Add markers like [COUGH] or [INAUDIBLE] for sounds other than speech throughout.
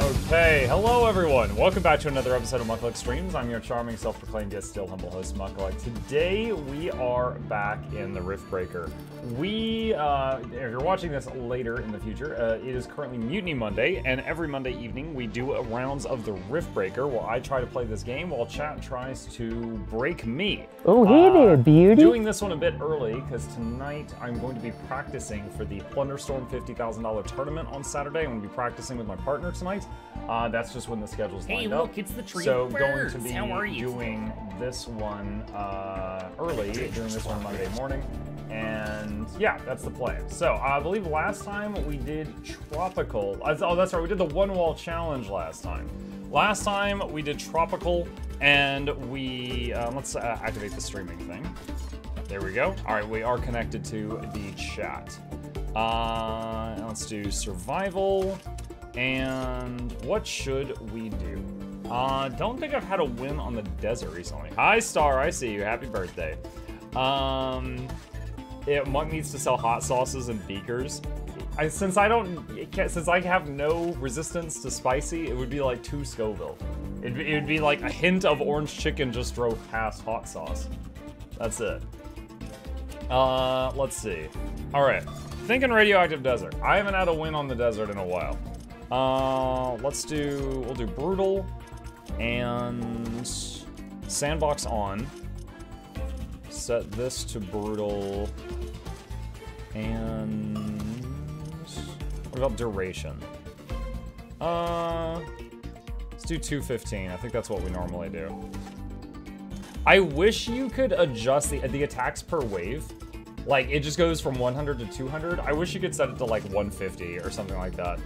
Okay, hello everyone. Welcome back to another episode of Mukluk Streams. I'm your charming, self-proclaimed yet still humble host, Mukluk. Today we are back in the Riftbreaker. We, uh, if you're watching this later in the future, uh, it is currently Mutiny Monday, and every Monday evening we do a rounds of the Riftbreaker where I try to play this game while chat tries to break me. Oh, hey Uh, there, beauty. Doing this one a bit early because tonight I'm going to be practicing for the Plunderstorm $50,000 tournament on Saturday. I'm going to be practicing with my partner tonight. Uh, that's just when the schedule's Hey, lined look, up. it's the tree So of going to be How are you? doing this one uh, early, doing this one Monday morning. And yeah, that's the plan. So I believe last time we did tropical. uh, Oh, that's right. We did the one wall challenge last time. Last time we did tropical, and we uh, let's uh, activate the streaming thing. There we go. All right, we are connected to the chat. Uh, let's do survival. And what should we do? Uh, don't think I've had a win on the desert recently. Hi, Star. I see you. Happy birthday. Um, it, Monk needs to sell hot sauces and beakers. I, since I don't, since I have no resistance to spicy, it would be like two Scoville. It'd, it would be like a hint of orange chicken just drove past hot sauce. That's it. Uh, let's see. All right, thinking radioactive desert. I haven't had a win on the desert in a while. Uh, let's do. We'll do brutal and sandbox on. Set this to brutal and what about duration? Uh, let's do 215. I think that's what we normally do. I wish you could adjust the the attacks per wave. Like it just goes from 100 to 200. I wish you could set it to like 150 or something like that.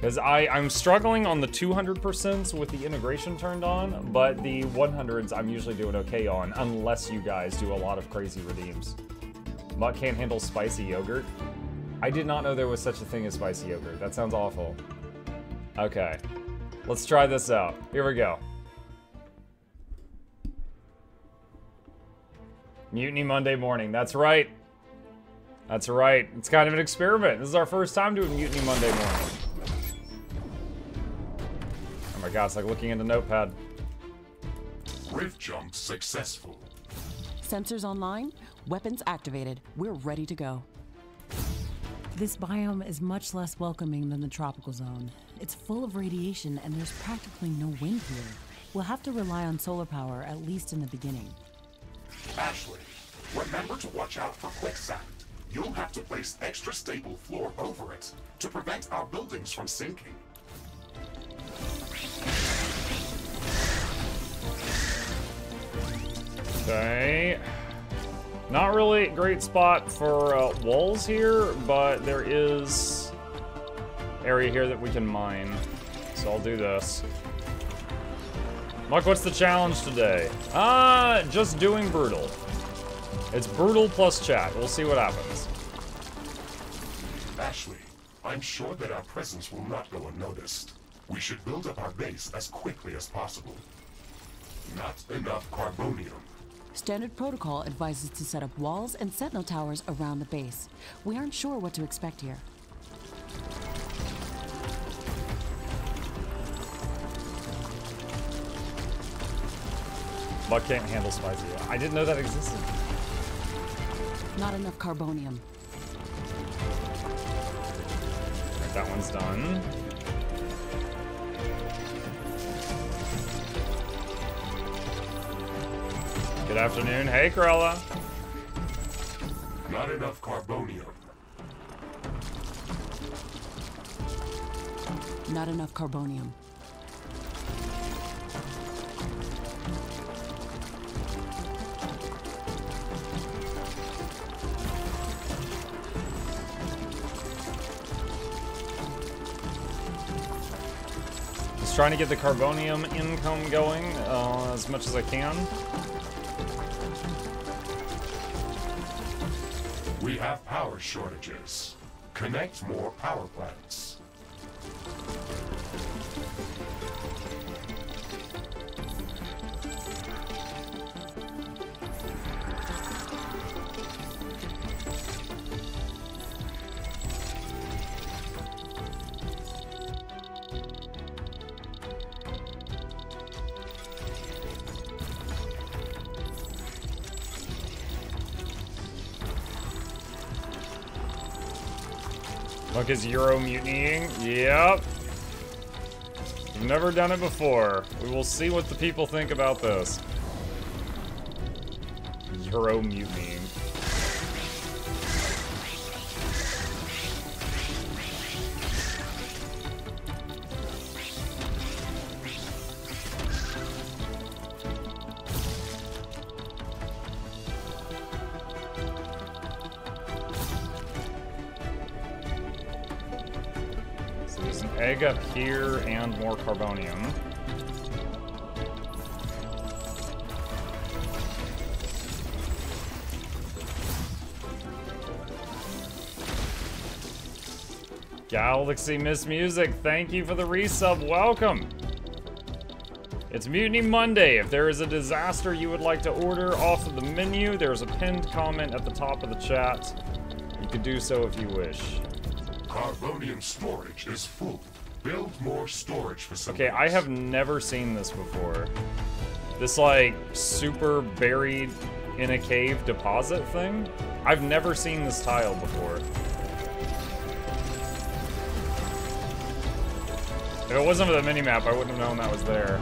Because I'm struggling on the 200% with the integration turned on, but the 100s I'm usually doing okay on, unless you guys do a lot of crazy redeems. Mutt can't handle spicy yogurt. I did not know there was such a thing as spicy yogurt. That sounds awful. Okay, let's try this out. Here we go. Mutiny Monday morning. That's right. That's right. It's kind of an experiment. This is our first time doing Mutiny Monday morning. My god, it's like looking into Notepad. Rift jump successful. Sensors online, weapons activated. We're ready to go. This biome is much less welcoming than the tropical zone. It's full of radiation and there's practically no wind here. We'll have to rely on solar power, at least in the beginning. Ashley, remember to watch out for quicksand. You'll have to place extra stable floor over it to prevent our buildings from sinking. Okay. Not really great spot for uh, walls here, but there is area here that we can mine. So I'll do this. Muck, what's the challenge today? Uh, just doing brutal. It's brutal plus chat. We'll see what happens. Ashley, I'm sure that our presence will not go unnoticed. We should build up our base as quickly as possible. Not enough carbonium. Standard protocol advises to set up walls and sentinel towers around the base. We aren't sure what to expect here. Muck can't handle spicy. I didn't know that existed. Not enough carbonium. Alright, that one's done. Good afternoon. Hey, Corella. Not enough carbonium. Not enough carbonium. Just trying to get the carbonium income going uh, as much as I can. We have power shortages. Connect more power plants. Is Euro mutinying? Yep. Never done it before. We will see what the people think about this. Euro mutinying. Egg up here and more carbonium. Galaxy Miss Music, thank you for the resub. Welcome. It's Mutiny Monday. If there is a disaster you would like to order off of the menu, there's a pinned comment at the top of the chat. You can do so if you wish. Carbonium storage is full. Build more storage facilities. Okay, I have never seen this before. This, like, super buried in a cave deposit thing? I've never seen this tile before. If it wasn't for the minimap, I wouldn't have known that was there.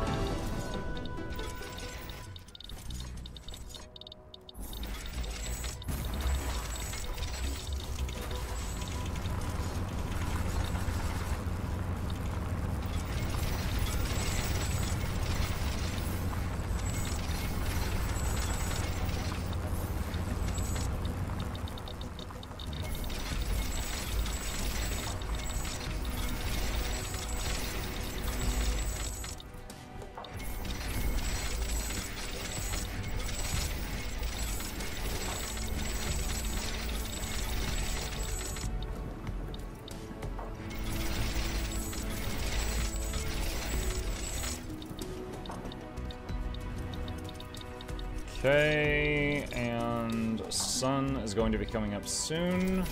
Going to be coming up soon.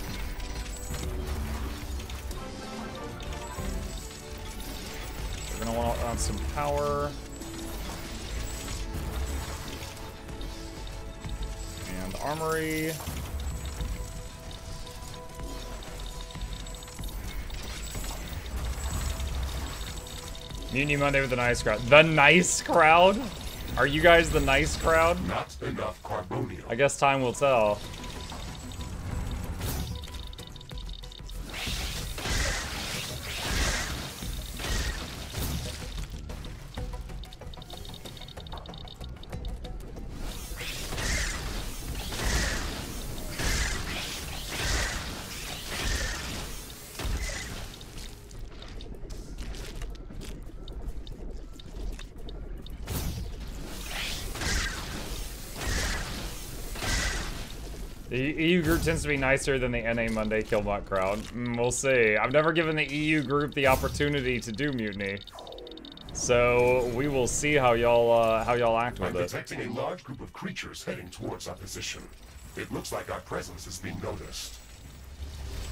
We're gonna want on some power. And armory. Mutiny Monday with the nice crowd. The nice crowd? Are you guys the nice crowd? Not enough carbonium. I guess time will tell. Tends to be nicer than the NA Monday Killbot crowd. Mm, we'll see. I've never given the EU group the opportunity to do mutiny. So we will see how y'all uh, how y'all act I'm with it. detecting a large group of creatures heading towards our position. It looks like our presence is being noticed.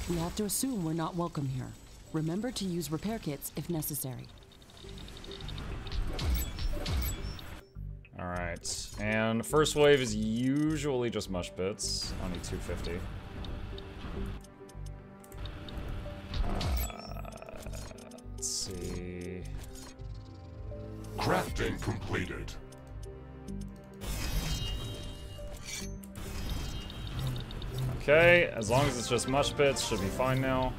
We have to assume we're not welcome here. Remember to use repair kits if necessary. All right, and first wave is usually just mush bits. Only 250. Uh, let's see. Crafting completed. Okay, as long as it's just mush bits, should be fine now.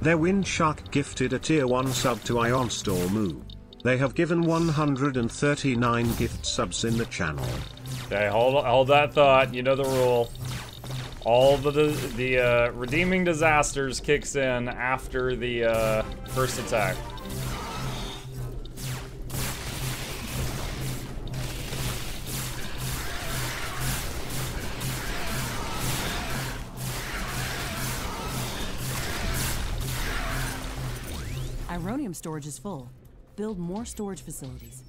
Their Windshark gifted a tier 1 sub to Ion Store Moo. They have given 139 gift subs in the channel. Okay, hold hold that thought. You know the rule. All the the uh, redeeming disasters kicks in after the uh, first attack. Ironium storage is full. Build more storage facilities.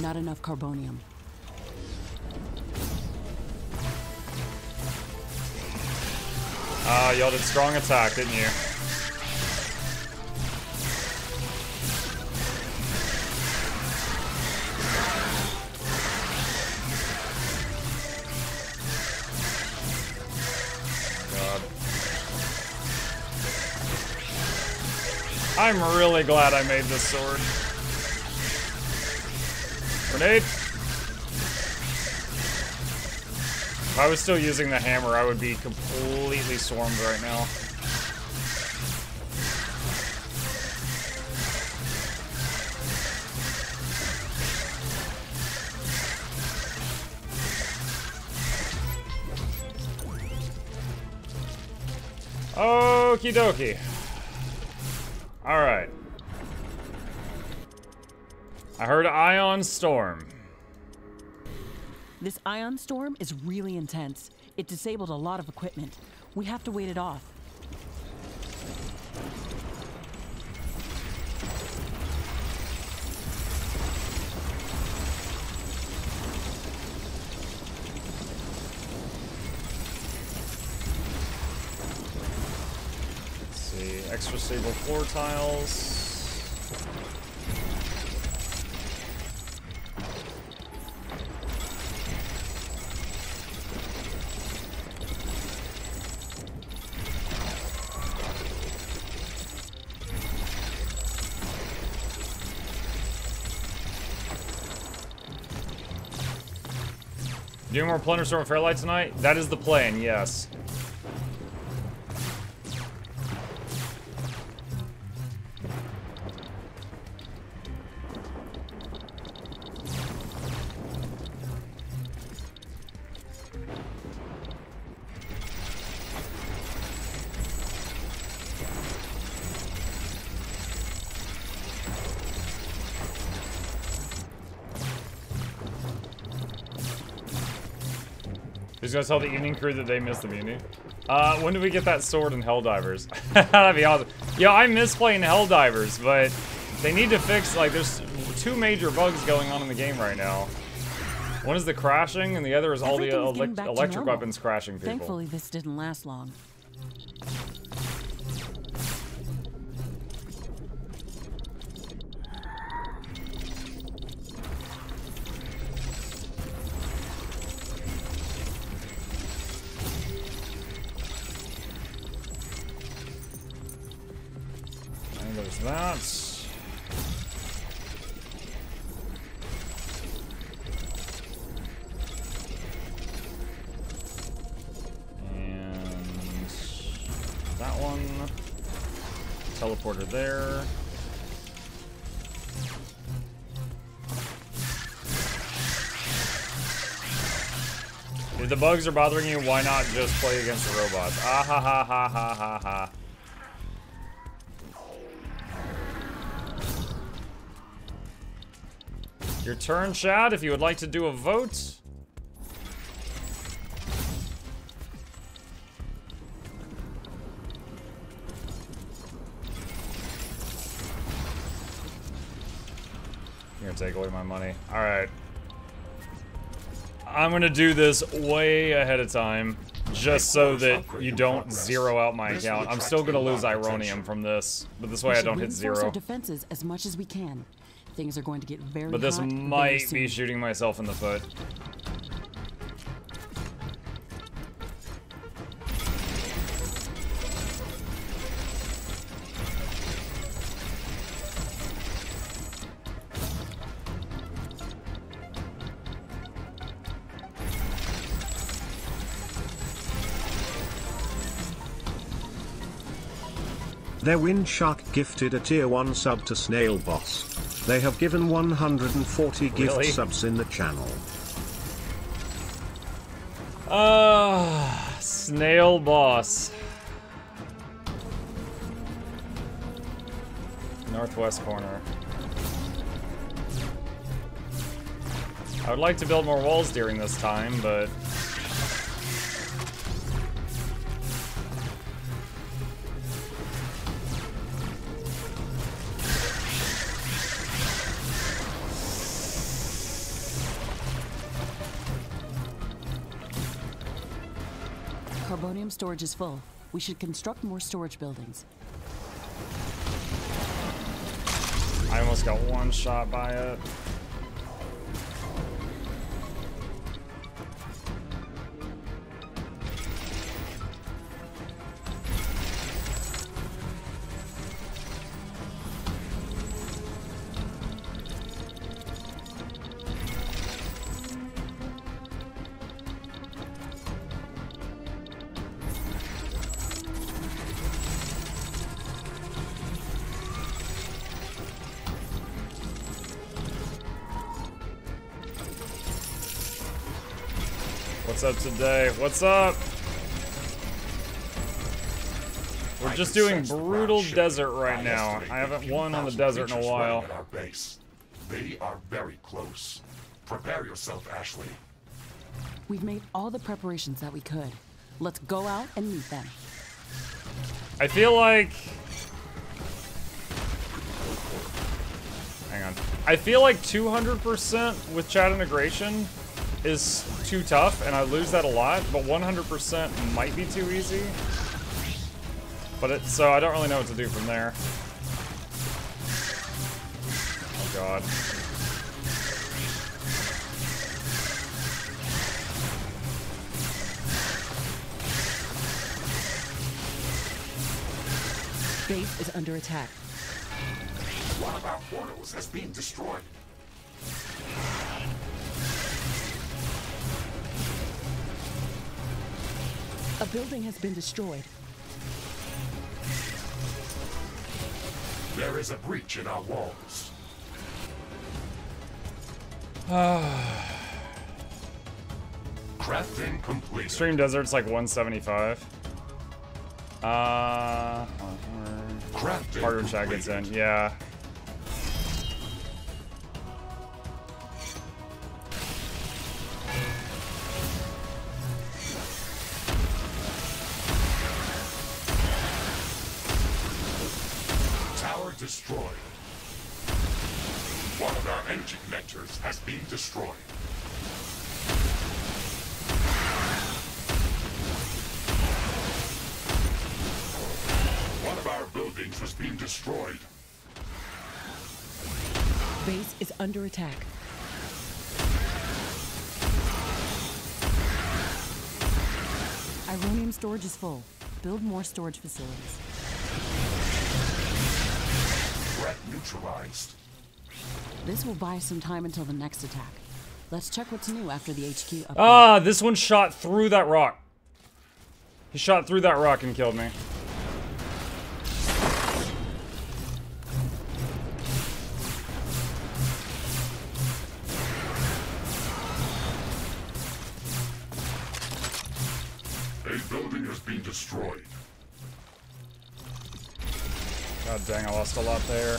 Not enough carbonium. Ah, y'all did strong attack, didn't you? I'm really glad I made this sword. Grenade. If I was still using the hammer, I would be completely swarmed right now. Okie dokie. Alright. I heard Ion Storm. This ion storm is really intense. It disabled a lot of equipment. We have to wait it off. Let's stable floor tiles. Doing more Plunderstorm Fairlight tonight? That is the plan, yes. Who's gonna tell the evening crew that they missed the mutiny? Uh, when do we get that sword in Helldivers? [LAUGHS] That'd be awesome. Yo, I miss playing Helldivers, but they need to fix, like, there's two major bugs going on in the game right now. One is the crashing, and the other is all the Everything's getting elec- back to electric weapons crashing people. Thankfully, this didn't last long. Bugs are bothering you, why not just play against the robots? Ah ha ha ha ha ha ha. Your turn, Chad, if you would like to do a vote. You're gonna take away my money. Alright. I'm gonna do this way ahead of time, just so that you don't zero out my account. I'm still gonna lose Ironium from this, but this way I should don't hit reinforce zero. our defenses as much as we can. Things are going to get very But this might be shooting myself in the foot. Their Windshark gifted a tier 1 sub to Snail Boss. They have given 140 gift Really? subs in the channel. Ah, snail boss. Northwest corner. I would like to build more walls during this time, but Carbonium storage is full. We should construct more storage buildings. I almost got one shot by it. Up today? What's up? We're just doing brutal desert right now. I haven't won on the desert in a while. at our base. They are very close. Prepare yourself, Ashley. We've made all the preparations that we could. Let's go out and meet them. I feel like. Hang on. I feel like 200% with chat integration is too tough, and I lose that a lot, but 100% might be too easy. But it, so I don't really know what to do from there. Oh god. Base is under attack. One of our portals has been destroyed. A building has been destroyed. There is a breach in our walls. [SIGHS] Crafting complete. Extreme Desert's like 175. Uh. Crafting Harder chat gets in. Yeah. Destroyed. One of our energy connectors has been destroyed. One of our buildings has been destroyed. Base is under attack. Ironium storage is full. Build more storage facilities. Neutralized. This will buy us some time until the next attack. Let's check what's new after the HQ update. Ah, this one shot through that rock. He shot through that rock and killed me. A building has been destroyed. God dang, I lost a lot there.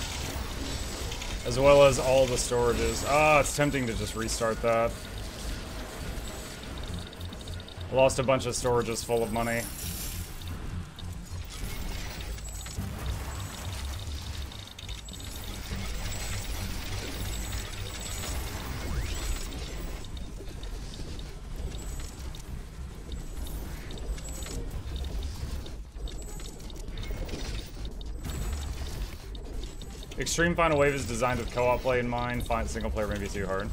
As well as all the storages. Ah, it's tempting to just restart that. Lost a bunch of storages full of money. Extreme Final Wave is designed with co-op play in mind. Find single player may be too hard.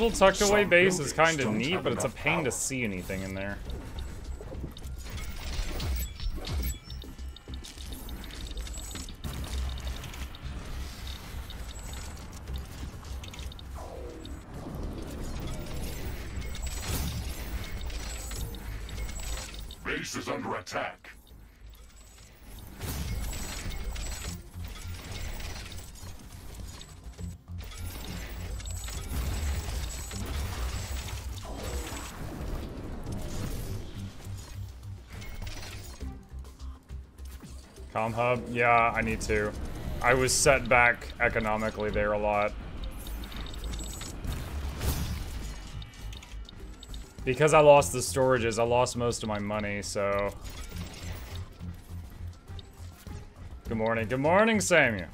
Little tucked away base is kind of neat, but it's a pain to see anything in there. Hub, yeah, I need to. I was set back economically there a lot. Because I lost the storages, I lost most of my money, so... Good morning. Good morning, Samuel.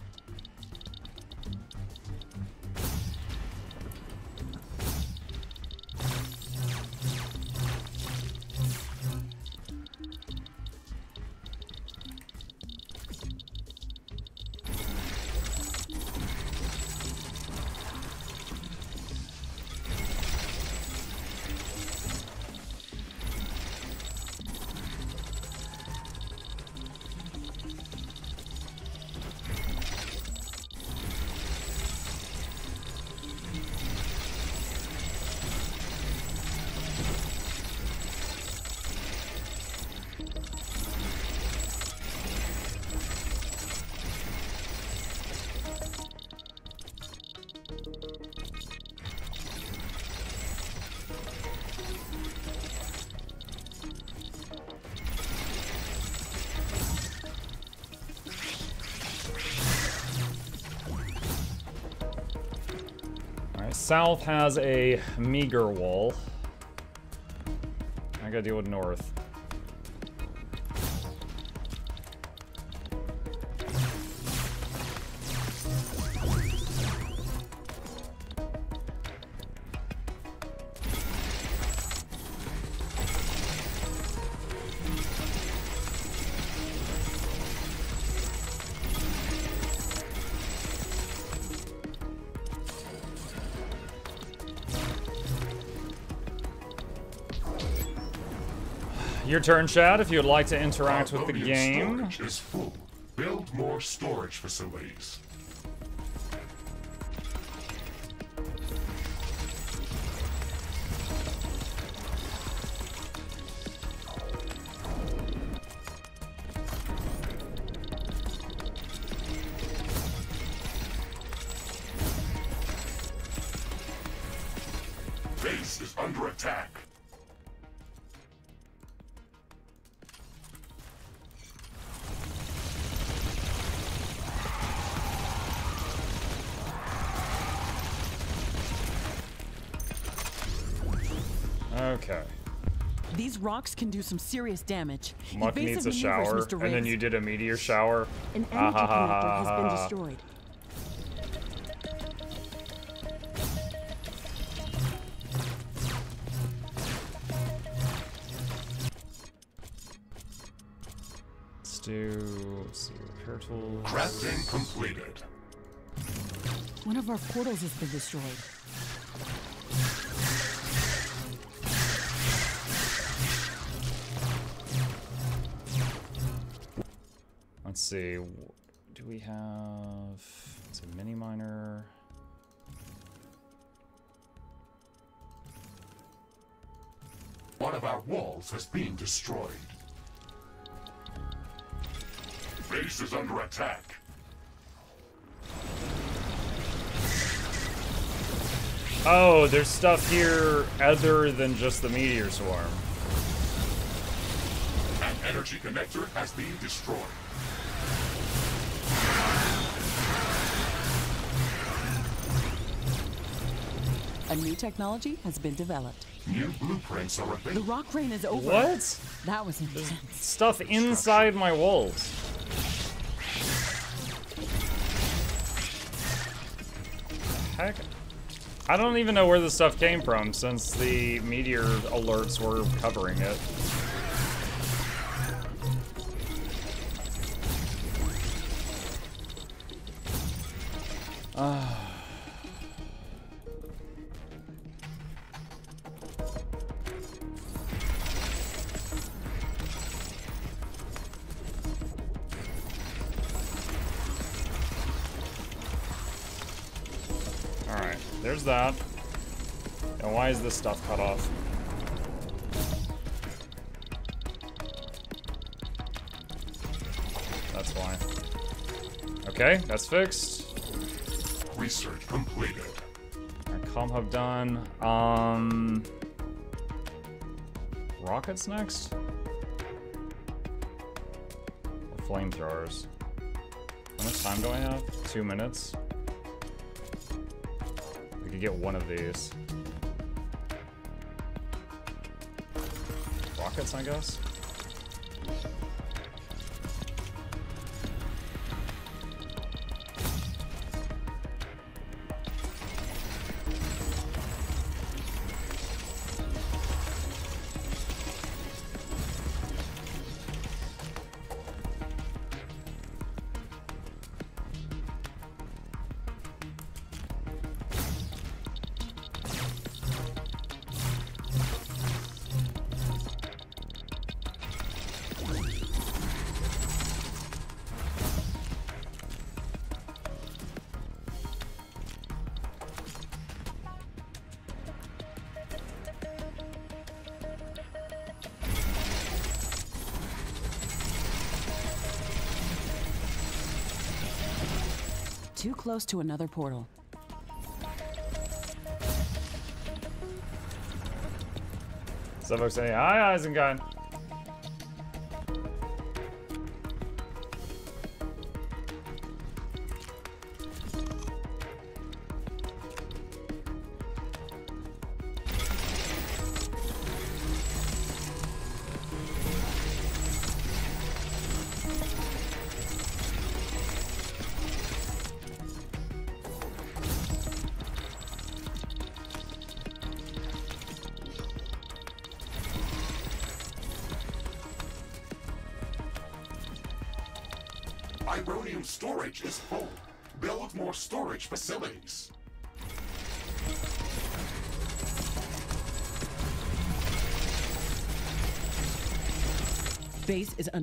South has a meager wall. I gotta deal with North. Turn, Chad, if you would like to interact with the game. is full. Build more storage facilities. Rocks can do some serious damage. Muck Evasive needs a shower, Mr. and then you did a meteor shower. An Ah, energy ha, ha, connector has been destroyed. Let's do. Let's see. Repair tools. Crafting completed. One of our portals has been destroyed. Of our walls has been destroyed. Base is under attack. Oh, there's stuff here other than just the meteor swarm. An energy connector has been destroyed. A new technology has been developed. New blueprints are The rock rain is over. What? That was intense. Stuff inside my walls. Heck. I don't even know where this stuff came from since the meteor alerts were covering it. Stuff cut off? That's why. Okay, that's fixed. Research completed. Alright, comm hub done. Um... Rockets next? Or flamethrowers? How much time do I have? Two minutes? We could get one of these. I guess? Close to another portal. Subvox saying, Hi, Eisengun.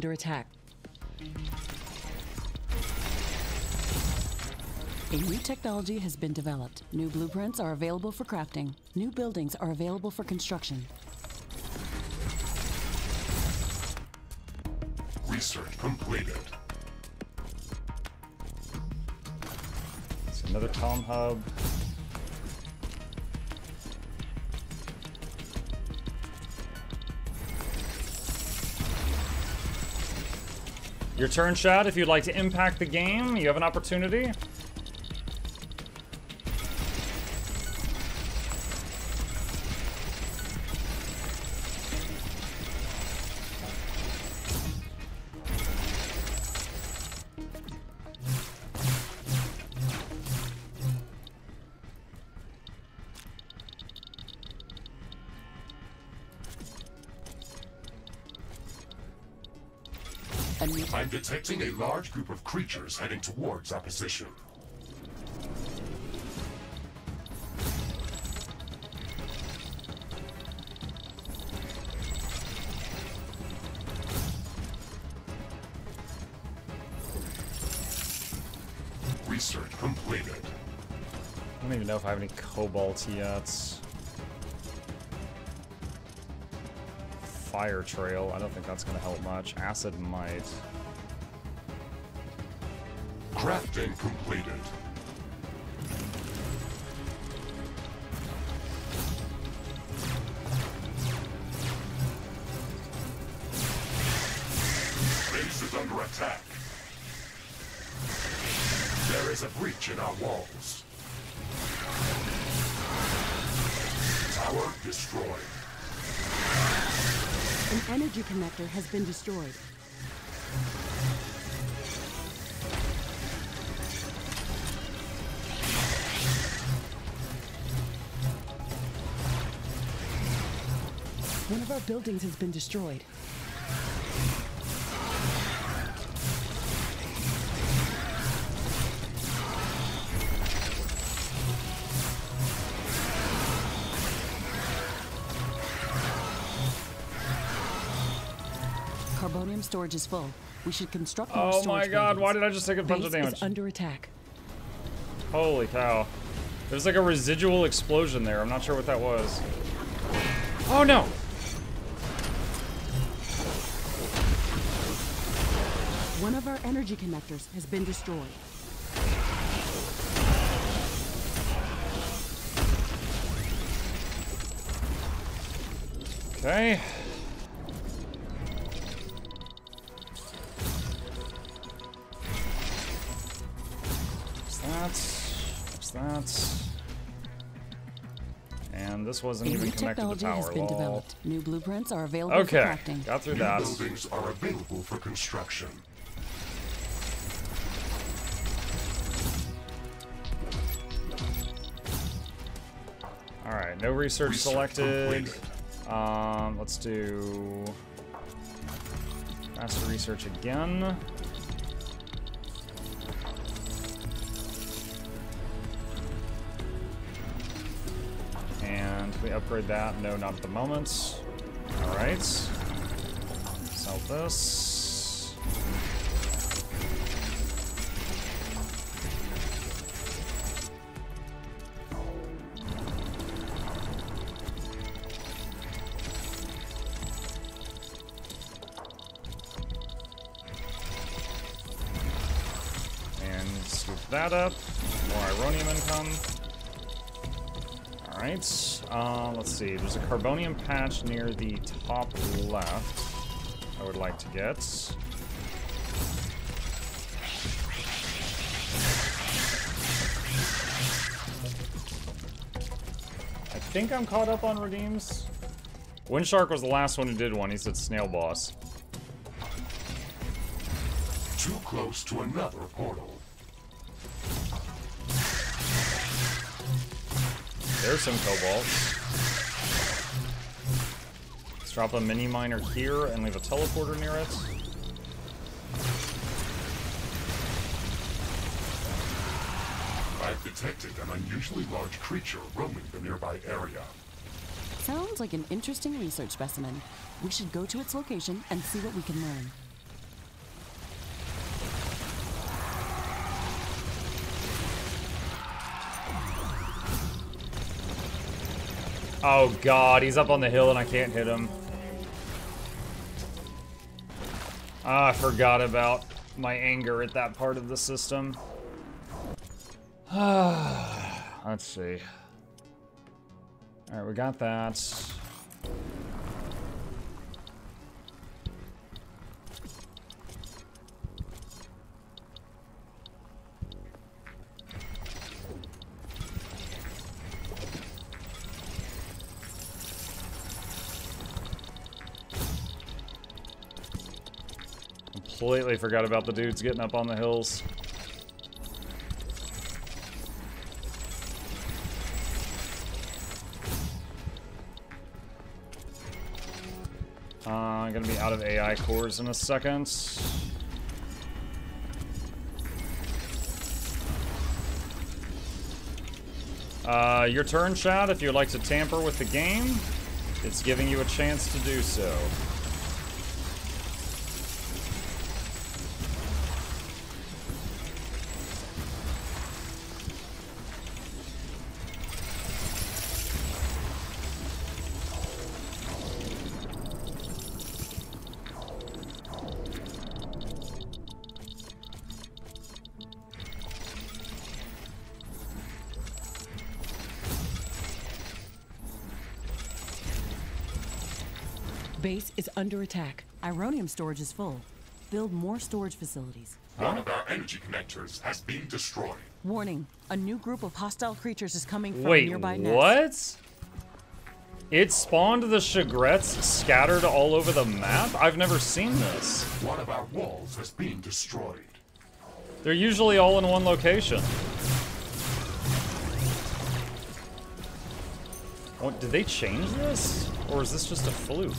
Under attack. A new technology has been developed. New blueprints are available for crafting. New buildings are available for construction. Your turn, shot. If you'd like to impact the game, you have an opportunity. Detecting a large group of creatures heading towards our position. Research completed. I don't even know if I have any cobalt yet. Fire trail. I don't think that's going to help much. Acid might. Crafting completed. Base is under attack. There is a breach in our walls. Tower destroyed. An energy connector has been destroyed. Of buildings has been destroyed. Carbonium storage is full. We should construct more Oh storage my god, why did I just take a bunch Base of damage? is under attack. Holy cow. There's like a residual explosion there. I'm not sure what that was. Oh no! One of our energy connectors has been destroyed. Okay. What's that? What's that? And this wasn't A even connected to technology power. has been developed. New blueprints are available Okay, for crafting. got through New that. buildings are available for construction. No research, Research selected. completed. Um, let's do faster research again. And can we upgrade that? No, not at the moment. All right. Sell this. That up. More Ironium income. Alright. Uh, let's see. There's a Carbonium patch near the top left I would like to get. I think I'm caught up on redeems. Windshark was the last one who did one. He said Snail Boss. Too close to another portal. There's some cobalt. Let's drop a mini miner here and leave a teleporter near it. I've detected an unusually large creature roaming the nearby area. Sounds like an interesting research specimen. We should go to its location and see what we can learn. Oh god, he's up on the hill and I can't hit him. Ah, I forgot about my anger at that part of the system. [SIGHS] Let's see. Alright, we got that. Completely forgot about the dudes getting up on the hills. Uh, I'm gonna be out of AI cores in a second. Uh, your turn, Chad. If you'd like to tamper with the game, it's giving you a chance to do so. Base is under attack. Ironium storage is full. Build more storage facilities. One of our energy connectors has been destroyed. Warning, a new group of hostile creatures is coming from a Wait, nearby nest. what? It spawned the Chagrets scattered all over the map? I've never seen this. One of our walls has been destroyed. They're usually all in one location. What, did they change this? Or is this just a fluke?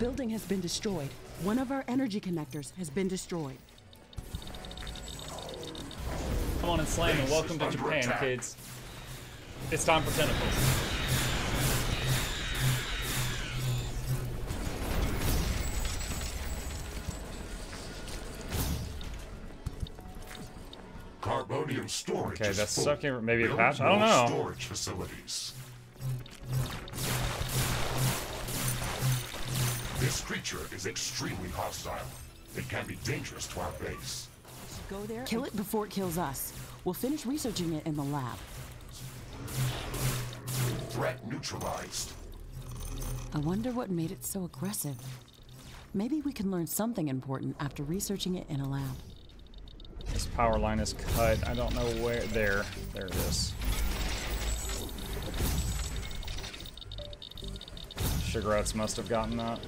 Building has been destroyed. One of our energy connectors has been destroyed. Come on and slam and welcome to Japan, attack. kids. It's time for tentacles. Carbonium storage Okay, that's full. sucking- maybe a patch? I don't know. Storage facilities. This creature is extremely hostile. It can be dangerous to our base. Go there. Kill it before it kills us. We'll finish researching it in the lab. Threat neutralized. I wonder what made it so aggressive. Maybe we can learn something important after researching it in a lab. This power line is cut. I don't know where. There. There it is. Sugarettes must have gotten that.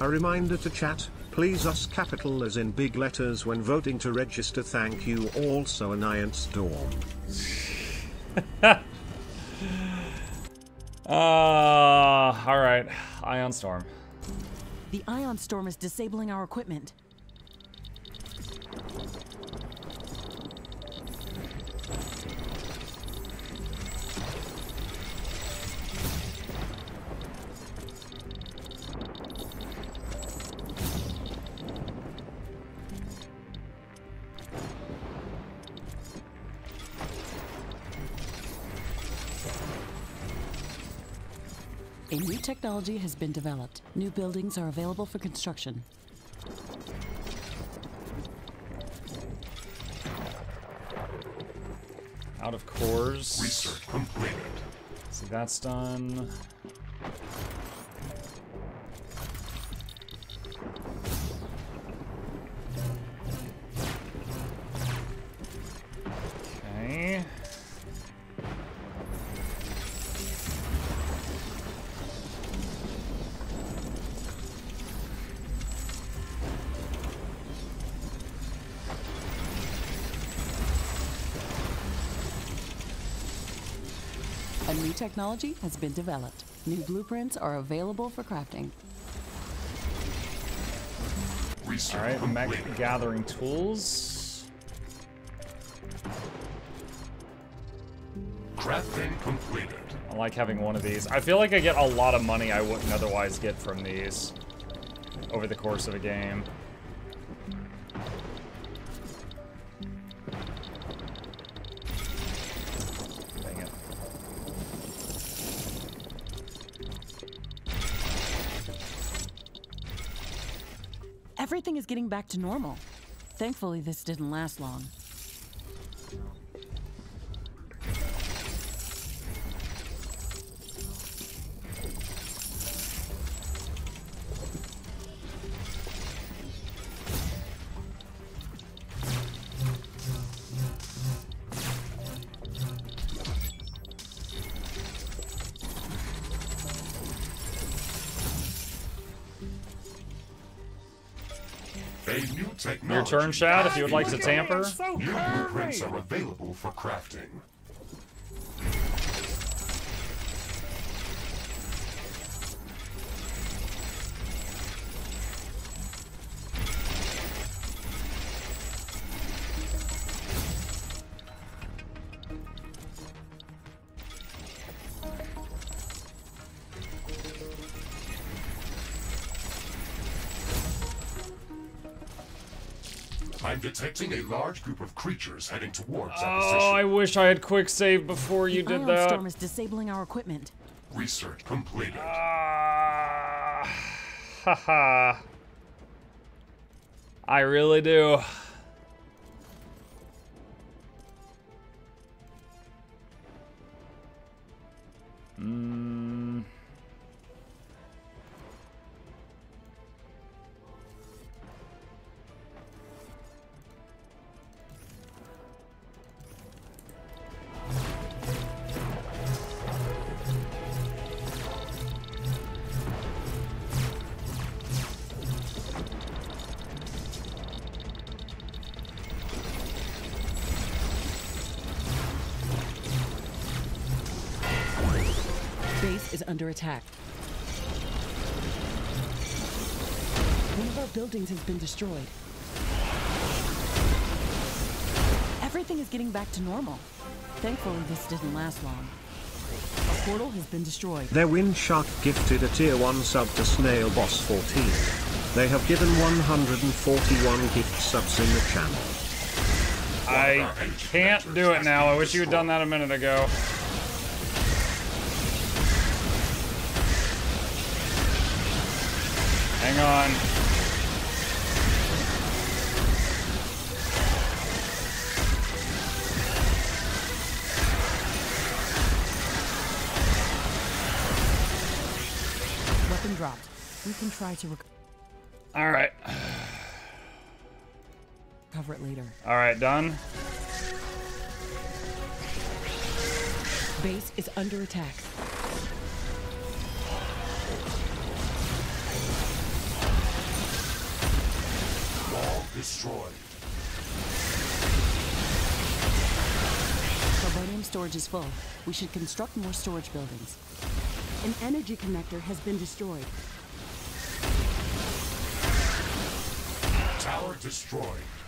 A reminder to chat, please us capital as in big letters when voting to register. Thank you also an Iron Storm. Uh, alright. Ion Storm. The ion storm is disabling our equipment. Technology has been developed. New buildings are available for construction. Out of cores. Research completed. See, that's done. Technology has been developed. New blueprints are available for crafting. Research All right, mech completed. gathering tools. Crafting completed. I like having one of these. I feel like I get a lot of money I wouldn't otherwise get from these over the course of a game. Getting back to normal. Thankfully, this didn't last long. Turn, Shad, if you would like to tamper. Blueprints are available for crafting. Detecting a large group of creatures heading towards our Oh. I wish I had quick save before you the did ion that. storm is disabling our equipment. Research completed. Ah, haha. I really do. Attack. One of our buildings has been destroyed. Everything is getting back to normal. Thankfully, this didn't last long. A portal has been destroyed. Their Windshark gifted a tier 1 sub to Snail Boss 14. They have given 141 gift subs in the channel. I can't do it now. I wish you had done that a minute ago. On. Weapon dropped. We can try to rec- All right. recover it later. All right, done. Base is under attack. Storage is full. We should construct more storage buildings. An energy connector has been destroyed. Tower destroyed.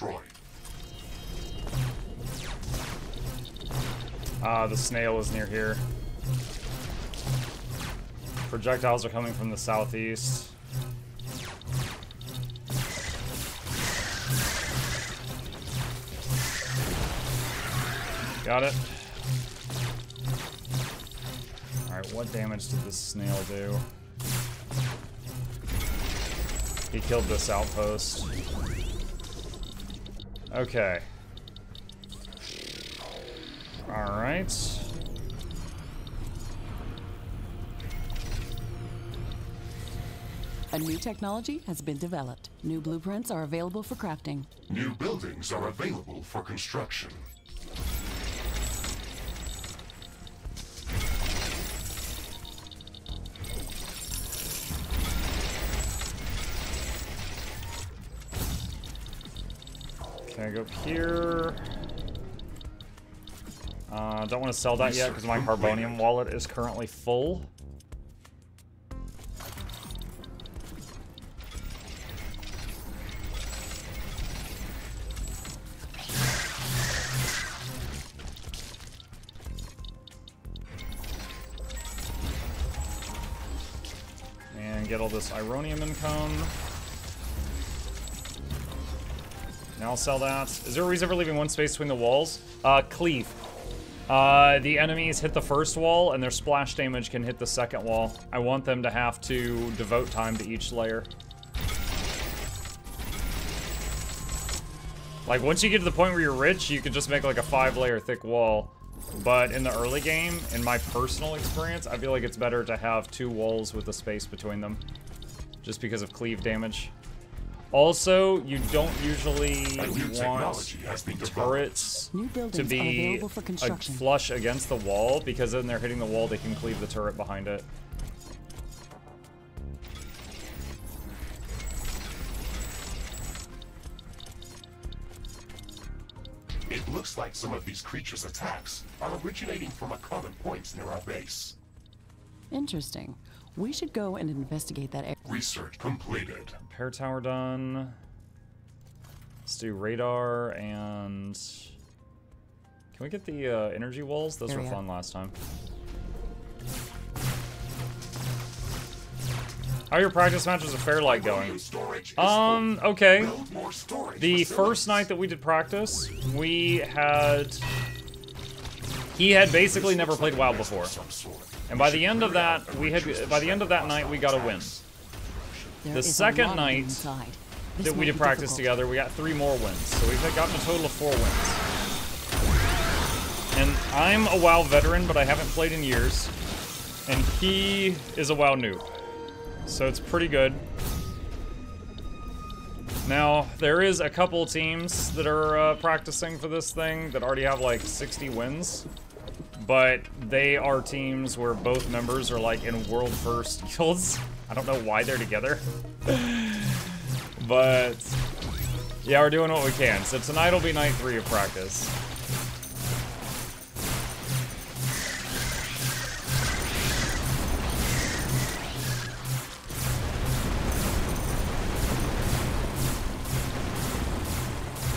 Destroyed. Ah, the snail is near here. Projectiles are coming from the southeast. Got it. Alright, what damage did this snail do? He killed this outpost. Okay. All right. A new technology has been developed. New blueprints are available for crafting. New buildings are available for construction. Okay, go up here. Uh, don't want to sell that yet because my Carbonium wallet is currently full. And get all this Ironium income. I'll sell that. Is there a reason for leaving one space between the walls? Uh, cleave. Uh, the enemies hit the first wall, and their splash damage can hit the second wall. I want them to have to devote time to each layer. Like, once you get to the point where you're rich, you can just make like a five-layer thick wall. But in the early game, in my personal experience, I feel like it's better to have two walls with a space between them. Just because of cleave damage. Also, you don't usually A want has been turrets New to be a flush against the wall because then they're hitting the wall, they can cleave the turret behind it. It looks like some of these creatures' attacks are originating from a common point near our base. Interesting. We should go and investigate that area. Research completed. Repair tower done. Let's do radar and... Can we get the uh, energy walls? Those were Area. fun last time. How are your practice matches of Fairlight going? Um, okay. Build more storage The first night that we did practice, we had... He had basically never played WoW before. And by the end of that, we had by the end of that night, we got a win. There The second lot of them night That we did practice difficult. together, we got three more wins. So we've gotten a total of four wins. And I'm a WoW veteran, but I haven't played in years. And he is a WoW noob. So it's pretty good. Now, there is a couple teams that are uh, practicing for this thing that already have like 60 wins. But they are teams where both members are like in world first [LAUGHS] guilds. I don't know why they're together. [LAUGHS] but yeah, we're doing what we can. So tonight will be night three of practice.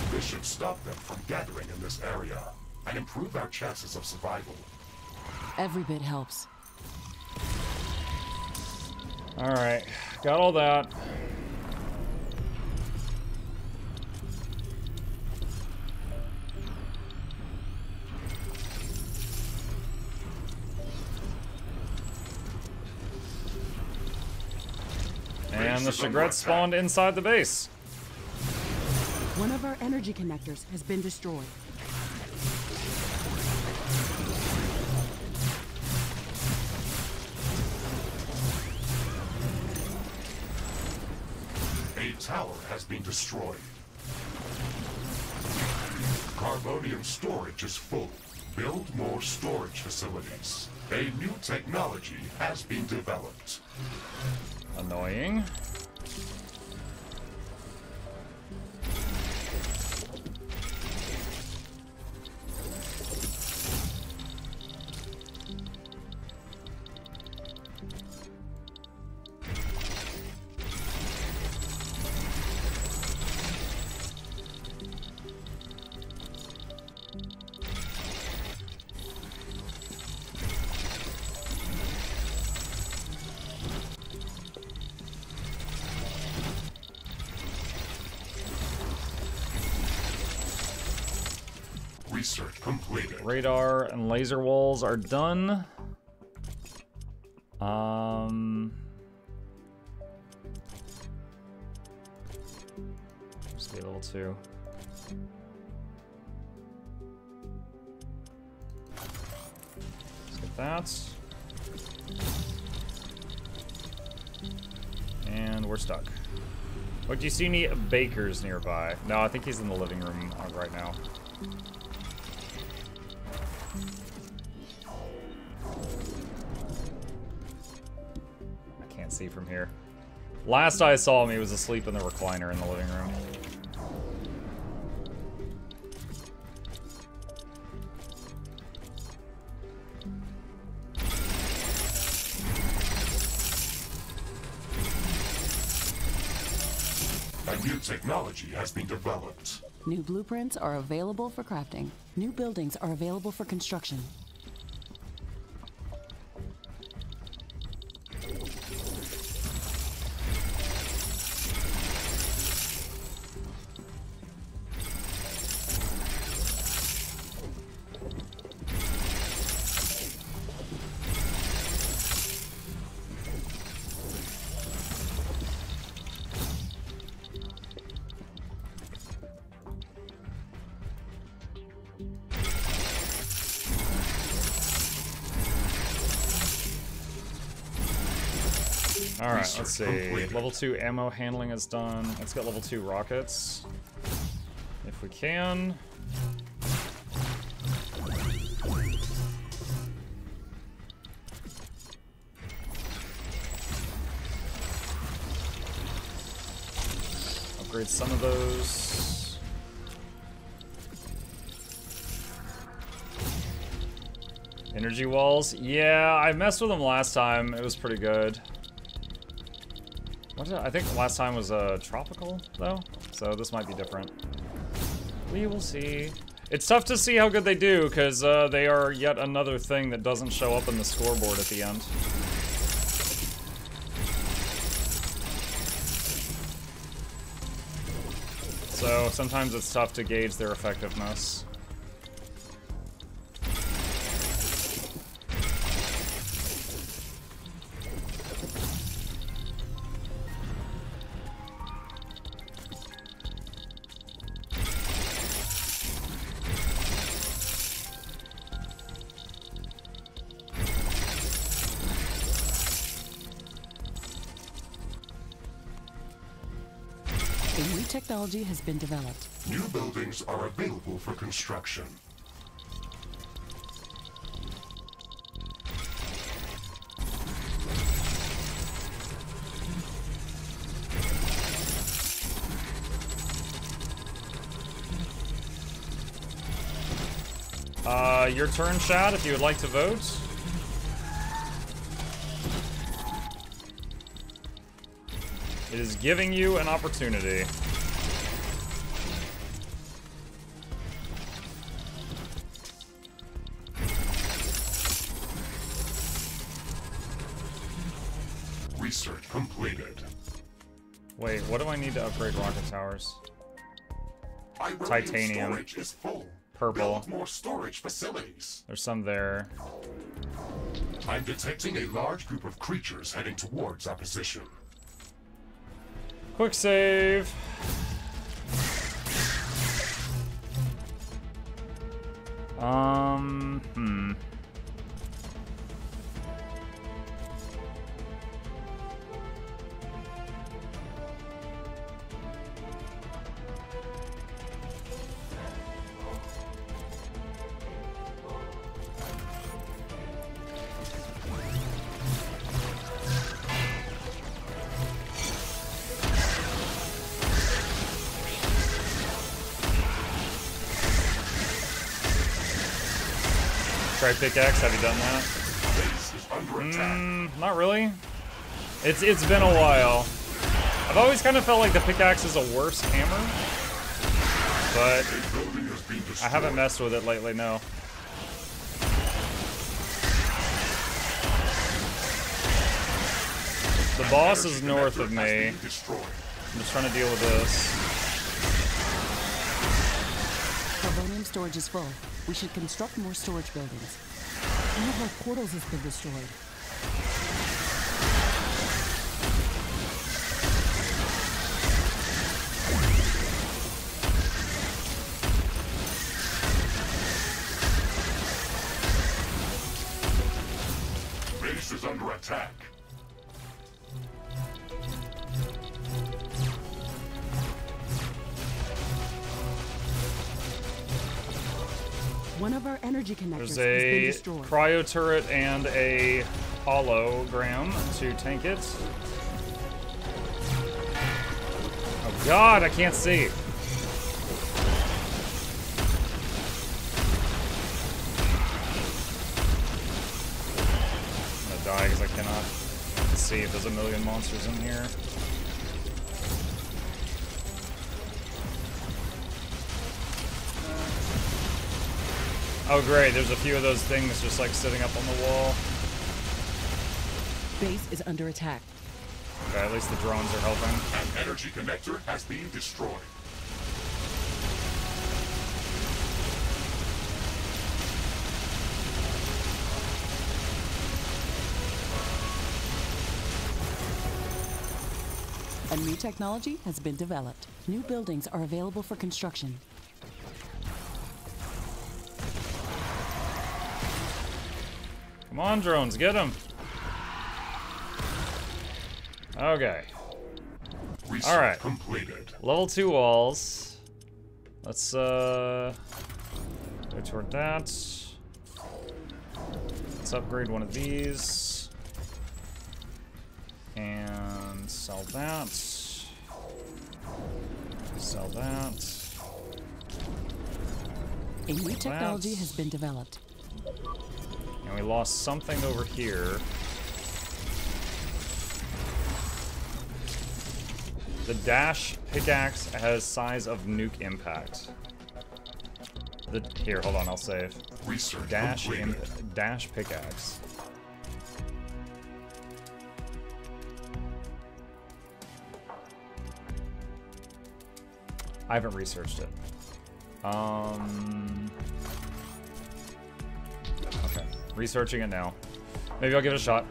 This should stop them from gathering in this area and improve our chances of survival. Every bit helps. All right, got all that. And the Chagret spawned inside the base. One of our energy connectors has been destroyed. A tower has been destroyed. Carbonium storage is full. Build more storage facilities. A new technology has been developed. Annoying. Radar and laser walls are done. Um. Be a little too. that. And we're stuck. What do you see any bakers nearby? No, I think he's in the living room uh, right now. See from here. Last I saw him, he was asleep in the recliner in the living room. A new technology has been developed. New blueprints are available for crafting. New buildings are available for construction. Let's see. completed. Level 2 ammo handling is done. Let's get level 2 rockets. If we can. Upgrade some of those. Energy walls? Yeah, I messed with them last time. It was pretty good. I, I think the last time was uh, tropical, though, so this might be different. We will see. It's tough to see how good they do, because uh, they are yet another thing that doesn't show up in the scoreboard at the end. So sometimes it's tough to gauge their effectiveness. A new technology has been developed. New buildings are available for construction. Uh, your turn, Shad, if you would like to vote. It is giving you an opportunity. Upgrade rocket towers? Titanium. Purple. More storage facilities. There's some there. I'm detecting a large group of creatures heading towards our position. Quick save. Um, hmm. Pickaxe, have you done that? Mm, not really. It's it's been a while. I've always kind of felt like the pickaxe is a worse hammer, but. I haven't messed with it lately. No. The boss is north of me. I'm just trying to deal with this. Carbonium storage is full. We should construct more storage buildings. One of our portals has been destroyed. There's a cryo turret and a hologram to tank it. Oh god, I can't see. I'm gonna die because I cannot see if there's a million monsters in here. Oh great, there's a few of those things just like sitting up on the wall. Base is under attack. Okay, at least the drones are helping. An energy connector has been destroyed. A new technology has been developed. New buildings are available for construction. Come on, drones, get them. Okay, Research All right. completed. level two walls. Let's uh go toward that. Let's upgrade one of these and sell that. Sell that. A new technology That's- has been developed. And we lost something over here. The dash pickaxe has size of nuke impact. The here, hold on, I'll save. Research Dash imp, dash pickaxe. I haven't researched it. Um. Researching it now. Maybe I'll give it a shot.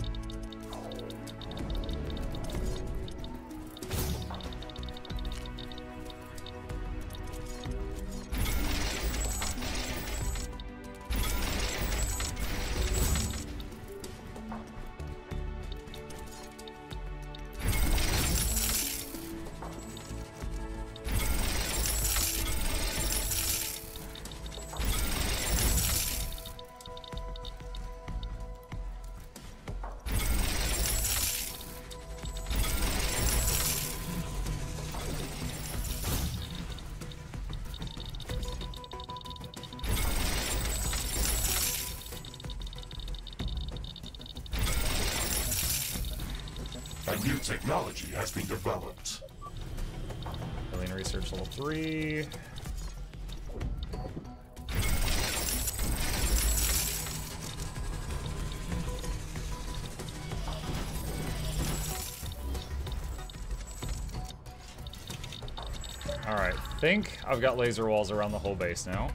Think I've got laser walls around the whole base now.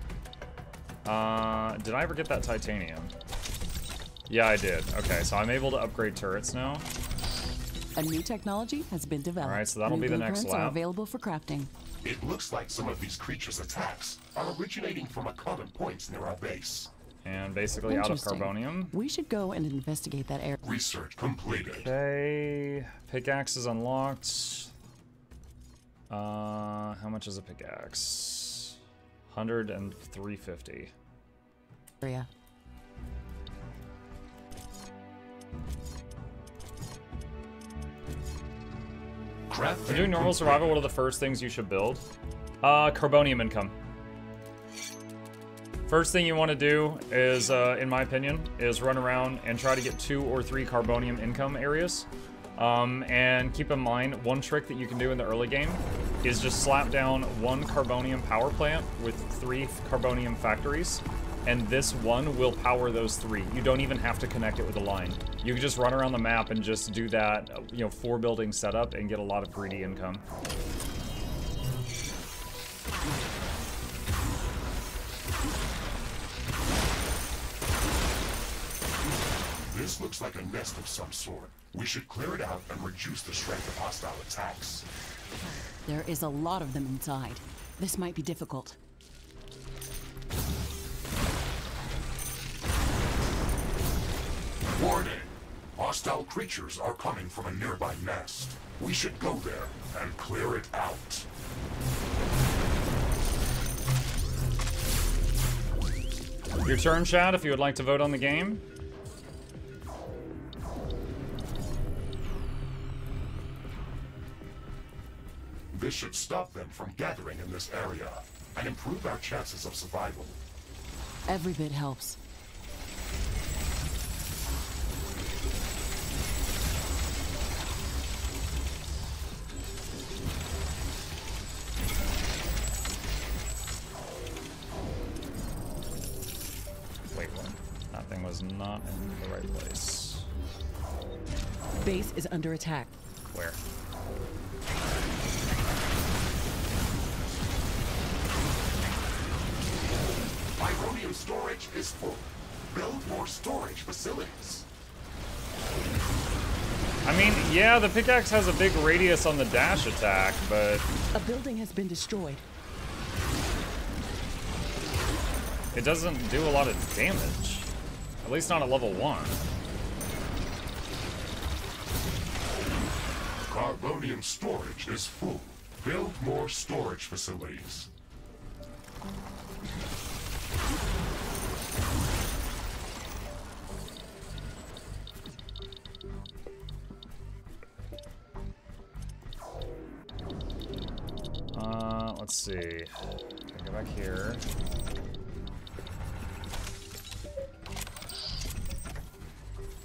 Uh, did I ever get that titanium? Yeah, I did. Okay, so I'm able to upgrade turrets now. A new technology has been developed. Alright, so that'll New be the next blueprints are available for crafting. It looks like some of these creatures' attacks are originating from a common point near our base. And basically out of Interesting. carbonium. We should go and investigate that area. Research completed. Okay, pickaxe is unlocked. Uh, how much is a pickaxe? 100 and 350. area. Craft For doing normal survival, what are the first things you should build? Uh, carbonium income. First thing you want to do is, uh, in my opinion, is run around and try to get two or three carbonium income areas. Um, and keep in mind, one trick that you can do in the early game is just slap down one carbonium power plant with three carbonium factories, and this one will power those three. You don't even have to connect it with a line. You can just run around the map and just do that, you know, four building setup and get a lot of greedy income. This looks like a nest of some sort. We should clear it out and reduce the strength of hostile attacks. There is a lot of them inside. This might be difficult. Warning! Hostile creatures are coming from a nearby nest. We should go there and clear it out. Your turn, Chad, if you would like to vote on the game. This should stop them from gathering in this area and improve our chances of survival. Every bit helps. Wait, what? That thing was not in the right place. Base is under attack. Where? Ironium storage is full. Build more storage facilities. I mean, yeah, the pickaxe has a big radius on the dash attack, but A building has been destroyed. it doesn't do a lot of damage. At least not at level 1. Carbonium storage is full. Build more storage facilities. Uh, let's see. Go back here.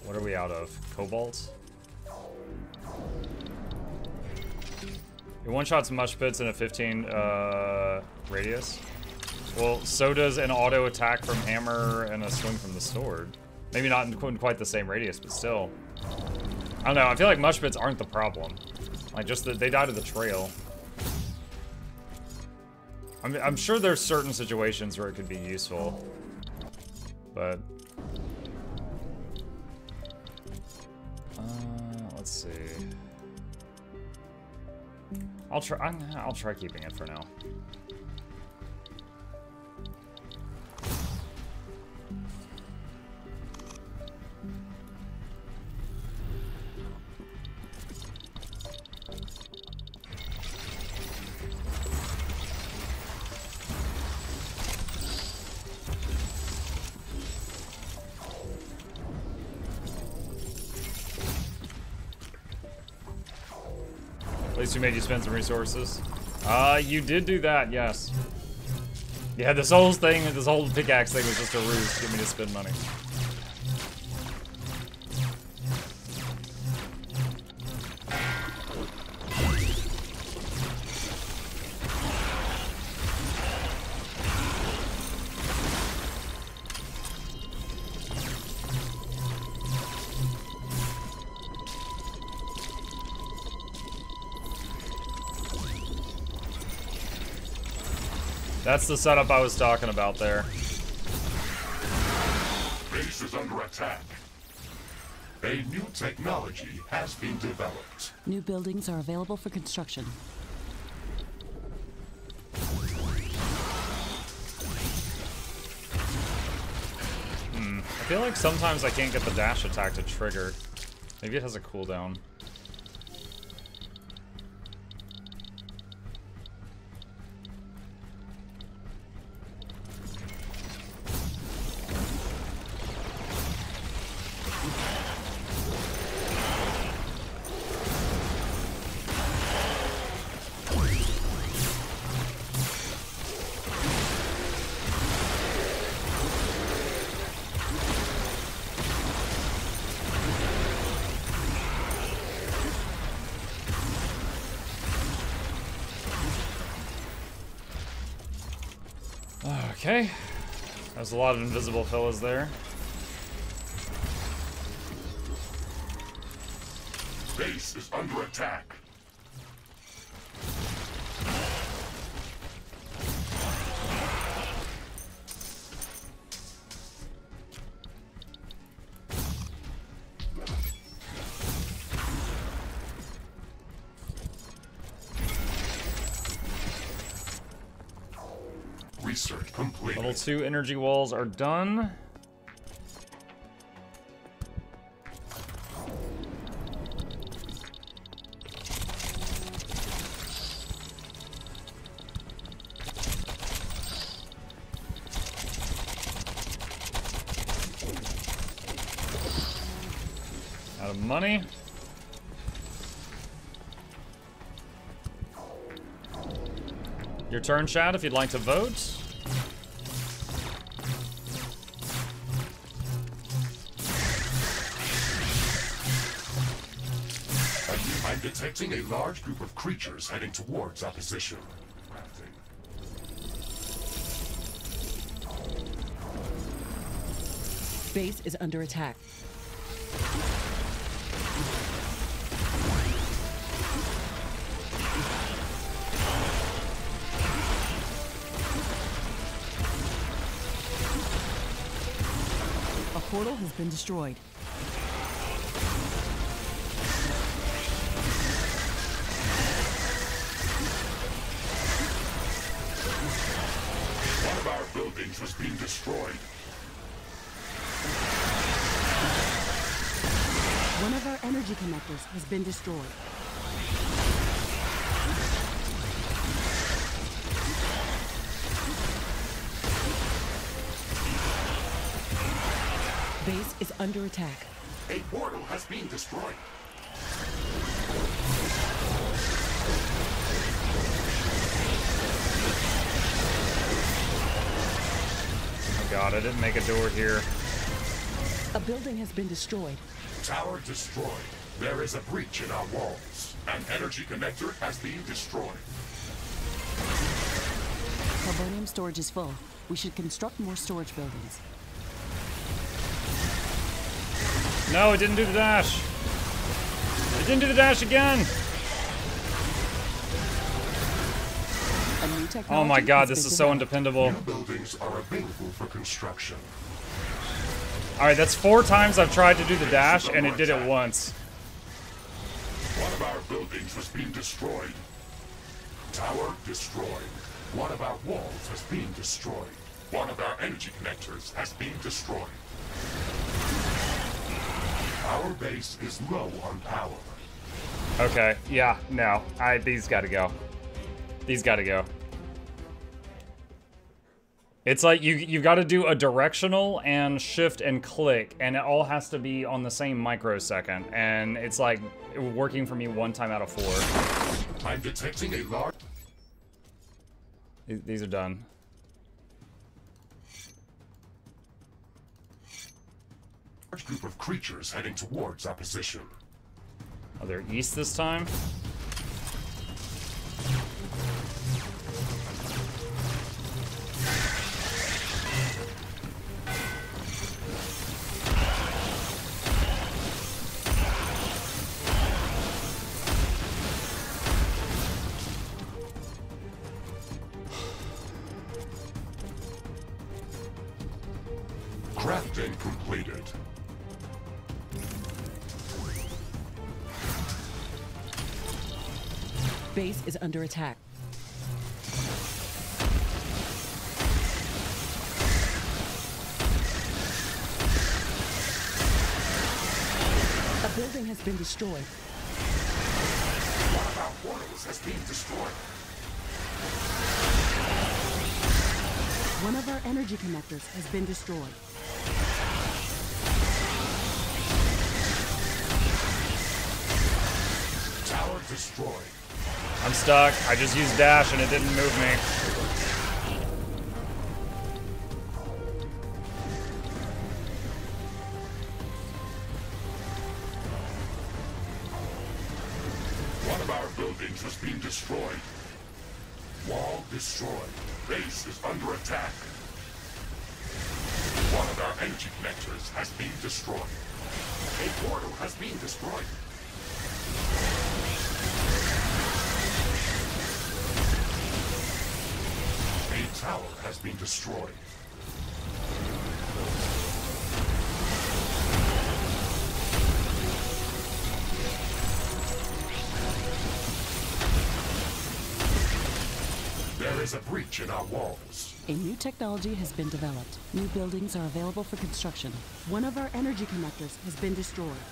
What are we out of? Cobalt? It one-shots mushbits in a 15 uh, radius. Well, so does an auto attack from hammer and a swing from the sword. Maybe not in quite the same radius, but still. I don't know. I feel like mushbits aren't the problem. Like just that they die to the trail. I mean, I'm sure there's certain situations where it could be useful, but uh, let's see. I'll try. I'll try keeping it for now. Least we made you spend some resources. Uh, you did do that, yes. Yeah, this whole thing, this whole pickaxe thing was just a ruse to get me to spend money. That's the setup I was talking about there. Base is under attack. A new technology has been developed. New buildings are available for construction. Hmm. I feel like sometimes I can't get the dash attack to trigger. Maybe it has a cooldown. There's a lot of invisible fellas there. Base is under attack. two energy walls are done. Out of money. Your turn, Chad, if you'd like to vote. A large group of creatures heading towards our position. Base is under attack. A portal has been destroyed. Has been destroyed. Base is under attack. A portal has been destroyed. Oh god, I didn't make a door here. A building has been destroyed. Tower destroyed. There is a breach in our walls. An energy connector has been destroyed. Carbonium storage is full. We should construct more storage buildings. No, it didn't do the dash. It didn't do the dash again. A new technology Oh my god, this is so developed. undependable. New buildings are available for construction. Alright, that's four times I've tried to do the dash, and it did it once. Buildings was being destroyed. Tower destroyed. One of our walls has been destroyed. One of our energy connectors has been destroyed. Our base is low on power. Okay, yeah, no. I these gotta go. These gotta go. It's like you you've gotta do a directional and shift and click, and it all has to be on the same microsecond. And it's like working for me one time out of four. I'm detecting a large These are done. Large group of creatures heading towards our position. Oh, they're east this time? Under attack. A building has been destroyed. One of our portals has been destroyed. One of our energy connectors has been destroyed. Tower destroyed. I'm stuck. I just used dash and it didn't move me. Technology has been developed. New buildings are available for construction. One of our energy connectors has been destroyed.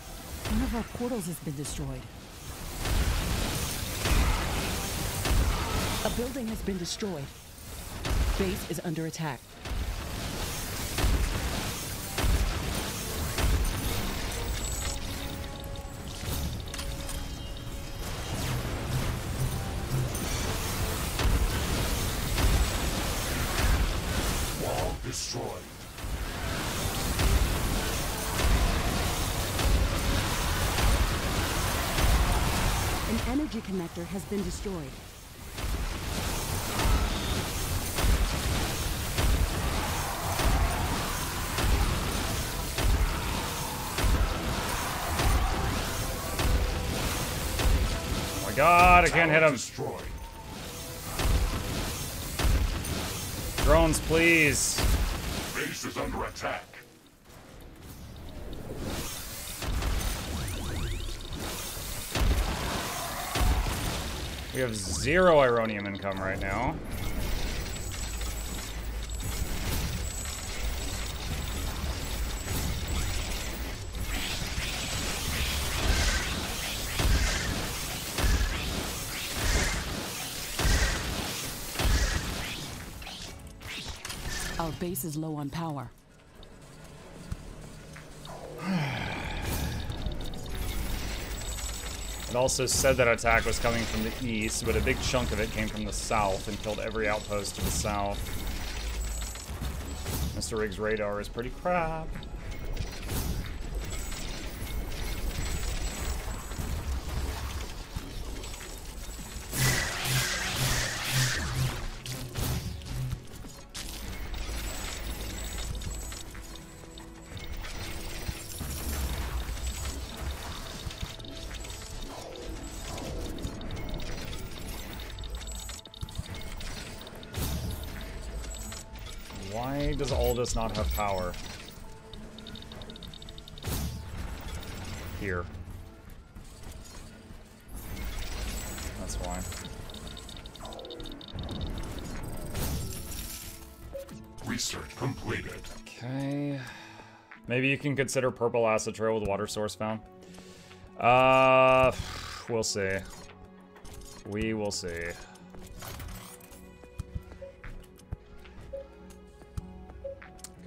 One of our portals has been destroyed. A building has been destroyed. Base is under attack. Has been destroyed. Oh my god, I can't hit him. Destroyed. Drones, please. Have zero Ironium income right now. Our base is low on power. Also said that attack was coming from the east, but a big chunk of it came from the south and killed every outpost to the south. Mr. Riggs' radar is pretty crap. Does not have power? Here. That's why. Research completed. Okay. Maybe you can consider purple acid trail with water source found. Uh, we'll see. We will see.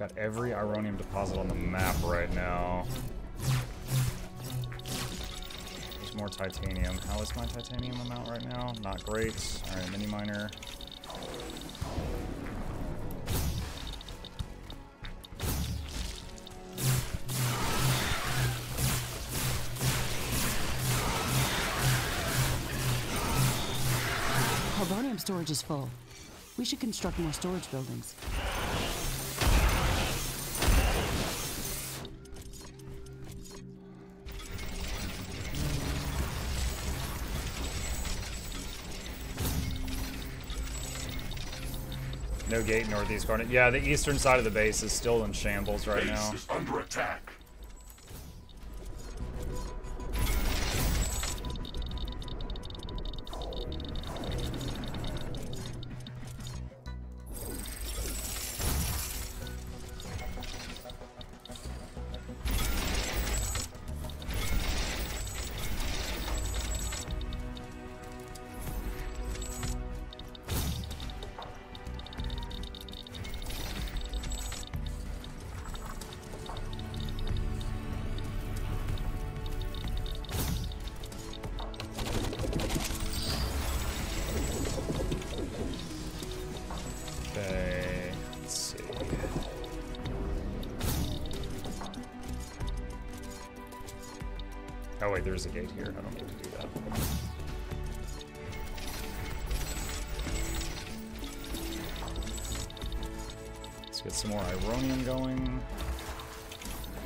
Got every Ironium deposit on the map right now. There's more titanium. How is my titanium amount right now? Not great. Alright, mini miner. Carbonium storage is full. We should construct more storage buildings. Gate northeast corner. Yeah, the eastern side of the base is still in shambles right Base now. is under attack. There's a gate here. I don't need to do that. Let's get some more Ironium going.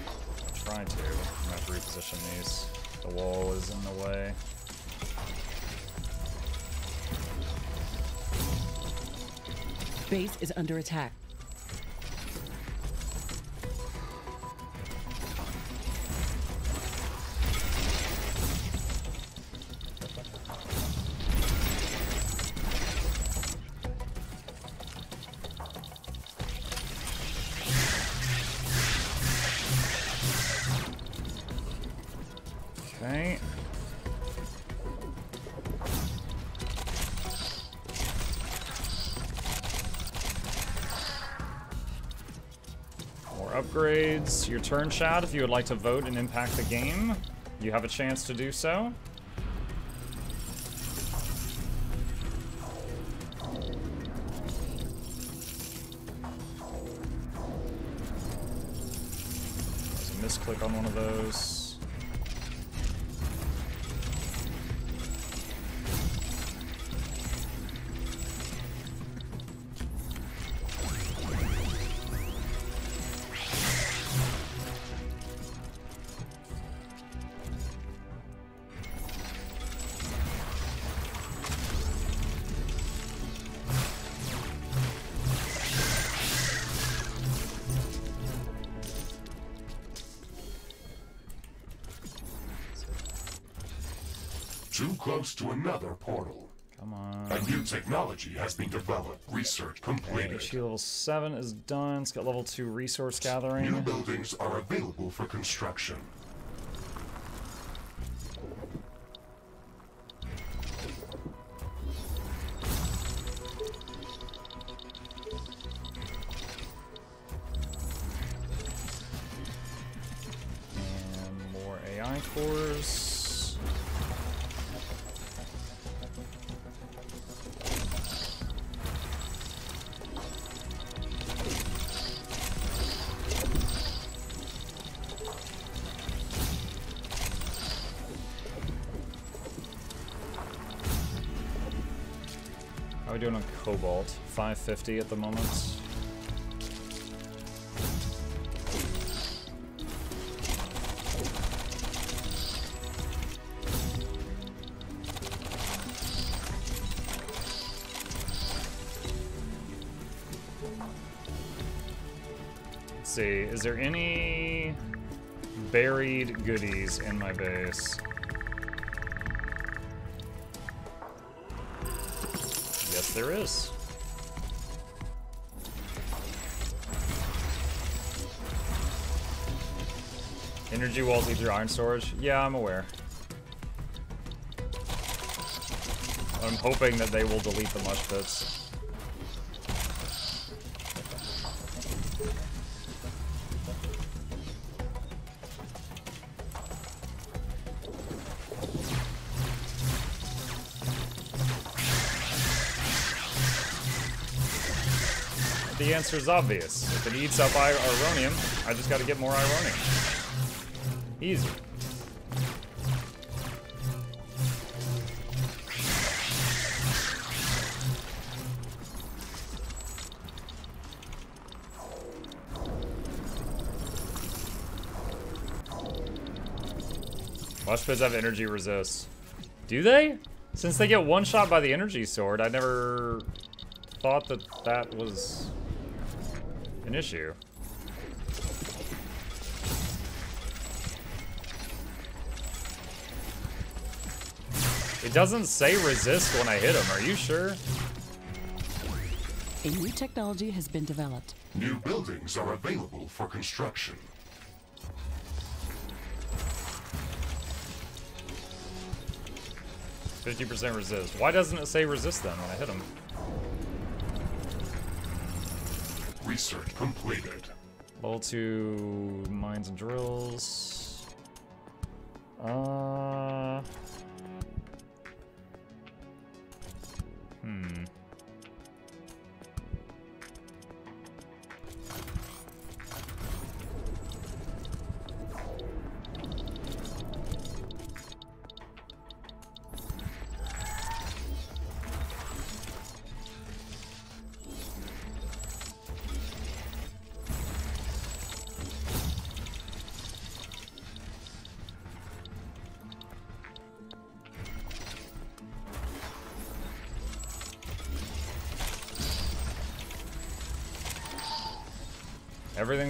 I'll try to. I'm have to reposition these. The wall is in the way. Base is under attack. Upgrades. Your turn, Chad. If you would like to vote and impact the game, you have a chance to do so. To another portal. Come on. A new technology has been developed. Research completed. HP level 7 is done. It's got level 2 resource gathering. New buildings are available for construction. 550 at the moment. Let's see, is there any buried goodies in my base? Energy walls eat through iron storage? Yeah, I'm aware. I'm hoping that they will delete the mushbits. The answer is obvious. If it eats up ironium, I just gotta get more ironium. Easy. Mush have energy resist. Do they? Since they get one shot by the energy sword, I never thought that that was an issue. Doesn't say resist when I hit him, are you sure? A new technology has been developed. New buildings are available for construction. Fifty percent resist. Why doesn't it say resist then when I hit him? Research completed. Level two mines and drills. Uh.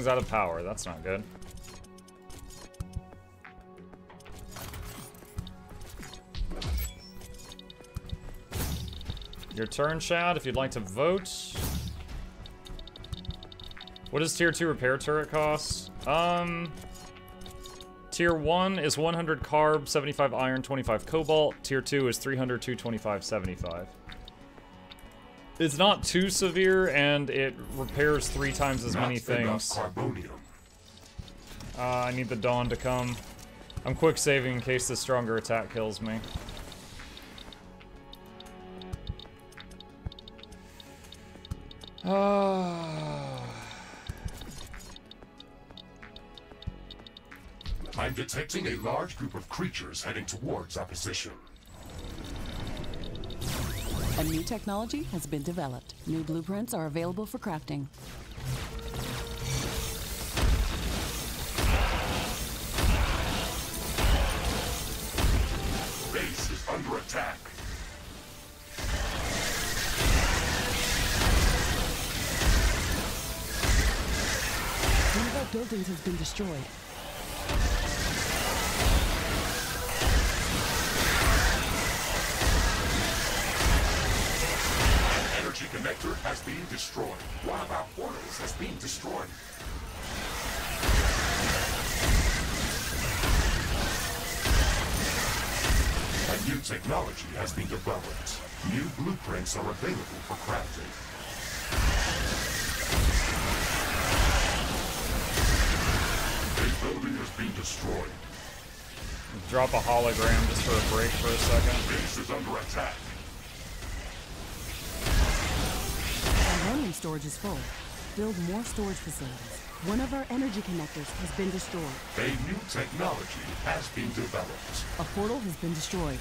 Out of power. That's not good. Your turn, Shad, if you'd like to vote. What does tier 2 repair turret cost? Um, tier 1 is 100 carb, 75 iron, 25 cobalt. Tier 2 is 300, 225, 75. It's not too severe, and it repairs three times as many things. Uh, I need the dawn to come. I'm quick saving in case the stronger attack kills me. Ah. I'm detecting a large group of creatures heading towards our position. A new technology has been developed. New blueprints are available for crafting. Base is under attack. One of our buildings has been destroyed. Has been destroyed. One of our portals has been destroyed. A new technology has been developed. New blueprints are available for crafting. A building has been destroyed. Drop a hologram just for a break for a second. Base is under attack. Uranium storage is full. Build more storage facilities. One of our energy connectors has been destroyed. A new technology has been developed. A portal has been destroyed.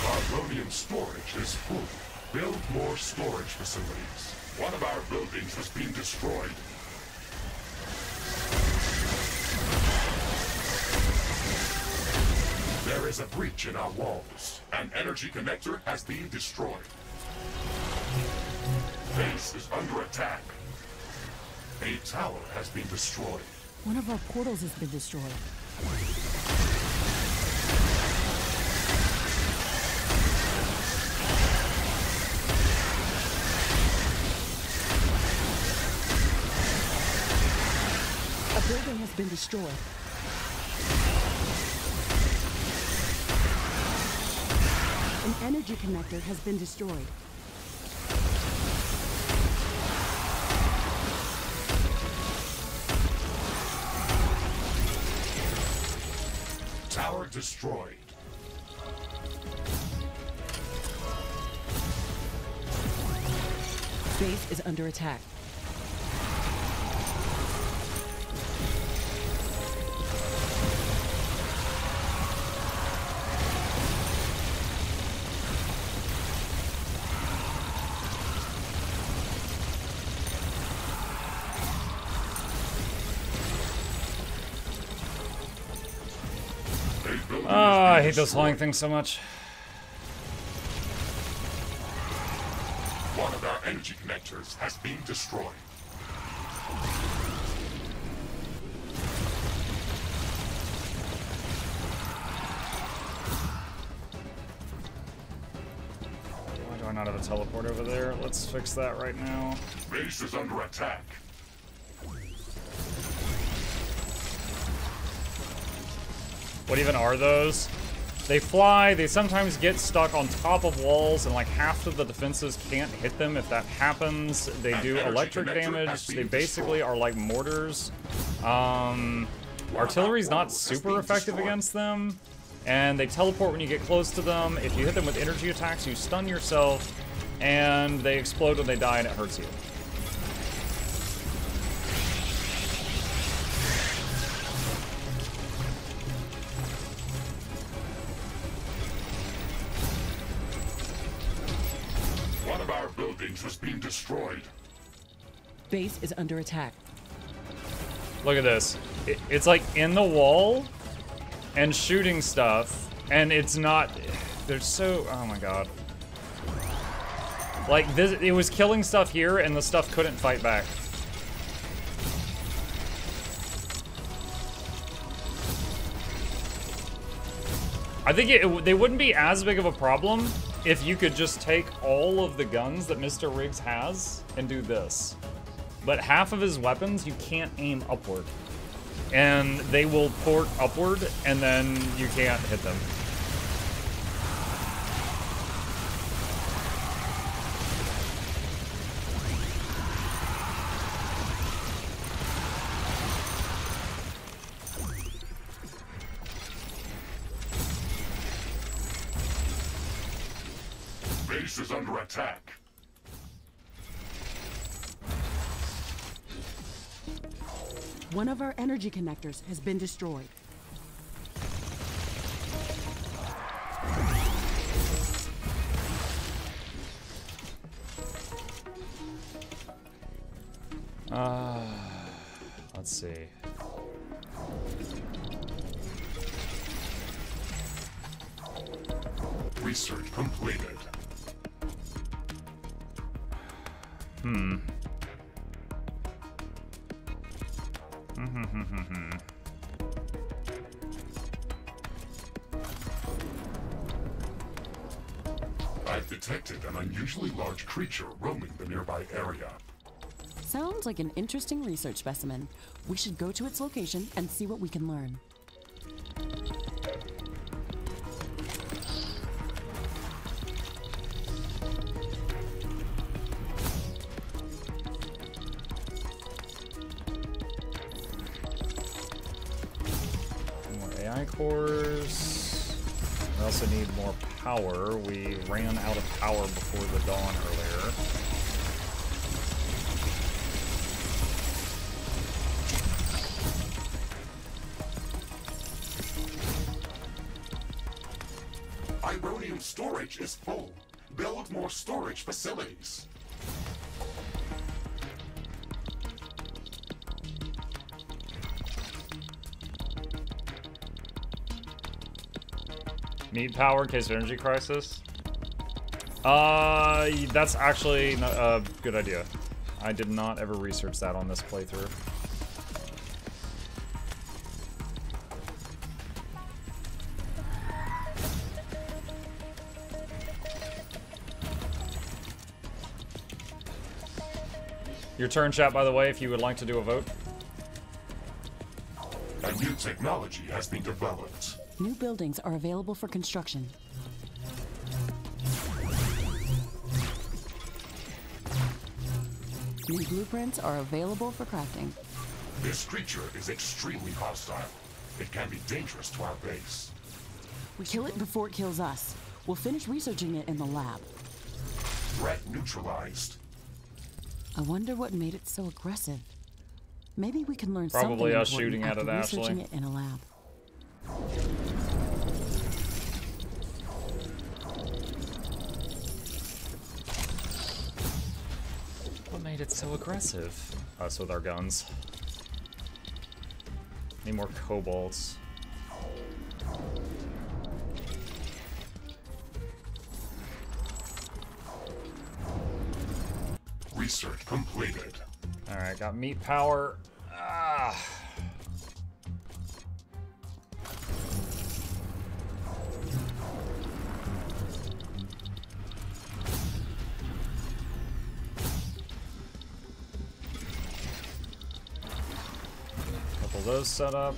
Carbonium storage is full. Build more storage facilities. One of our buildings has been destroyed. Breach in our walls. An energy connector has been destroyed. Base is under attack. A tower has been destroyed. One of our portals has been destroyed. A building has been destroyed. An energy connector has been destroyed. Tower destroyed. Base is under attack. I hate those flying things so much. One of our energy connectors has been destroyed. Why do I not have a teleport over there? Let's fix that right now. Base is under attack. What even are those? They fly, they sometimes get stuck on top of walls, and like half of the defenses can't hit them. If that happens, they An do electric damage. They basically destroyed. are like mortars. Um, artillery's not super effective destroyed. against them, and they teleport when you get close to them. If you hit them with energy attacks, you stun yourself, and they explode when they die, and it hurts you. Destroyed. Base is under attack. Look at this. It, it's like in the wall and shooting stuff, and it's not. They're so. Oh my god. Like this, it was killing stuff here, and the stuff couldn't fight back. I think it, it- they wouldn't be as big of a problem if you could just take all of the guns that Mr. Riggs has and do this. But half of his weapons you can't aim upward. And they will port upward and then you can't hit them. Attack. One of our energy connectors has been destroyed. Uh, let's see. Research completed. Hmm. Mm-hmm. I've detected an unusually large creature roaming the nearby area. Sounds like an interesting research specimen. We should go to its location and see what we can learn. Cores. We also need more power. We ran out of power before the dawn earlier. Ironium storage is full. Build more storage facilities. Need power in case of energy crisis. Uh, that's actually not a good idea. I did not ever research that on this playthrough. Your turn, chat, by the way, if you would like to do a vote. A new technology has been developed. New buildings are available for construction. New blueprints are available for crafting. This creature is extremely hostile. It can be dangerous to our base. We kill it before it kills us. We'll finish researching it in the lab. Threat neutralized. I wonder what made it so aggressive. Maybe we can learn Probably something us important shooting at after it, researching Ashley. it in a lab. Made it so aggressive? Us with our guns. Need more cobalts. Research completed. Alright, got meat power. Those set up.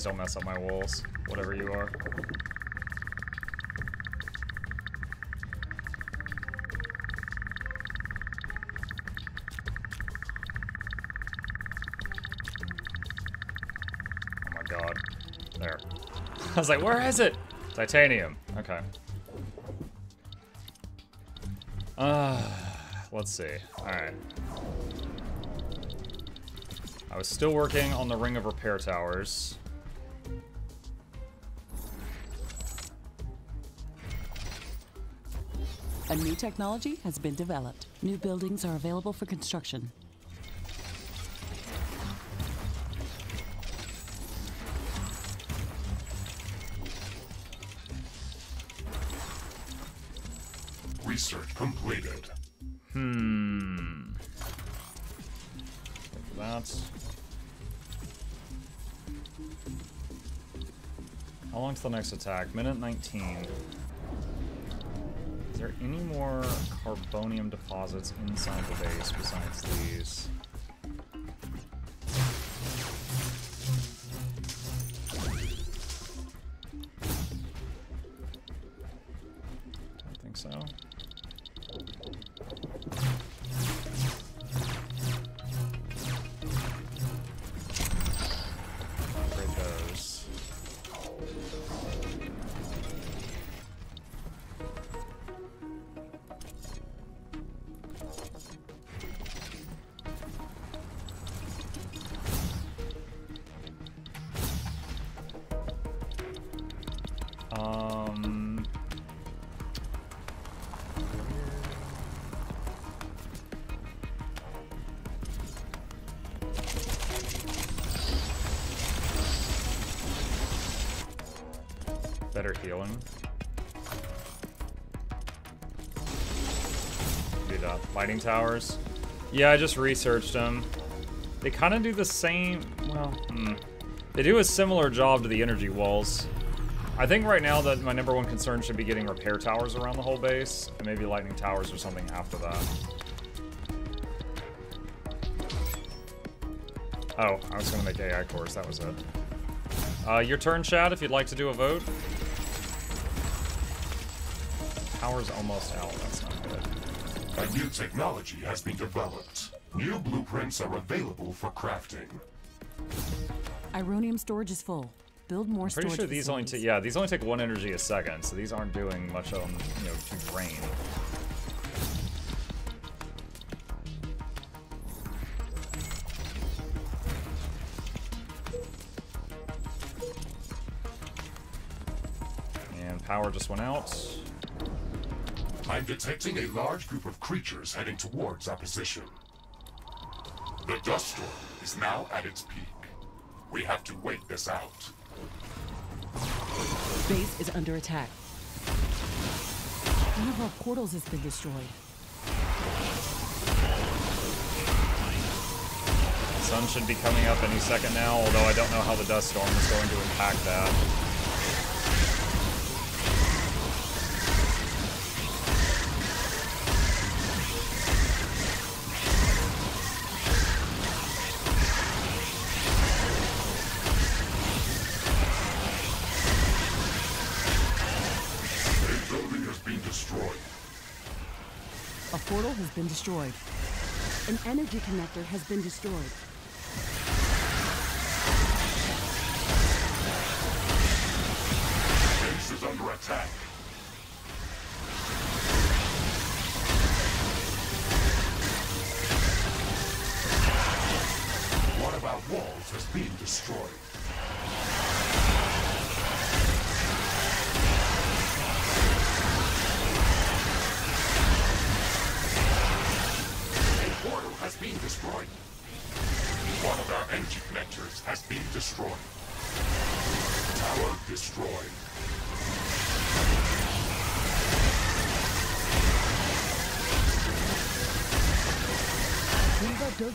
Please don't mess up my walls, whatever you are. Oh my god. There. [LAUGHS] I was like, where is it? Titanium. Okay. Uh, let's see. Alright. I was still working on the Ring of Repair Towers. Technology has been developed. New buildings are available for construction. Research completed. Hmm. Look for that. How long's the next attack? Minute 19. Any more carbonium deposits inside the base besides these? Towers. Yeah, I just researched them. They kind of do the same. Well, hmm. They do a similar job to the energy walls. I think right now that my number one concern should be getting repair towers around the whole base, and maybe lightning towers or something after that. Oh, I was gonna make AI cores, that was it. Uh, your turn, Chad, if you'd like to do a vote. Power's almost out, that's. A new technology has been developed. New blueprints are available for crafting. Ironium storage is full. Build more Pretty storage sure these only take, yeah, these only take one energy a second, so these aren't doing much on, you know, to drain. And power just went out. I'm detecting a large group of creatures heading towards our position. The dust storm is now at its peak. We have to wait this out. Base is under attack. One of our portals has been destroyed. Sun should be coming up any second now, although I don't know how the dust storm is going to impact that. Destroyed. An energy connector has been destroyed.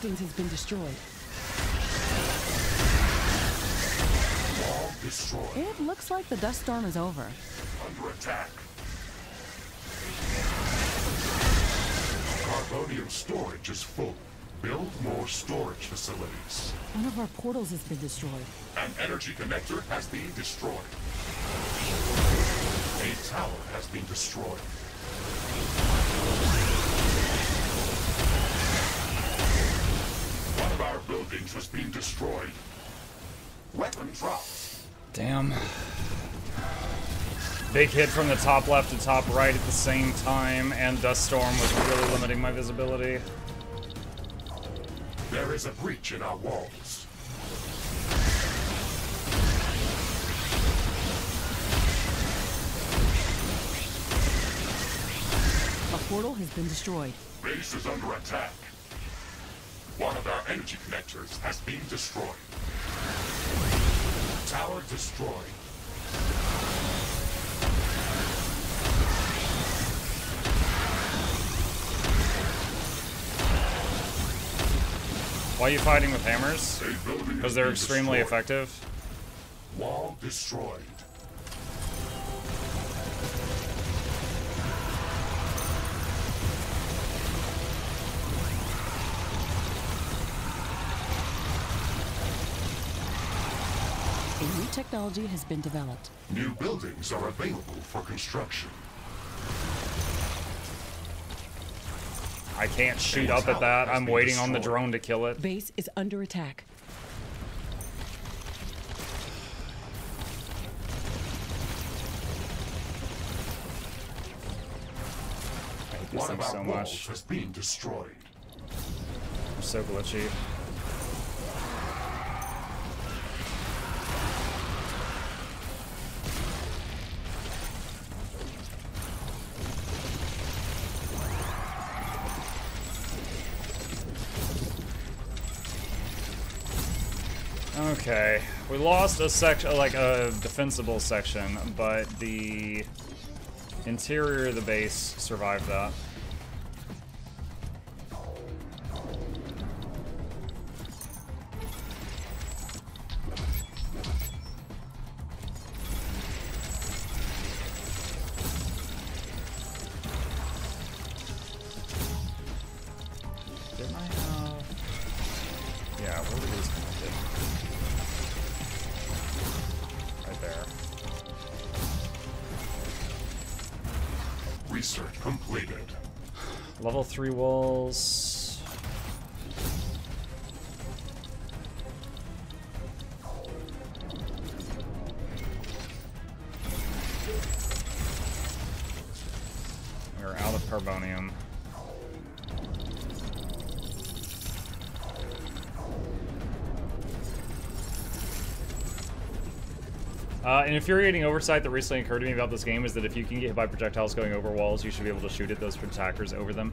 Buildings has been destroyed. It looks like the dust storm is over. Under attack. Carbonium storage is full. Build more storage facilities. One of our portals has been destroyed. An energy connector has been destroyed. A tower has been destroyed. Our buildings has been destroyed. Weapon dropped. Damn. Big hit from the top left to top right at the same time, and Dust Storm was really limiting my visibility. There is a breach in our walls. A portal has been destroyed. Base is under attack. One of our energy connectors has been destroyed. Tower destroyed. Why are you fighting with hammers? Because they're extremely destroyed. effective. Wall destroyed. Technology has been developed. New buildings are available for construction. I can't shoot up at that. I'm waiting on the drone to kill it. Base is under attack. I hate these One of our so walls much. has been destroyed. They're so glitchy. Okay, we lost a section, like a defensible section, but the interior of the base survived that. Didn't I have... Yeah, Research completed. Level 3 walls. Uh, an infuriating oversight that recently occurred to me about this game is that if you can get hit by projectiles going over walls, you should be able to shoot at those attackers over them.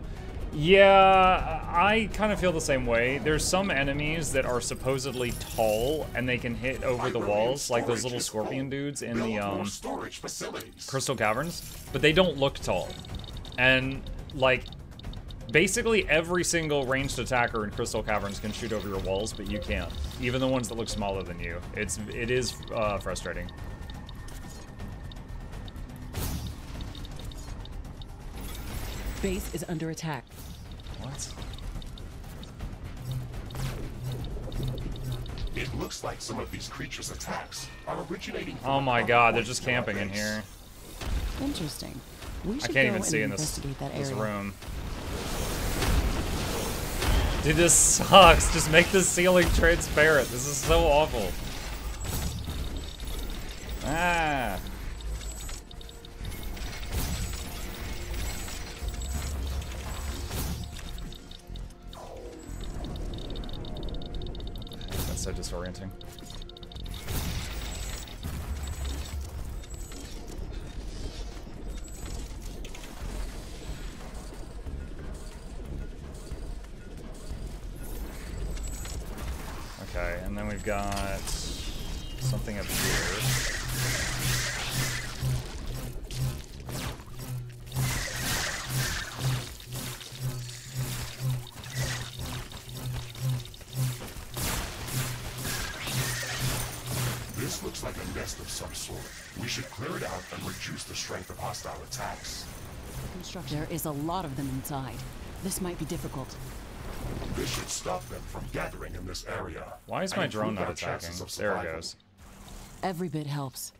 Yeah, I kind of feel the same way. There's some enemies that are supposedly tall and they can hit over the walls, like those little scorpion dudes in the um, storage facilities. Crystal Caverns, but they don't look tall. And, like, basically every single ranged attacker in Crystal Caverns can shoot over your walls, but you can't. Even the ones that look smaller than you. It's, it is uh, frustrating. Base is under attack. What? It looks like some of these creatures' attacks are originating from Oh my god, they're just in our camping in here. Interesting. We should I can't go even and see in this, investigate that this room. Dude, this sucks. Just make the ceiling transparent. This is so awful. Ah. That's so disorienting. We've got something up here. This looks like a nest of some sort. We should clear it out and reduce the strength of hostile attacks. There is a lot of them inside. This might be difficult. This should stop them from gathering in this area. Why is my drone not attacking? of There it goes. Every bit helps.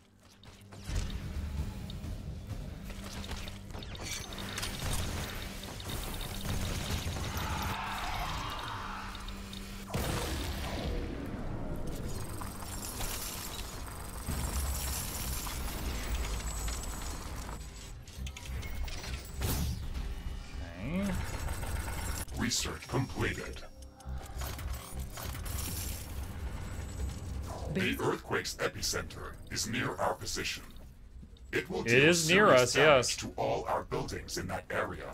It will It deal is near us, yes. to all our buildings in that area.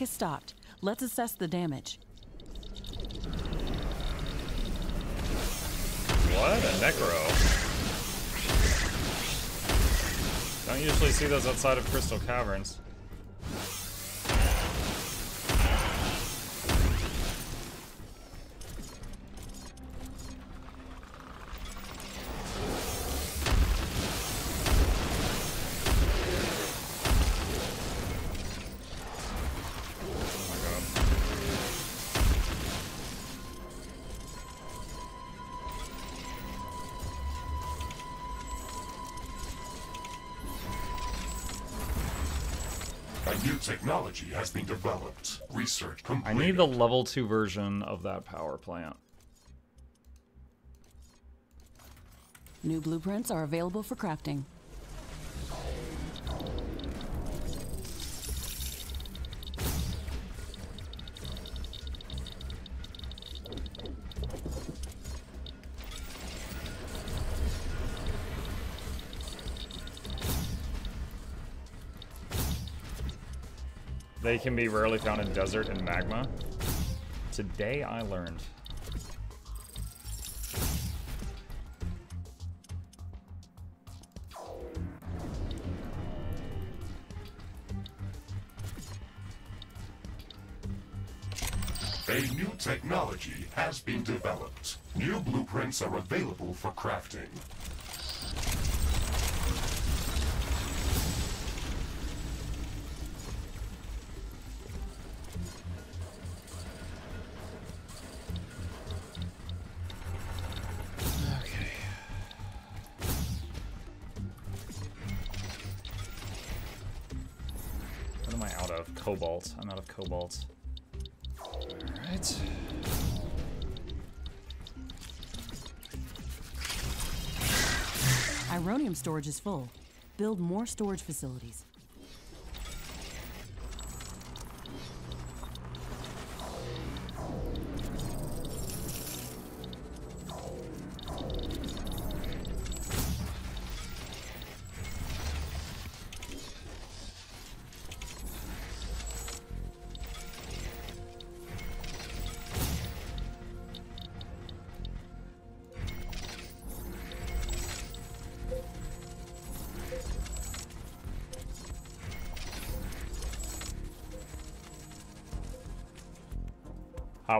The has stopped. Let's assess the damage. What? A necro? Don't usually see those outside of Crystal Caverns. Technology has been developed. Research I need the level 2 version of that power plant. New blueprints are available for crafting. They can be rarely found in desert and magma. Today I learned. A new technology has been developed. New blueprints are available for crafting. Storage is full. Build more storage facilities.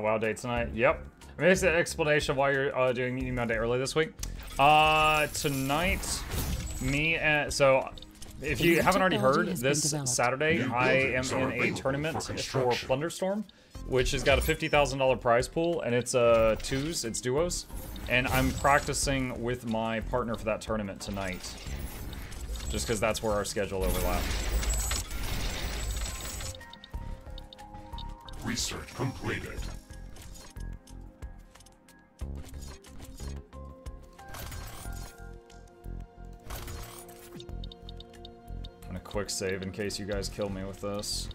WoW day tonight. Yep. I mean, it's an explanation why you're uh, doing email day early this week. Uh, tonight, me and so if you haven't already heard, this. Saturday New I am in a tournament for for. Plunderstorm, which has got a fifty thousand dollar prize pool, and it's uh twos, it's duos, and I'm practicing with my partner for that tournament tonight, just because that's where our schedule overlaps. Research completed. Quick save in case you guys kill me with this.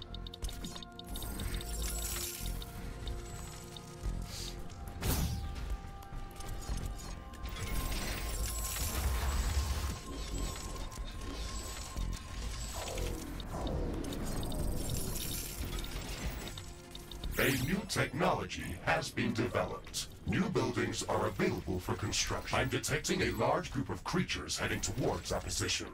A new technology has been developed. New buildings are available for construction. I'm detecting a large group of creatures heading towards our position.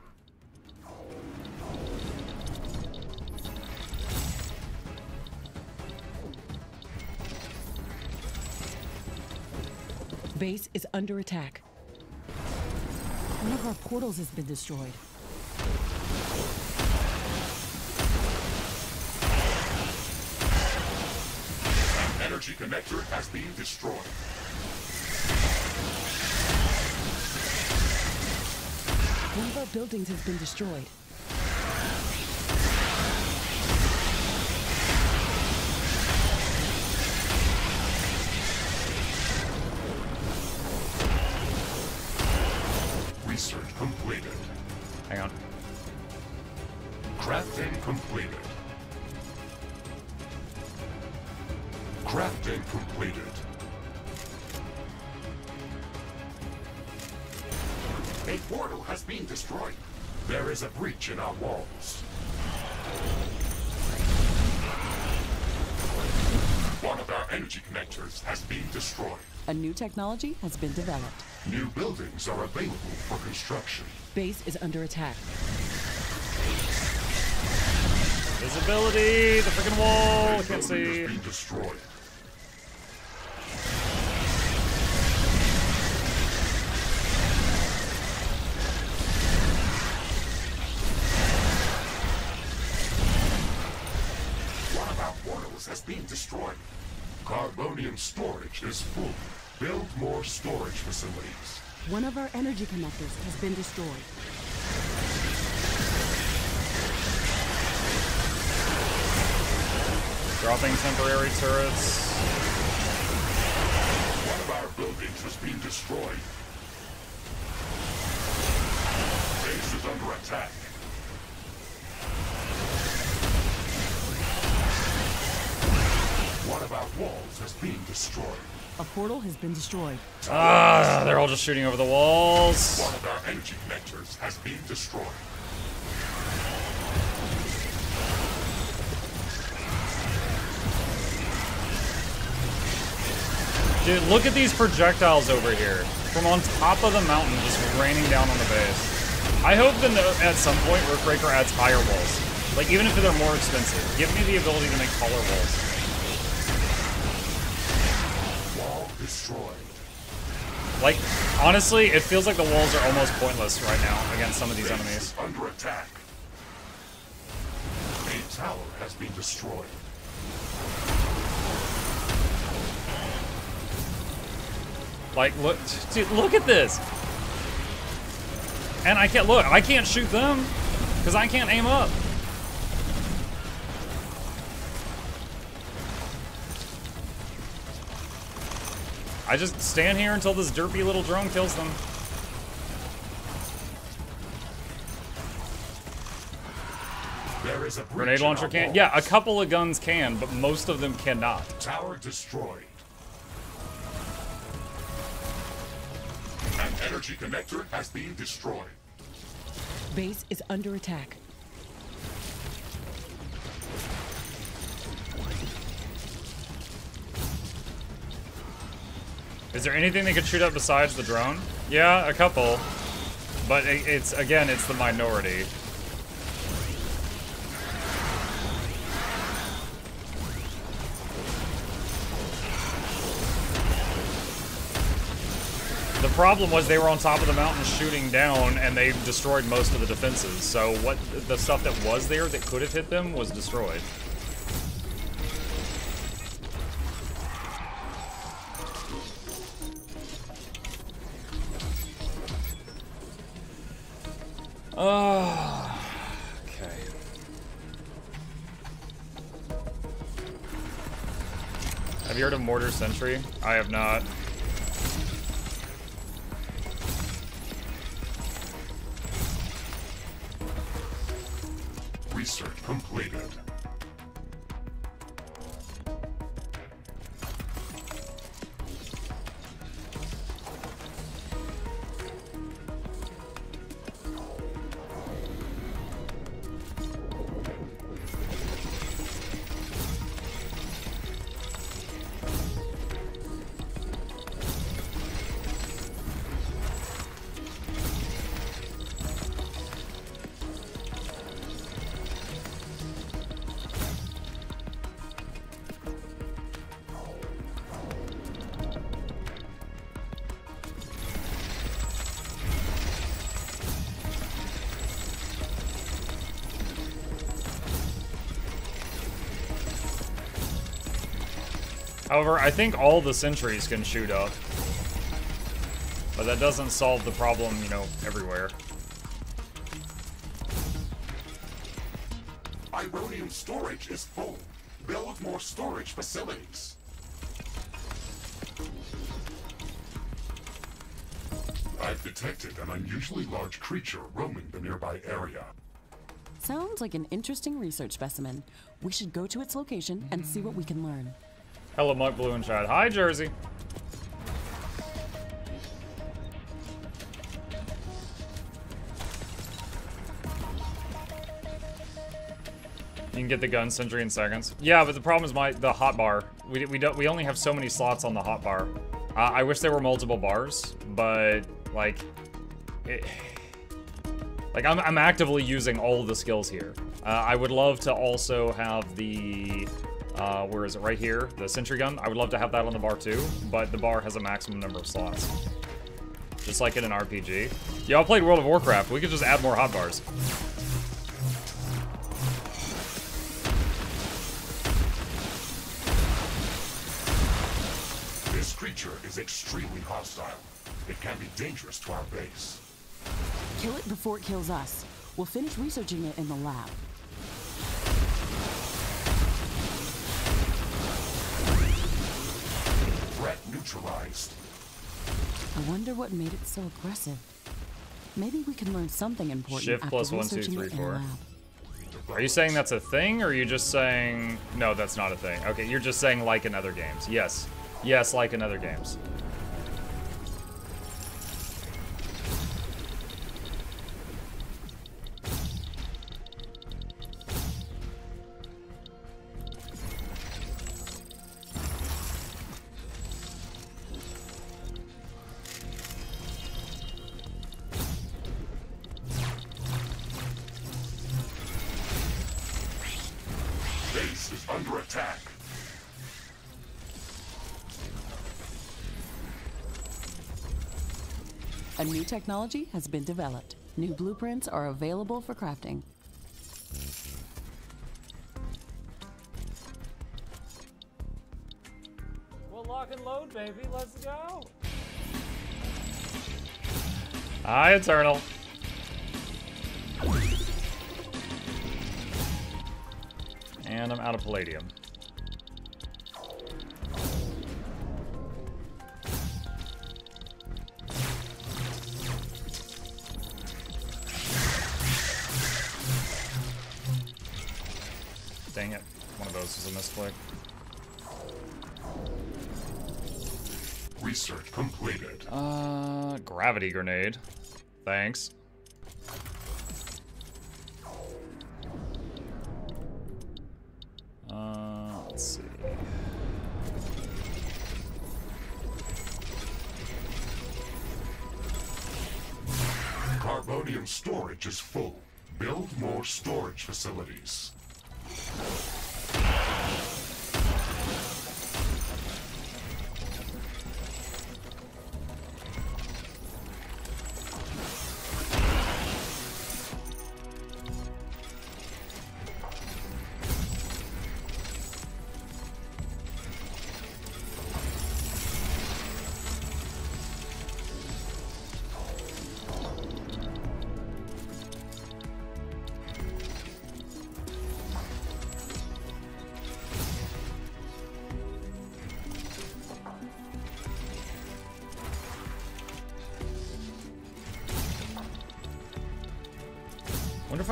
Base is under attack. One of our portals has been destroyed. Energy connector has been destroyed. One of our buildings has been destroyed. Technology has been developed. New buildings are available for construction. Base is under attack. Visibility, the freaking wall, I A can't see. has been destroyed. More storage facilities. One of our energy connectors has been destroyed. Dropping temporary turrets. One of our buildings has been destroyed. Base is under attack. One of our walls has been destroyed. A portal has been destroyed. Ah, they're all just shooting over the walls. One of our energy connectors has been destroyed. Dude, look at these projectiles over here. From on top of the mountain, just raining down on the base. I hope that at some point Riftbreaker adds higher walls. Like, even if they're more expensive, give me the ability to make taller walls. Like, honestly, it feels like the walls are almost pointless right now against some of these enemies. under attack. A tower has been destroyed. Like, look, dude, look at this. And I can't look. I can't shoot them because I can't aim up. I just stand here until this derpy little drone kills them. There is a Grenade launcher can. walls. Yeah, a couple of guns can, but most of them cannot. Tower destroyed. An energy connector has been destroyed. Base is under attack. Is there anything they could shoot up besides the drone? Yeah, a couple. But it, it's, again, it's the minority. The problem was they were on top of the mountain shooting down and they destroyed most of the defenses. So what the stuff that was there that could have hit them was destroyed. Oh, okay. Have you heard of Mortar Sentry? I have not. Research completed. However, I think all the sentries can shoot up. But that doesn't solve the problem, you know, everywhere. Ironium storage is full. Build more storage facilities. I've detected an unusually large creature roaming the nearby area. Sounds like an interesting research specimen. We should go to its location and see what we can learn. Hello, Mike Blue and Chad. Hi, Jersey. You can get the gun sentry in seconds. Yeah, but the problem is my the hot bar. We we don't we only have so many slots on the hot bar. Uh, I wish there were multiple bars, but like, it, like I'm I'm actively using all the skills here. Uh, I would love to also have the uh, where is it? Right here, the sentry gun. I would love to have that on the bar too, but the bar has a maximum number of slots. Just like in an RPG. Y'all played World of Warcraft. We could just add more hot bars. This creature is extremely hostile. It can be dangerous to our base. Kill it before it kills us. We'll finish researching it in the lab. Threat neutralized. I wonder what made it so aggressive. Maybe we can learn something important Shift after plus one, researching it in four. a lab. Are you saying that's a thing, or are you just saying... No, that's not a thing. Okay, you're just saying like in other games. Yes. Yes, like in other games. Technology has been developed. New blueprints are available for crafting. Well, lock and load, baby. Let's go. Hi, Eternal. And I'm out of palladium. Dang it. One of those was a misclick. Research completed. Uh, gravity grenade. Thanks. Uh, let's see. Carbonium storage is full. Build more storage facilities. Wonder if I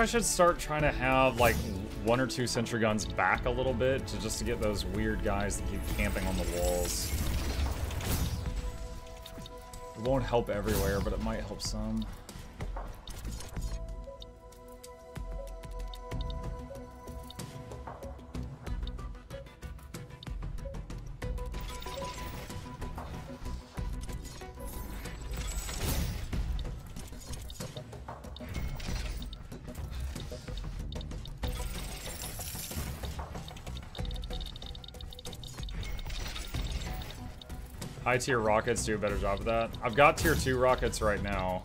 should start trying to have like one or two sentry guns back a little bit to just to get those weird guys that keep camping on the walls. It won't help everywhere, but it might help some. High tier rockets do a better job of that. I've got tier 2 rockets right now.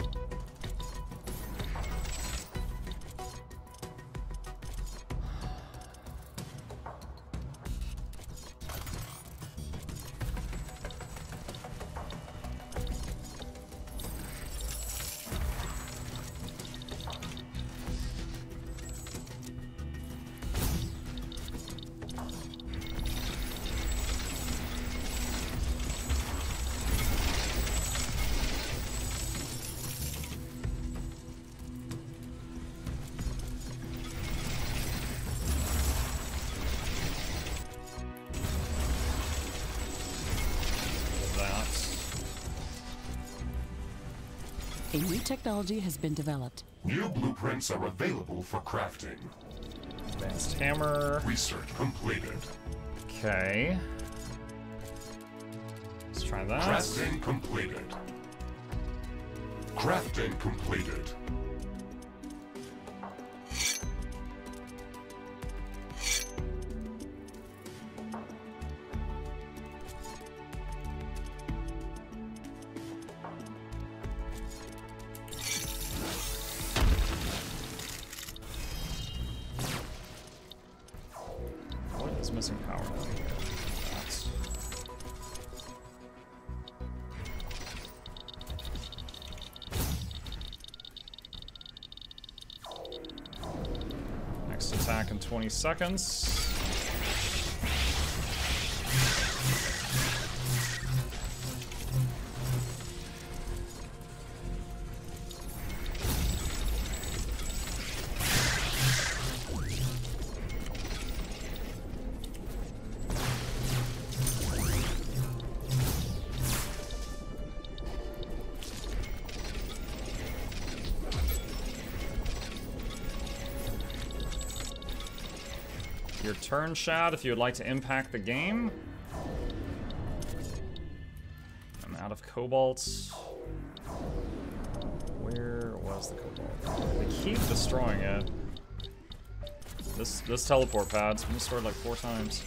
Technology has been developed. New blueprints are available for crafting. Advanced hammer. Research completed. Okay. Let's try that. Crafting completed. Crafting completed. Attack in 20 seconds. Turn, Shad, if you would like to impact the game. I'm out of cobalt. Where was the cobalt? They keep destroying it. This this teleport pad's been destroyed like four times.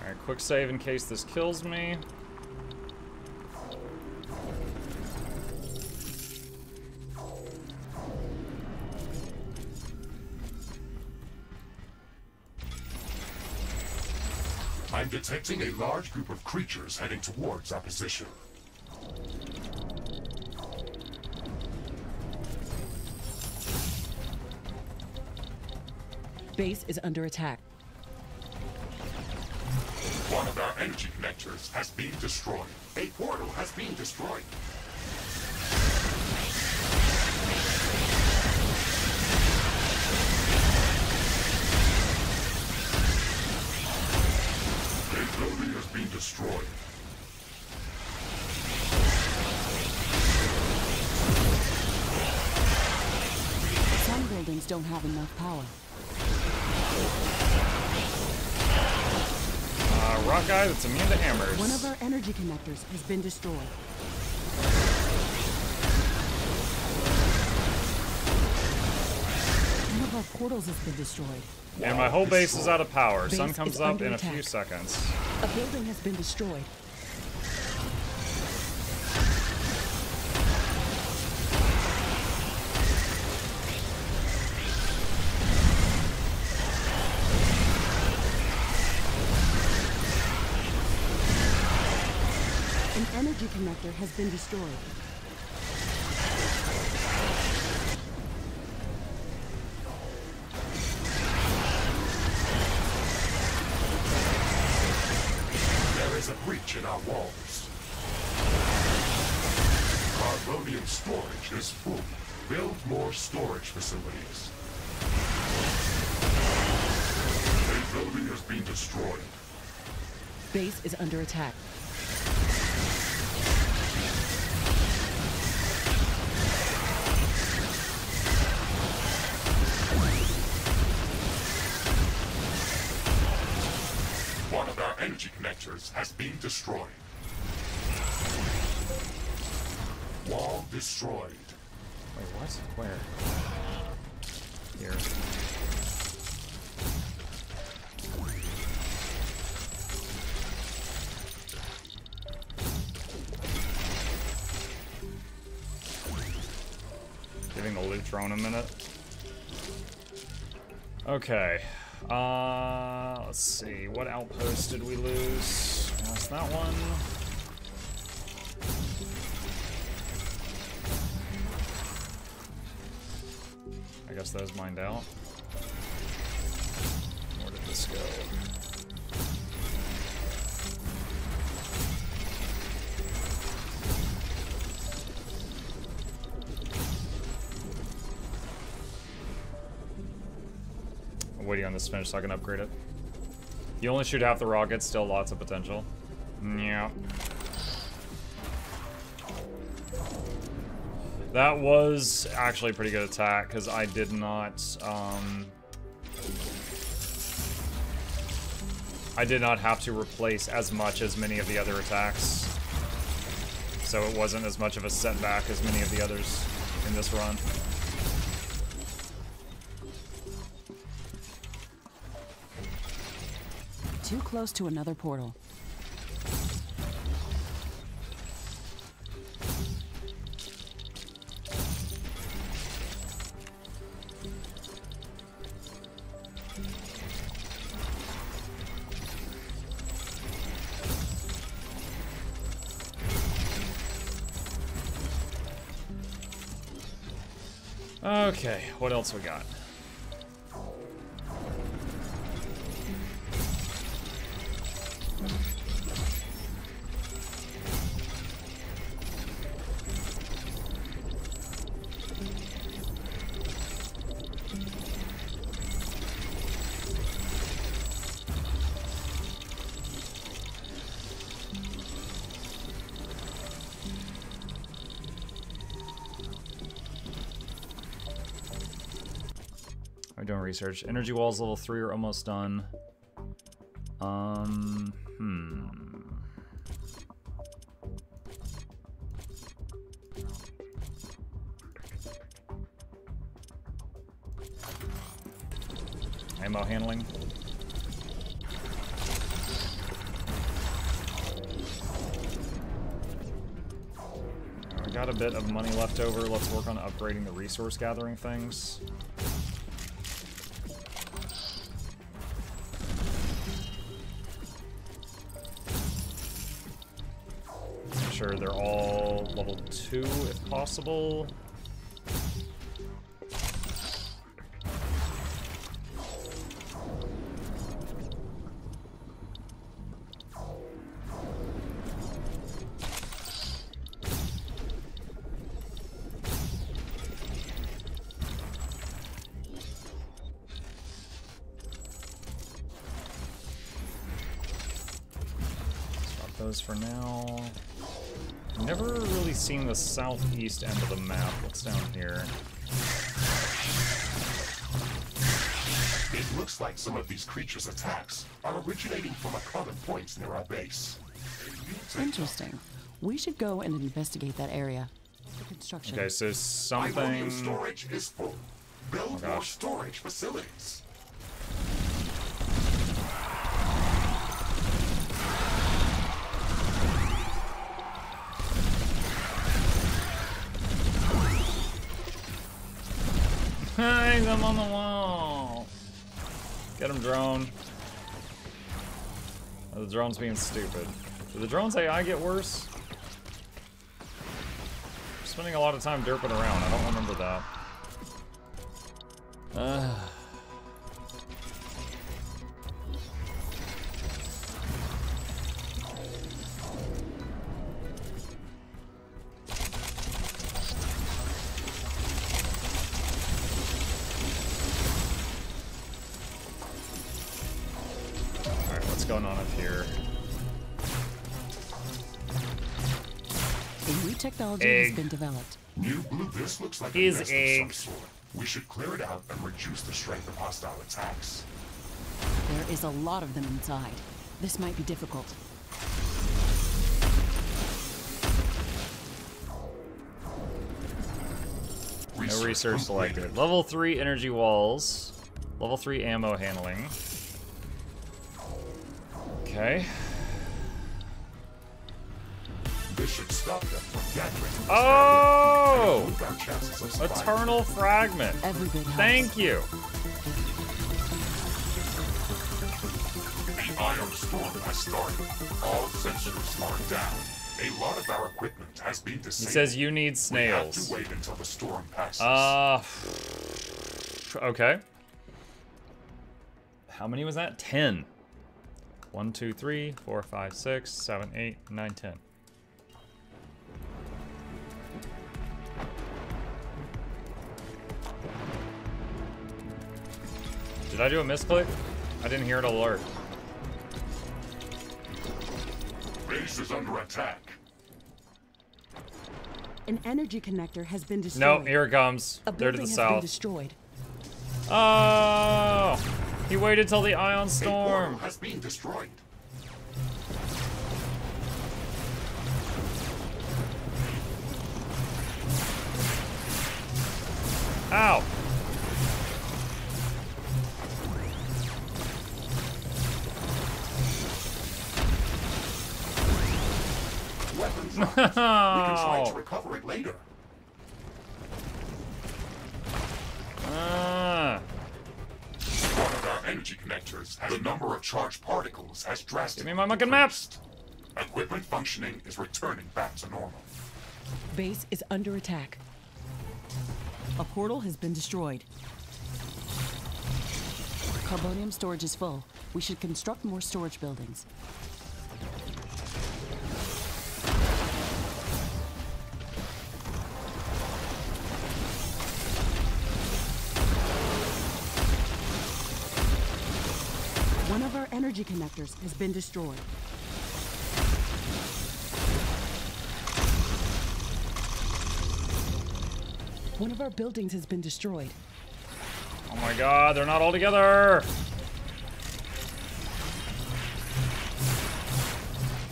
Alright, quick save in case this kills me. Detecting a large group of creatures heading towards our position. Base is under attack. One of our energy connectors has been destroyed. A portal has been destroyed. Have enough power. Uh, rock guy that's immune to hammers. One of our energy connectors has been destroyed. One of our portals has been destroyed. and my whole base is out of power. Sun comes up in a few seconds. A building has been destroyed. Connector has been destroyed. There is a breach in our walls. Carbonium storage is full. Build more storage facilities. A building has been destroyed. Base is under attack. Destroyed. Wait, what? Where? Here. Giving the loot drone a minute. Okay. Uh, let's see. What outpost did we lose? That's that one. Guess those mined out. Where did this go? I'm waiting on this finish so I can upgrade it. You only shoot half the rockets, still lots of potential. Yeah. That was actually a pretty good attack because I did not. Um, I did not have to replace as much as many of the other attacks, so it wasn't as much of a setback as many of the others in this run. Too close to another portal. Okay, what else we got? We're doing research. Energy walls level three are almost done. Um, hmm. Ammo handling. Got a bit of money left over. Let's work on upgrading the resource gathering things. They're all level 2 if possible. The southeast end of the map. What's down here? It looks like some of these creatures' attacks are originating from a common point near our base. Interesting. We should go and investigate that area. For construction. Okay, so Vibranium something. storage is full. Build oh more storage facilities. Drone. Oh, the drone's being stupid. Did the drone's AI get worse? spending a lot of time derping around. I don't remember that. Been developed. New blue. This looks like a His nest of eggs. We should clear it out and reduce the strength of hostile attacks. There is a lot of them inside. This might be difficult. No research completed. selected. Level 3 energy walls. Level 3 ammo handling. Okay. Oh! area. Move our chances of survival. Eternal fragment. Every. Thank you. The Ion Storm has started. All sensors are down. A lot of our equipment has been He says you need We have snails. to wait until the storm passes. Uh. Okay. How many was that? Ten. One, two, three, four, five, six, seven, eight, nine, ten. Did I do a misclick? I didn't hear it alert. Base is under attack. An energy connector has been destroyed. Nope, here it comes. A They're to building the has been south. destroyed. Oh! He waited till the ion A storm. portal has been destroyed. Ow! Weapons [LAUGHS] locked. We can try to recover it later. Ah. One of our energy connectors has the number of charged particles has drastically Give me my fucking map. decreased. Equipment functioning is returning back to normal. Base is under attack. A portal has been destroyed. Carbonium storage is full. We should construct more storage buildings. Of our energy connectors has been destroyed. One of our buildings has been destroyed. Oh my god, they're not all together!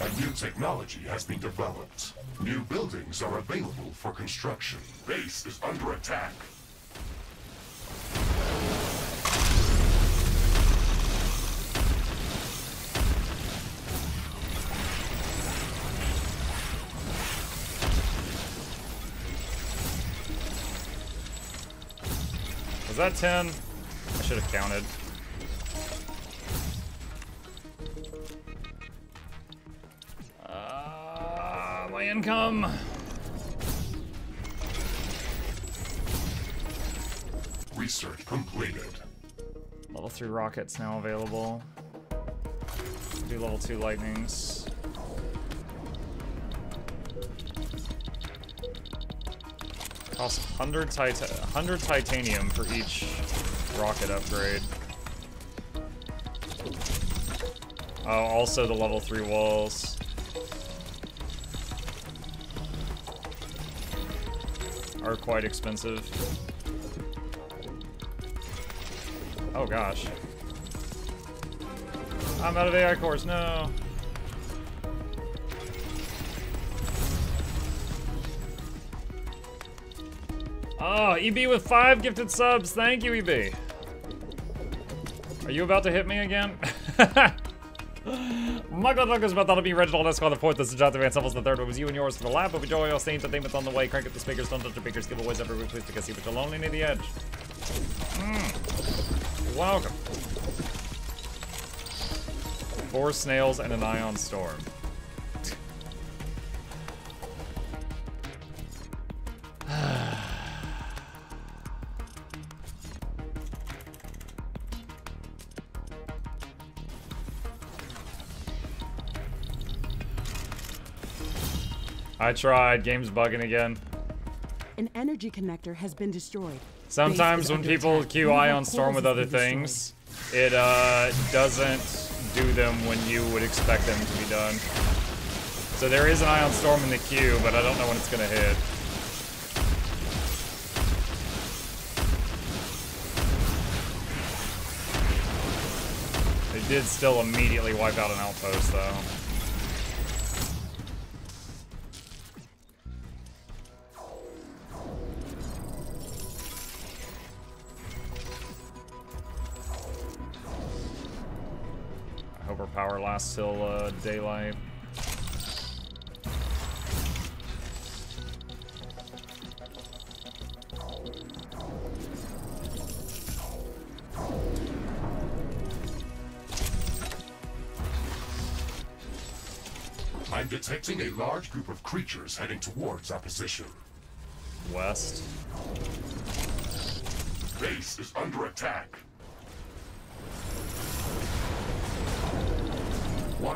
A new technology has been developed. New buildings are available for construction. Base is under attack. That 10? I should have counted. Uh, my income. Research completed. Level 3 rockets now available. Do level 2 lightnings. Costs 100, tita 100 titanium for each rocket upgrade. Oh, also the level 3 walls. Are quite expensive. Oh gosh. I'm out of AI cores, no. Oh, EB with five gifted subs. Thank you, EB. Are you about to hit me again? [LAUGHS] Michael Douglas about that'll be Reginald Esquire the fourth. This is Jonathan Van Suffles the third. It was you and yours for the lab. But enjoy your stay entertainment's on the way. Crank up the speakers, don't touch the speakers. Giveaways every week, please, because see but you're lonely near the edge. Mm. Welcome. Four snails and an ion storm. I tried. Game's bugging again. An energy connector has been destroyed. Sometimes when people One Ion Storm with other things, it uh, doesn't do them when you would expect them to be done. So there is an Ion Storm in the queue, but I don't know when it's gonna hit. They did still immediately wipe out an outpost, though. Hope our power lasts till uh, daylight. I'm detecting a large group of creatures heading towards our position. West. Base is under attack.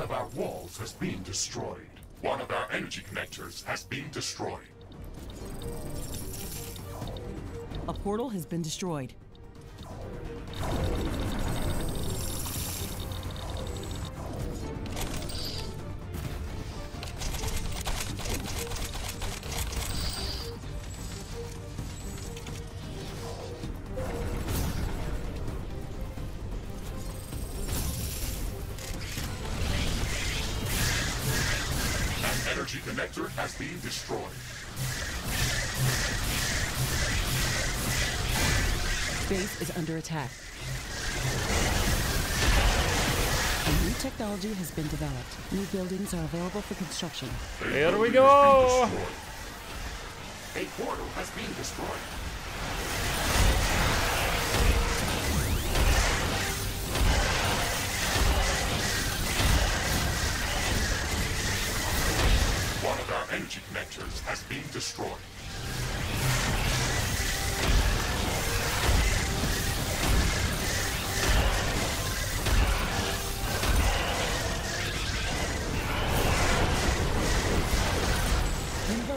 Of our walls has been destroyed. One of our energy connectors has been destroyed. A portal has been destroyed. Attack. A new technology has been developed. New buildings are available for construction. Here we go. has been destroyed. A portal has been destroyed.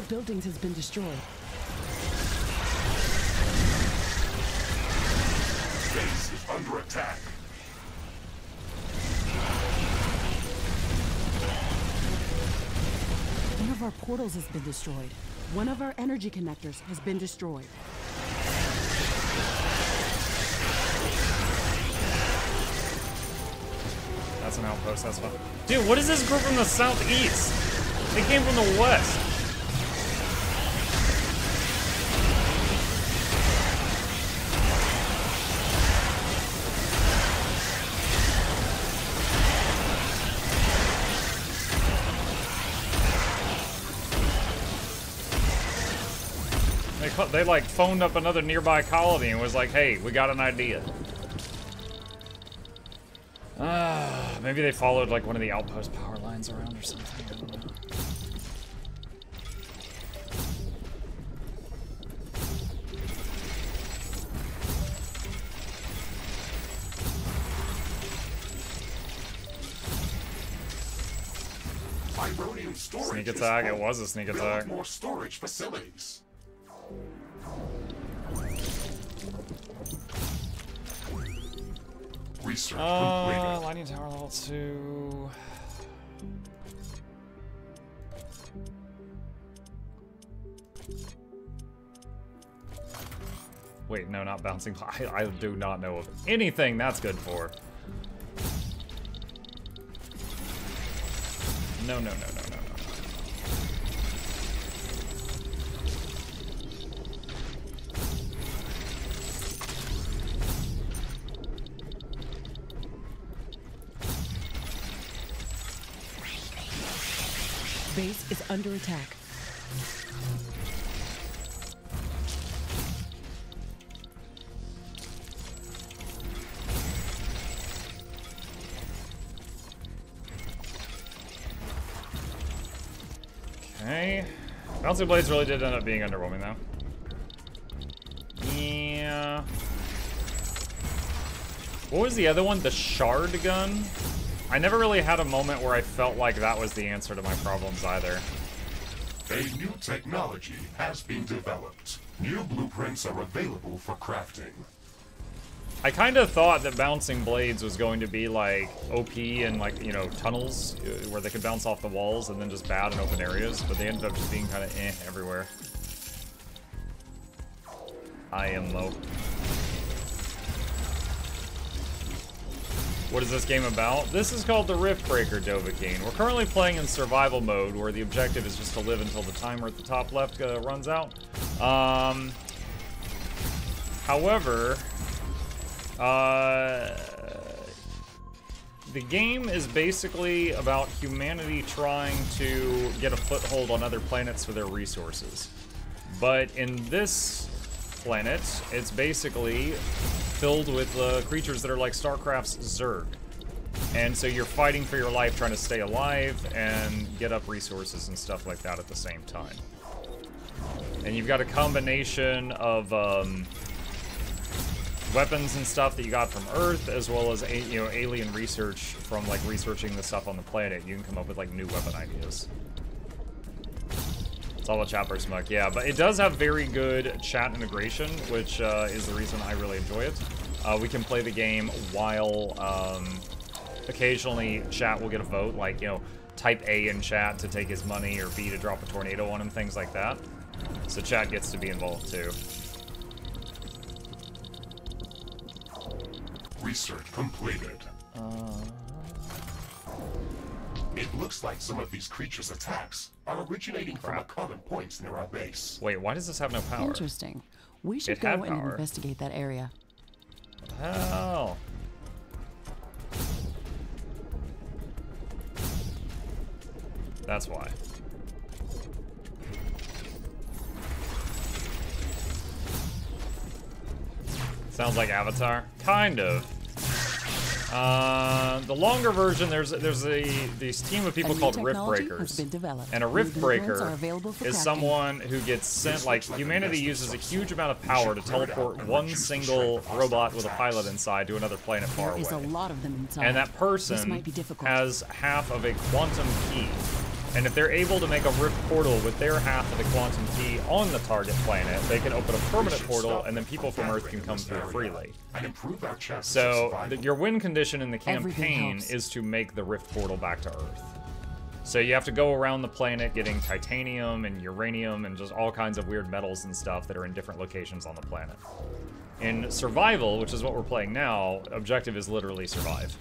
buildings has been destroyed. Base is under attack. One of our portals has been destroyed. One of our energy connectors has been destroyed. That's an outpost, that's fine. Dude, what is this group from the southeast? They came from the west. They, they like phoned up another nearby colony and was like, hey, we got an idea. Ah, maybe they followed like one of the outpost power lines around or something. I don't know. Sneak attack, it was a sneak attack. more storage facilities. Research Uh, completed. lightning tower level two. Wait, no, not bouncing. I, I do not know of anything that's good for. No, no, no, no, Base is under attack. Okay. Bouncing Blades really did end up being underwhelming, though. Yeah. What was the other one? The Shard Gun? I never really had a moment where I felt like that was the answer to my problems either. A new technology has been developed. New blueprints are available for crafting. I kind of thought that bouncing blades was going to be like OP and like, you know, tunnels uh, where they could bounce off the walls and then just bad in open areas, but they ended up just being kind of eh everywhere. I am low. What is this game about? This is called the Riftbreaker Dovahkiin. We're currently playing in survival mode where the objective is just to live until the timer at the top left uh, runs out. Um, however, uh, the game is basically about humanity trying to get a foothold on other planets for their resources. But in this planet, it's basically filled with uh, creatures that are like StarCraft's Zerg. And so you're fighting for your life, trying to stay alive and get up resources and stuff like that at the same time. And you've got a combination of um, weapons and stuff that you got from Earth, as well as you know alien research from like researching the stuff on the planet. You can come up with like new weapon ideas. A chat burst muck, yeah, but it does have very good chat integration, which uh, is the reason I really enjoy it. Uh, we can play the game while um, occasionally chat will get a vote, like you know, type A in chat to take his money or B to drop a tornado on him, things like that. So chat gets to be involved too. Research completed. It looks like some of these creatures' attacks are originating from a common points near our base. Wait, why does this have no power? Interesting. We should It go in and power. investigate that area. Hell. That's why. Sounds like Avatar. Kind of. Uh, the longer version, there's there's a this team of people called Riftbreakers, has been developed. and a Riftbreaker are available for is someone who gets sent like humanity uses a huge amount of power to teleport one single robot with a pilot inside to another planet far There is a away. lot of them inside. And that person might be has half of a quantum key. And if they're able to make a rift portal with their half of the quantum key on the target planet, they can open a permanent portal and then people from Earth can come through freely. And improve our chances of So the, your win condition in the campaign is to make the rift portal back to Earth. So you have to go around the planet getting titanium and uranium and just all kinds of weird metals and stuff that are in different locations on the planet. In survival, which is what we're playing now, objective is literally survive.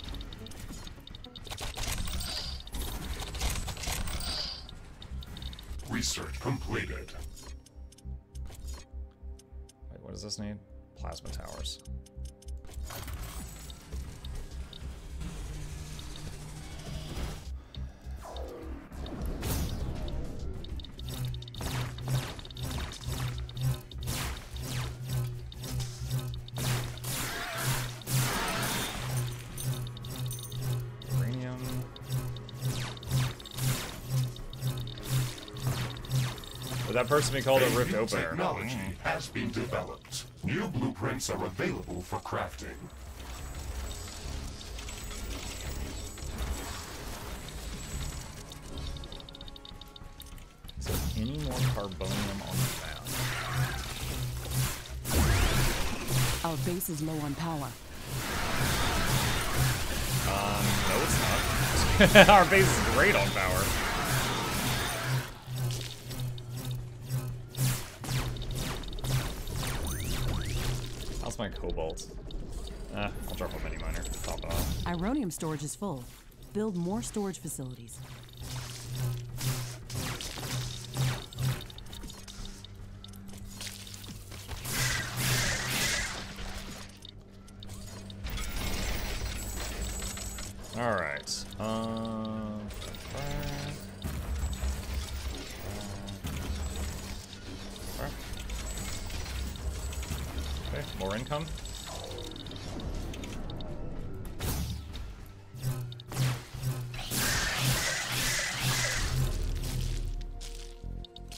Research completed. Wait, what does this need? Plasma towers. Would that person be called a rift new opener? technology has been developed. New blueprints are available for crafting. Is there any more carbonium on the map? Our base is low on power. Um, no, it's not. [LAUGHS] Our base is great on power. How's my cobalt? Uh, I'll drop a mini miner. Top it off. Ironium storage is full. Build more storage facilities. All right. Um. Okay, more income.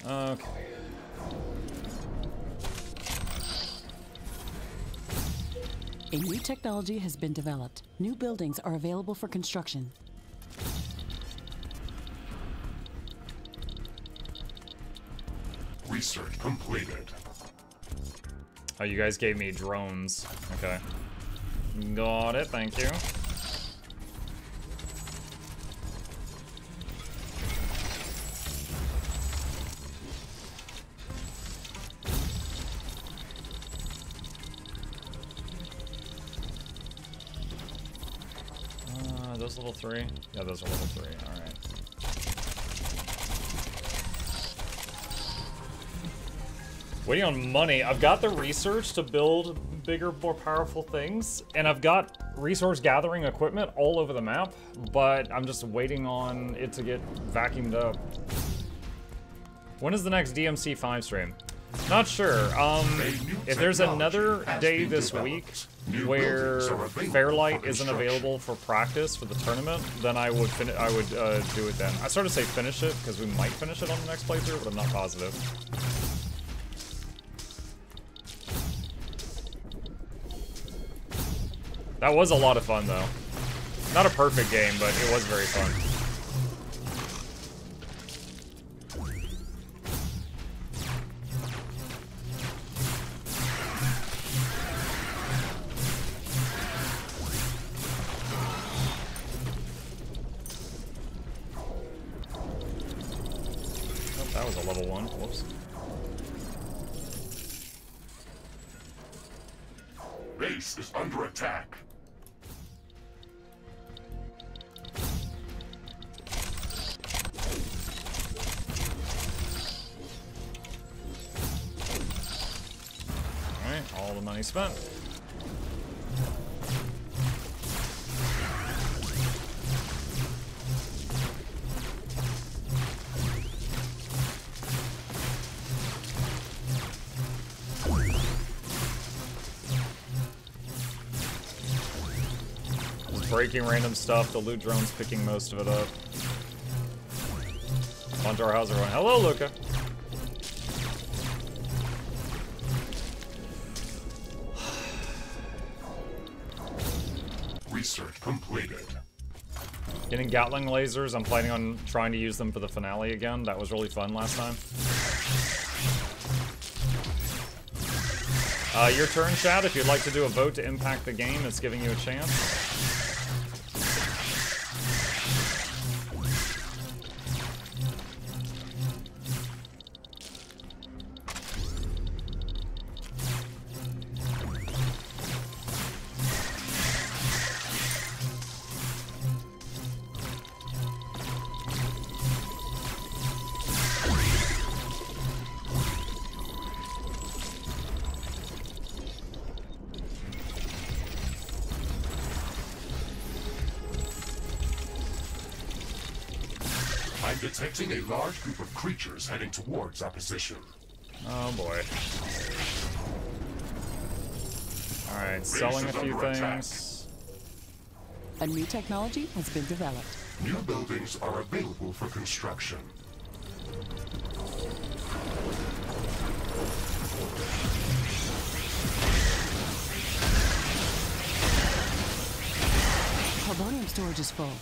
Okay. A new technology has been developed. New buildings are available for construction. Research completed. Oh, you guys gave me drones. Okay. Got it, thank you. Uh, those level three? Yeah, those are level three, alright. Waiting on money. I've got the research to build bigger, more powerful things, and I've got resource gathering equipment all over the map, but I'm just waiting on it to get vacuumed up. When is the next DMC 5 stream? Not sure. Um, if there's another day this week where Fairlight isn't available for practice for the tournament, then I would I would uh, do it then. I sort of say finish it because we might finish it on the next playthrough, but I'm not positive. That was a lot of fun, though. Not a perfect game, but it was very fun. Just random stuff, the loot drone's picking most of it up. Bonjar, how's going? Hello, Luca. [SIGHS] Research completed. Getting Gatling lasers, I'm planning on trying to use them for the finale again. That was really fun last time. Uh, your turn, Chad. If you'd like to do a vote to impact the game, it's giving you a chance. Creatures heading towards our position. Oh boy. Alright, selling a few things. A new technology has been developed. New buildings are available for construction. Carbonium storage is full.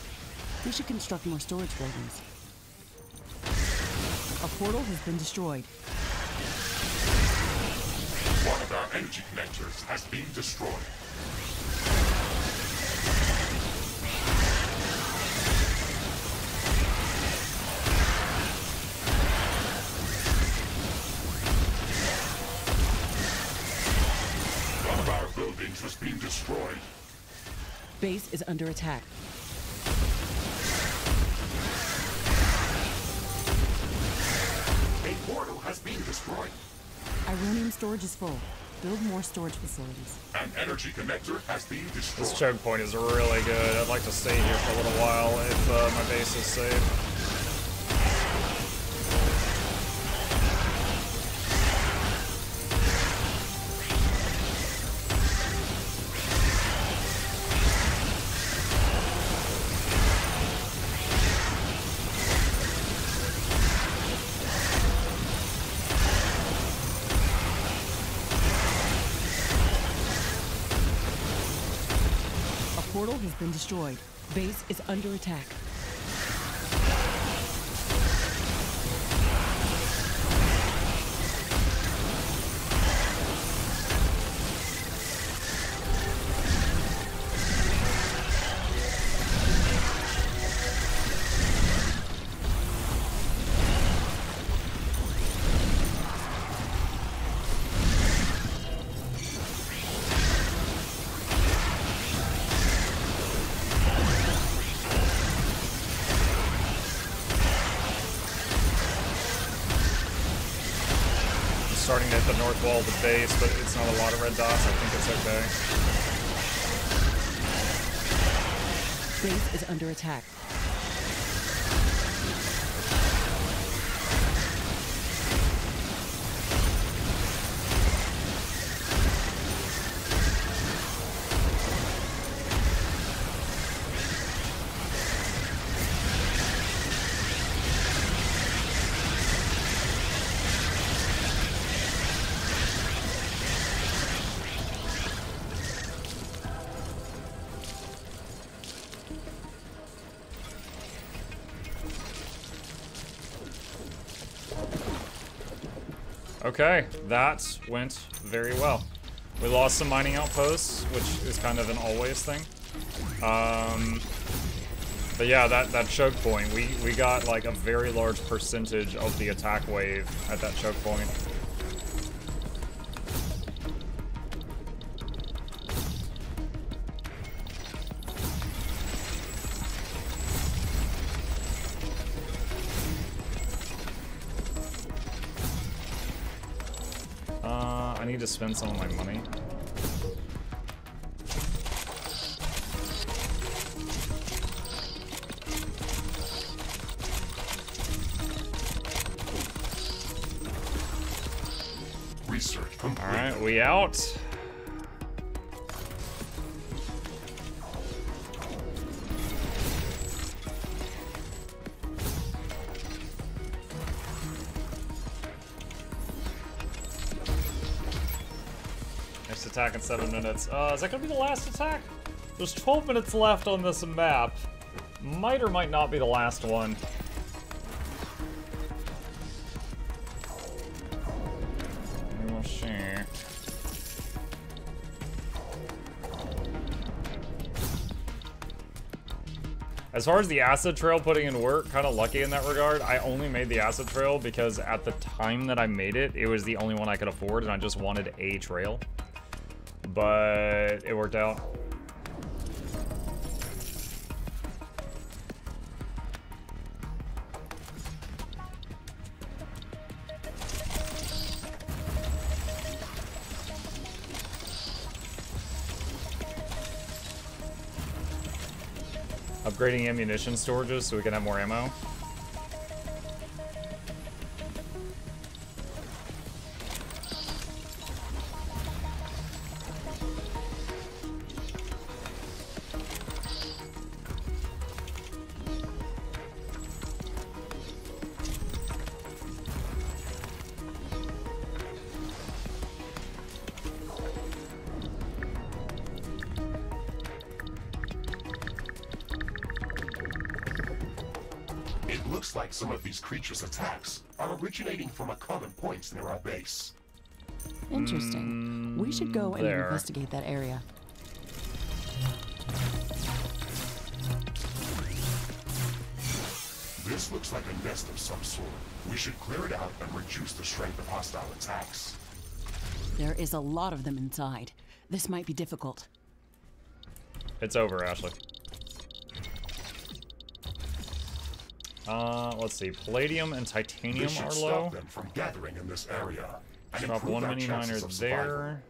We should construct more storage buildings. A portal has been destroyed. One of our energy connectors has been destroyed. One of our buildings has been destroyed. Base is under attack. Storage is full. Build more storage facilities. An energy connector has been This destroyed. choke point is really good. I'd like to stay here for a little while if uh, my base is safe. Been destroyed. Base is under attack. Wall the base, but it's not a lot of red dots. I think it's okay. Base is under attack. Okay, that went very well. We lost some mining outposts, which is kind of an always thing. Um, but yeah, that, that choke point, we, we got like a very large percentage of the attack wave at that choke point. Need to spend some of my money. Research complete. Alright, we out. Attack in seven minutes. Uh, is that gonna be the last attack? There's 12 minutes left on this map. Might or might not be the last one. We will see. As far as the acid trail putting in work, kind of lucky in that regard. I only made the acid trail because at the time that I made it, it was the only one I could afford and I just wanted a trail. But it worked out. Upgrading ammunition storages so we can have more ammo. Of attacks are originating from a common point near our base. Interesting. we should go and there. investigate that area. This looks like a nest of some sort. We should clear it out and reduce the strength of hostile attacks. There is a lot of them inside. This might be difficult. It's over, Ashley. Uh, let's see. Palladium and titanium This should are stop low. them from gathering in this area. and Drop improve one mini miner there,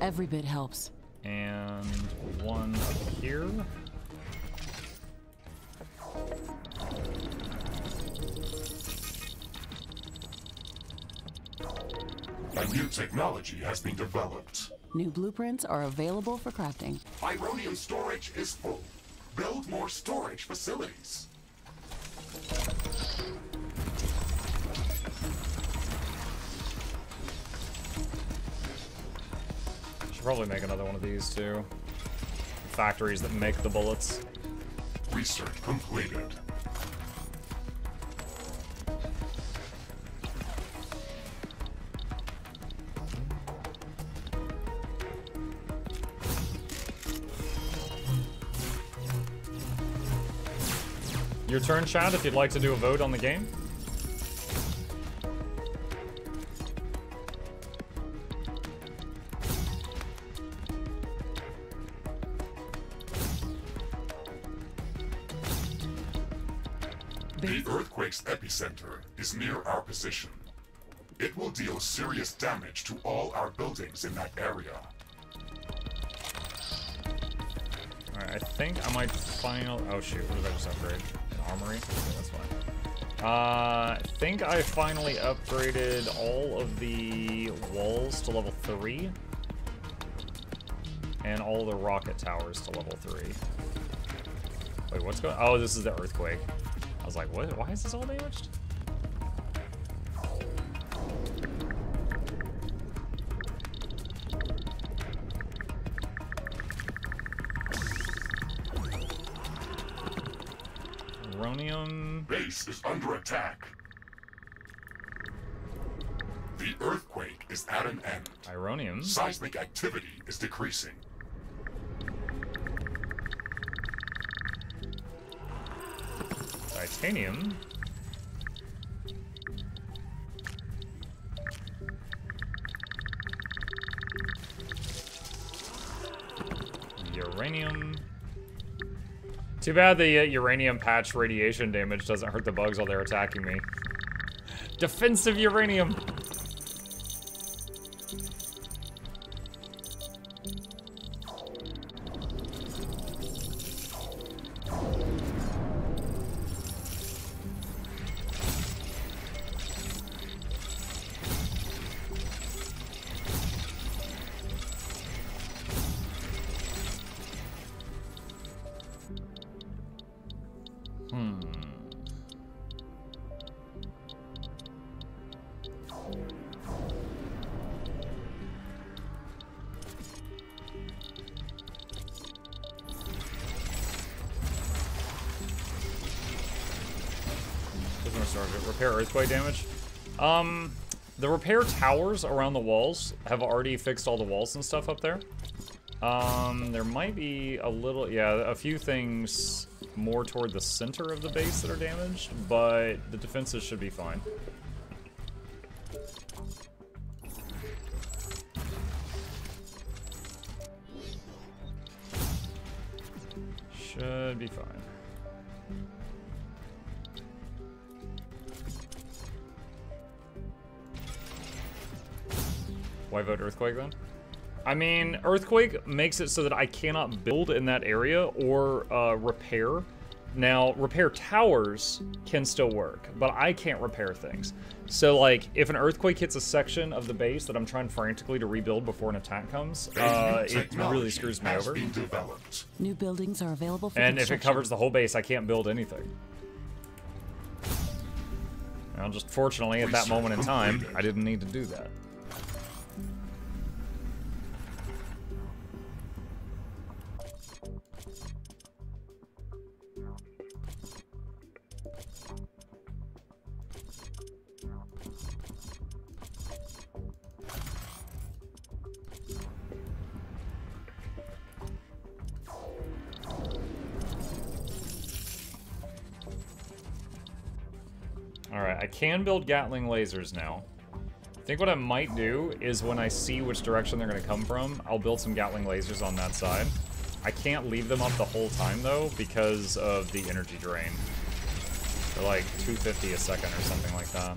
Every bit helps. and one here. A new technology has been developed. New blueprints are available for crafting. Ironium storage is full. Build more storage facilities. Should probably make another one of these too. Factories that make the bullets. Research completed. Your turn, Chad, if you'd like to do a vote on the game. The earthquake's epicenter is near our position. It will deal serious damage to all our buildings in that area. Alright, I think I might final. Oh shoot, what did I just upgrade? Armory? That's fine. Uh, I think I finally upgraded all of the walls to level 3. And all the rocket towers to level 3. Wait, what's going Oh, this is the earthquake. I was like, what? Why is this all damaged? Base is under attack. The earthquake is at an end. Ironium. Seismic activity is decreasing. Titanium. Uranium. Too bad the uh, uranium patch radiation damage doesn't hurt the bugs while they're attacking me. Defensive uranium! Earthquake damage. Um, the repair towers around the walls have already fixed all the walls and stuff up there. Um, there might be a little, yeah, a few things more toward the center of the base that are damaged, but the defenses should be fine. Should be fine. Why vote Earthquake then? I mean, Earthquake makes it so that I cannot build in that area or uh, repair. Now, repair towers can still work, but I can't repair things. So, like, if an Earthquake hits a section of the base that I'm trying frantically to rebuild before an attack comes, uh, it really screws me over. New buildings are available for And if it covers the whole base, I can't build anything. Well, just fortunately, at that moment in time. I didn't need to do that. Alright, I can build Gatling lasers now. I think what I might do is when I see which direction they're going to come from, I'll build some Gatling lasers on that side. I can't leave them up the whole time, though, because of the energy drain. They're like 250 a second or something like that.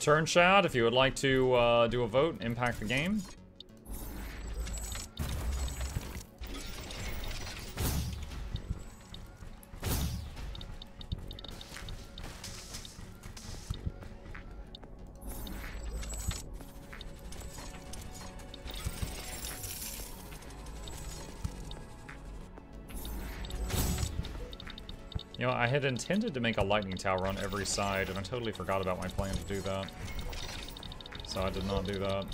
Your turn, Shad, if you would like to uh, do a vote, impact the game. I had intended to make a lightning tower on every side, and I totally forgot about my plan to do that. So I did not do that.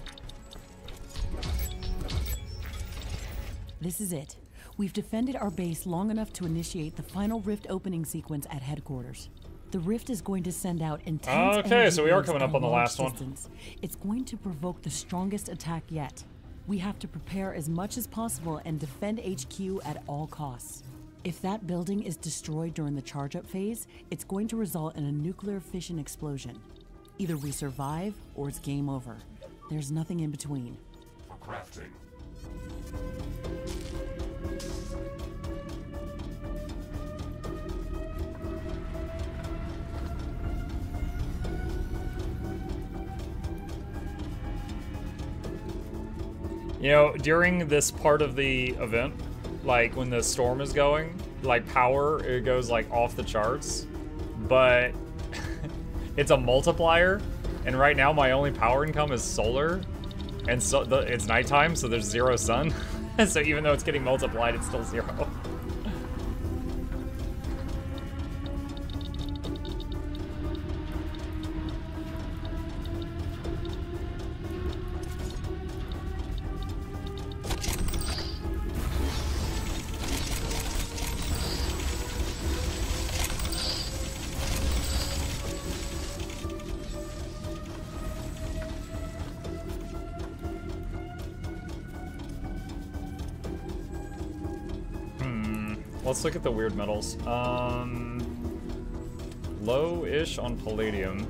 This is it. We've defended our base long enough to initiate the final rift opening sequence at headquarters. The rift is going to send out intense Okay, so we are coming up on the last one. It's going to provoke the strongest attack yet. We have to prepare as much as possible and defend HQ at all costs. If that building is destroyed during the charge up phase, it's going to result in a nuclear fission explosion. Either we survive or it's game over. There's nothing in between. For crafting. You know, during this part of the event, like when the storm is going, like power, it goes like off the charts, but [LAUGHS] it's a multiplier, and right now my only power income is solar, and so the, it's nighttime, so there's zero sun, [LAUGHS] so even though it's getting multiplied, it's still zero. Look at the weird metals. Um, low-ish on palladium.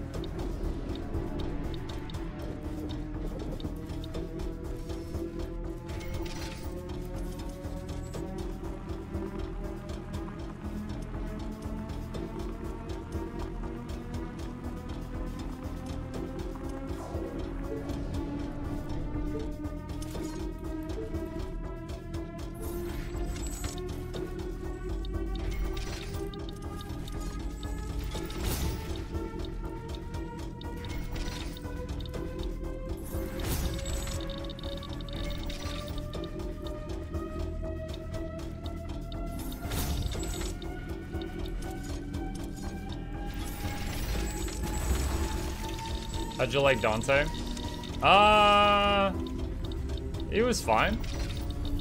You like Dante? Uh, it was fine.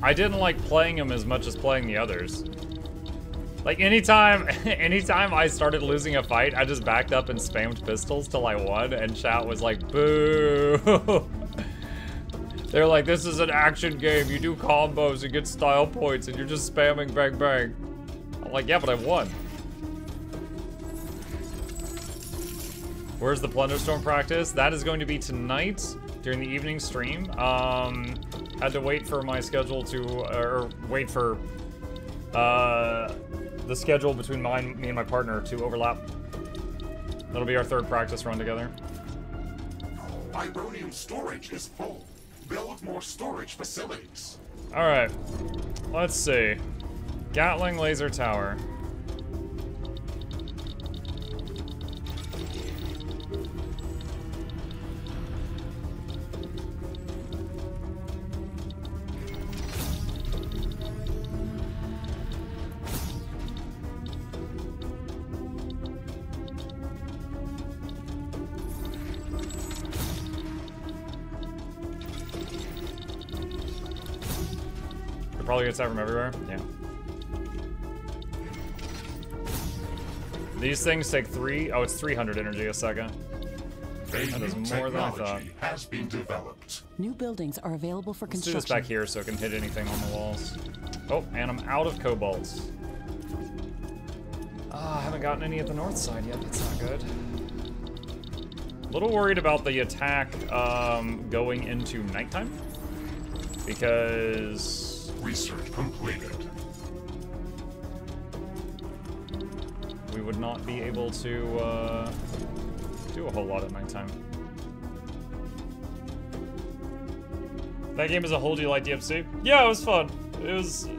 I didn't like playing him as much as playing the others. Like anytime, [LAUGHS] anytime I started losing a fight, I just backed up and spammed pistols till I won, and chat was like, "Boo!" [LAUGHS] They're like, "This is an action game. You do combos you get style points, and you're just spamming bang bang." I'm like, "Yeah, but I won." Where's the Plunderstorm practice? That is going to be tonight during the evening stream. Um, had to wait for my schedule to, or wait for uh, the schedule between mine, me and my partner to overlap. That'll be our third practice run together. Vibronium storage is full. Build more storage facilities. All right, let's see. Gatling laser tower. Probably gets that from everywhere. Yeah. These things take three. Oh, it's 300 energy a second. That is new more than I thought. has been developed. New buildings are available for Let's do construction. this back here so it can hit anything on the walls. Oh, and I'm out of cobalts. Ah, I haven't gotten any at the north side yet. That's not good. A little worried about the attack um, going into nighttime. Because Research completed. we would not be able to uh, do a whole lot at nighttime. That game as a whole, you like DMC? Yeah, it was fun. It was uh,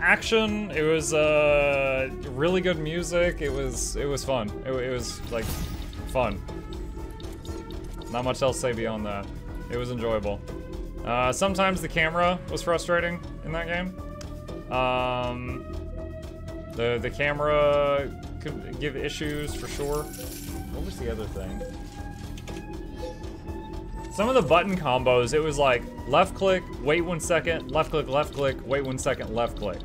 action. It was uh, really good music. It was it was fun. It, it was like fun. Not much else to say beyond that. It was enjoyable. Uh, sometimes the camera was frustrating in that game. Um, the the camera could give issues for sure. What was the other thing? Some of the button combos, it was like left click, wait one second, left click, left click, wait one second, left click.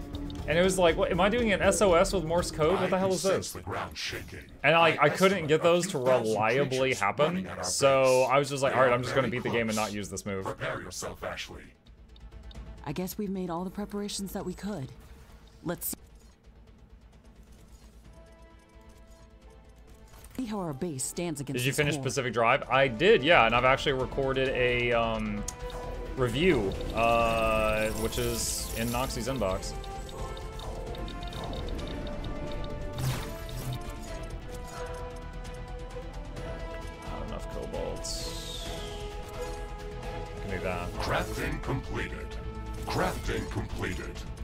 And it was like, what, am I doing an SOS with Morse code? What the hell is sense this? the ground shaking. And I, I I couldn't get those to reliably happen, running at our so. I was just like, alright, I'm just gonna beat the game and not use this move. Prepare yourself, Ashley. I guess we've made all the preparations that we could. Let's see how our base stands against Did you finish. Pacific Drive? I did, yeah, and I've actually recorded a um, review, uh, which is in Noxxi's inbox. Crafting completed. Crafting completed.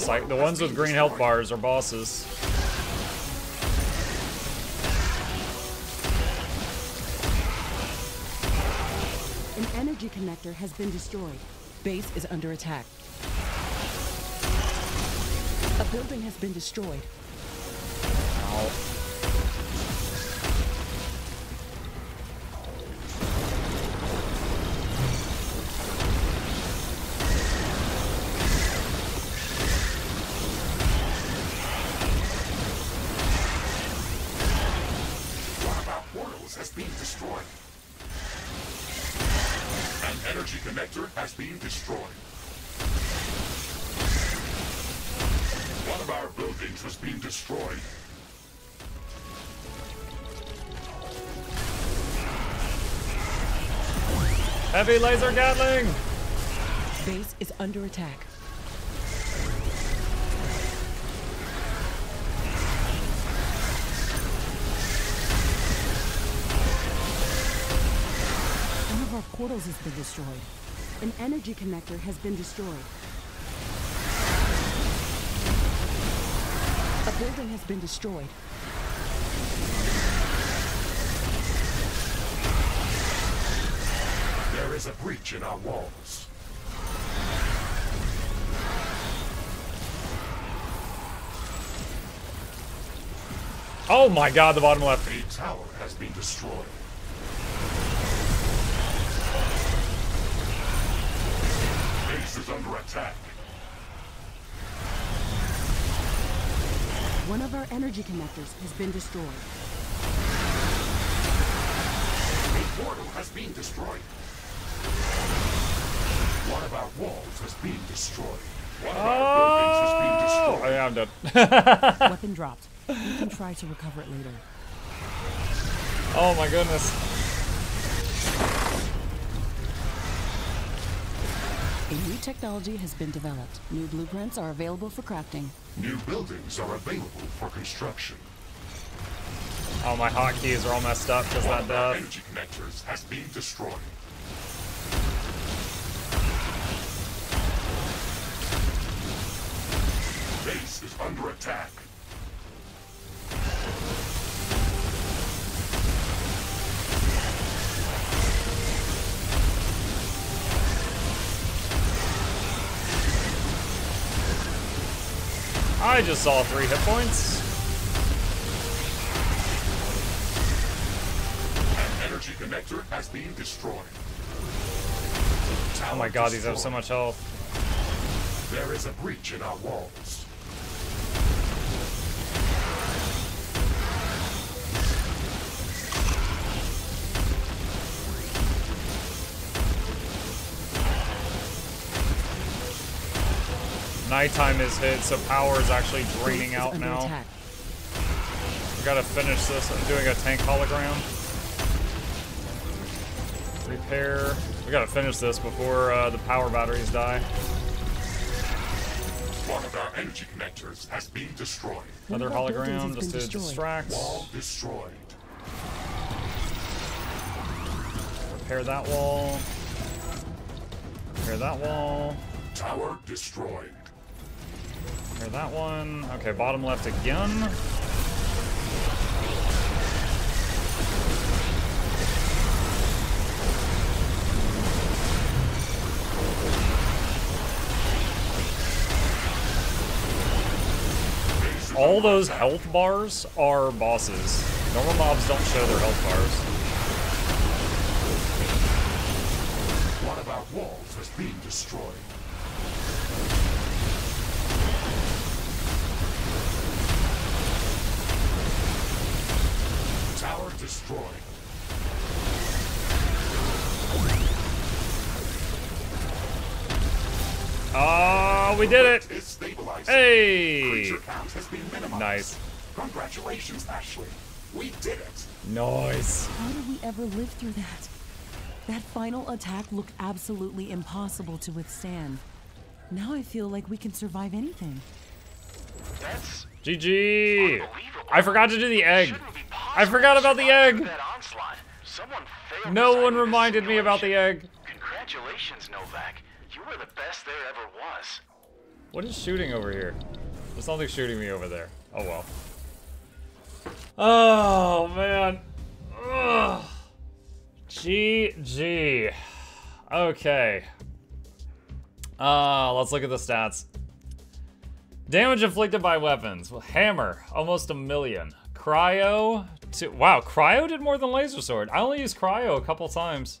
Boss! I, the ones with green health bars are bosses. An energy connector has been destroyed. Base is under attack. A building has been destroyed. Heavy laser gatling. Base is under attack. One of our portals has been destroyed. An energy connector has been destroyed. A building has been destroyed. There is a breach in our walls. Oh my God! The bottom left. A tower has been destroyed. Base is under attack. One of our energy connectors has been destroyed. A portal has been destroyed. One of our walls has been destroyed. One of our oh! buildings has been destroyed. I am dead. [LAUGHS] Weapon dropped. We can try to recover it later. Oh my goodness. A new technology has been developed. New blueprints are available for crafting. New buildings are available for construction. Oh, my hotkeys are all messed up because that death. energy connectors has been destroyed. Base is under attack. I just saw three hit points. An energy connector has been destroyed. Oh my god, these have so much health. There is a breach in our walls. Nighttime is hit, so power is actually draining out now. attack. We gotta finish this. I'm doing a tank hologram. Repair. We gotta finish this before uh, the power batteries die. One of our energy connectors has been destroyed. Another of our buildings hologram has just to destroyed. distract. Wall destroyed. Repair that wall. Repair that wall. Tower destroyed. Repair that one. Okay, bottom left again. All those health bars are bosses. Normal mobs don't show their health bars. One of our walls has been destroyed. Destroyed. Oh, we did it! Hey! Has been. Nice. Congratulations, Ashley. We did it. Nice. How did we ever live through that? That final attack looked absolutely impossible to withstand. Now I feel like we can survive anything. That's GG! I forgot to do the egg. I forgot about the egg. That onslaught. Someone failed No one reminded me about the egg. Congratulations, Novak. You were the best there ever was. What is shooting over here? There's something shooting me over there. Oh well. Oh man. Ugh. GG. Okay. Uh, let's look at the stats. Damage inflicted by weapons. Hammer, almost a million. Cryo, two. Wow, Cryo did more than Laser Sword. I only used Cryo a couple times.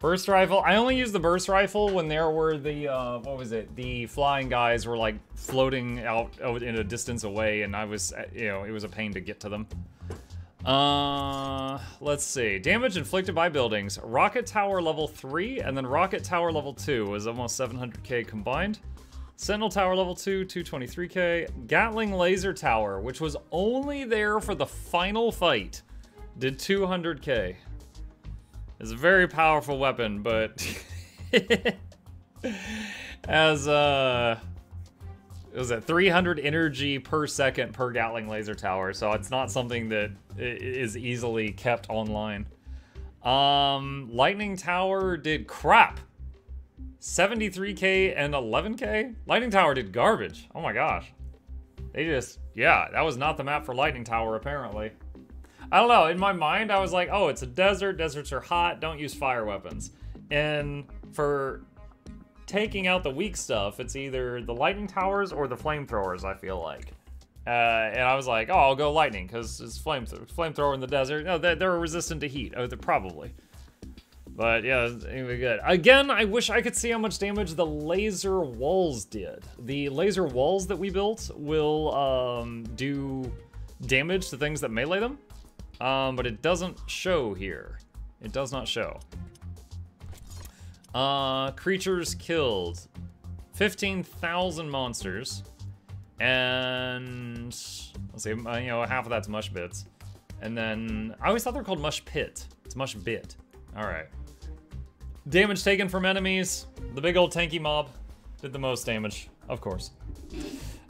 Burst rifle. I only used the burst rifle when there were the uh, what was it? The flying guys were like floating out out in a distance away, and I was uh, you know it was a pain to get to them. Uh, let's see. Damage inflicted by buildings. Rocket tower level three, and then rocket tower level two was almost 700k combined. Sentinel tower level two, 223k. Gatling laser tower, which was only there for the final fight, did 200k. It's a very powerful weapon, but [LAUGHS] as uh it was at 300 energy per second per Gatling laser tower, so it's not something that is easily kept online. Um, Lightning Tower did crap. 73k and 11k. Lightning Tower did garbage. Oh my gosh. They just, yeah, that was not the map for Lightning Tower apparently. I don't know. In my mind, I was like, oh, it's a desert. Deserts are hot. Don't use fire weapons. And for taking out the weak stuff, it's either the lightning towers or the flamethrowers, I feel like. Uh, and I was like, oh, I'll go lightning because it's flame flamethrower in the desert. No, they're, they're resistant to heat. Oh, they're probably. But yeah, it's anyway, good. Again, I wish I could see how much damage the laser walls did. The laser walls that we built will um, do damage to things that melee them, um, but it doesn't show here. It does not show. Uh, creatures killed. 15,000 monsters. And let's see, uh, you know, half of that's mushbits. And then I always thought they're called mush pit. It's mushbit. All right. Damage taken from enemies. The big old tanky mob did the most damage, of course.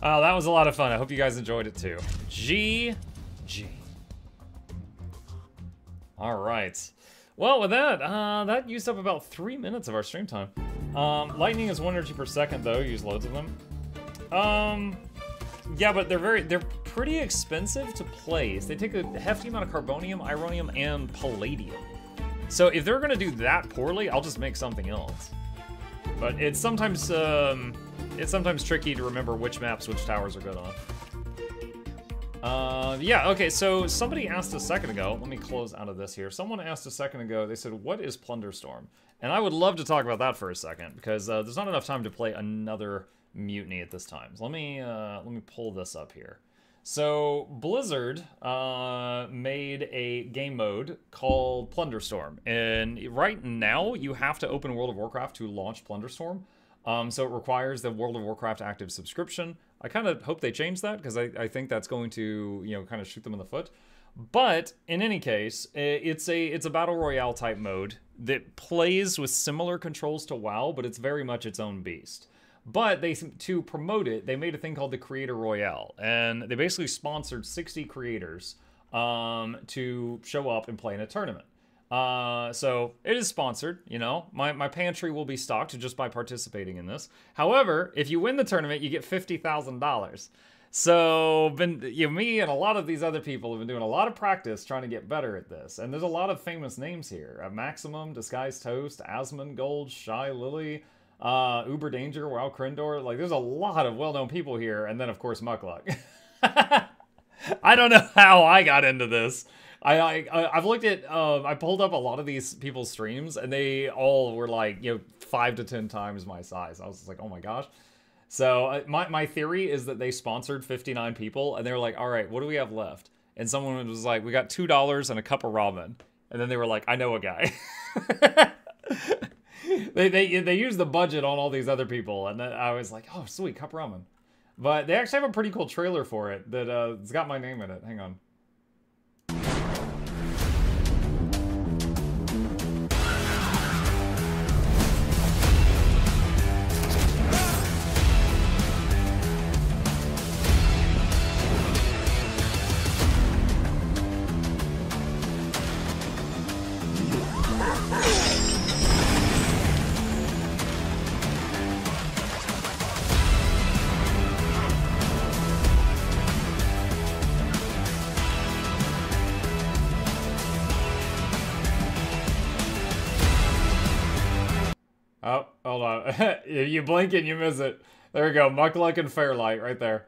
Uh, that was a lot of fun. I hope you guys enjoyed it too. G, G. All right. Well, with that, uh, that used up about three minutes of our stream time. Um, lightning is one energy per second, though. Use loads of them. Um, yeah, but they're very, they're pretty expensive to place. They take a hefty amount of carbonium, ironium, and palladium. So if they're gonna do that poorly, I'll just make something else. But it's sometimes, um, it's sometimes tricky to remember which maps which towers are good on. Uh, yeah, okay, so somebody asked a second ago, let me close out of this here. Someone asked a second ago, they said, what is Plunderstorm? And I would love to talk about that for a second, because uh, there's not enough time to play another mutiny at this time. So let me, uh, let me pull this up here. So Blizzard uh, made a game mode called Plunderstorm, and right now you have to open World of Warcraft to launch Plunderstorm. Um, so it requires the World of Warcraft active subscription. I kind of hope they change that because I, I think that's going to you know kind of shoot them in the foot. But in any case, it's a it's a battle royale type mode that plays with similar controls to WoW, but it's very much its own beast. But they to promote it, they made a thing called the Creator Royale, and they basically sponsored 60 creators um, to show up and play in a tournament. Uh, so it is sponsored, you know. My, my pantry will be stocked just by participating in this. However, if you win the tournament, you get $50,000. So, been you know, me and a lot of these other people have been doing a lot of practice trying to get better at this. And there's a lot of famous names here. Uh, Maximum, Disguised Toast, Asmongold, Shy Lily, uh, Uber Danger, Wow Crendor. Like, there's a lot of well-known people here, and then of course Mukluk. [LAUGHS] I don't know how I got into this. I, I I've looked at um, I pulled up a lot of these people's streams, and they all were like you know five to ten times my size. I was like, oh my gosh. So uh, my my theory is that they sponsored 59 people, and they were like, all right, what do we have left? And someone was like, we got two dollars and a cup of ramen. And then they were like, I know a guy. [LAUGHS] [LAUGHS] they, they they use the budget on all these other people, and then I was like, oh sweet, cup ramen. But they actually have a pretty cool trailer for it that uh, it's got my name in it. Hang on. You blink and you miss it. There we go. Mukluk and Fairlight right there.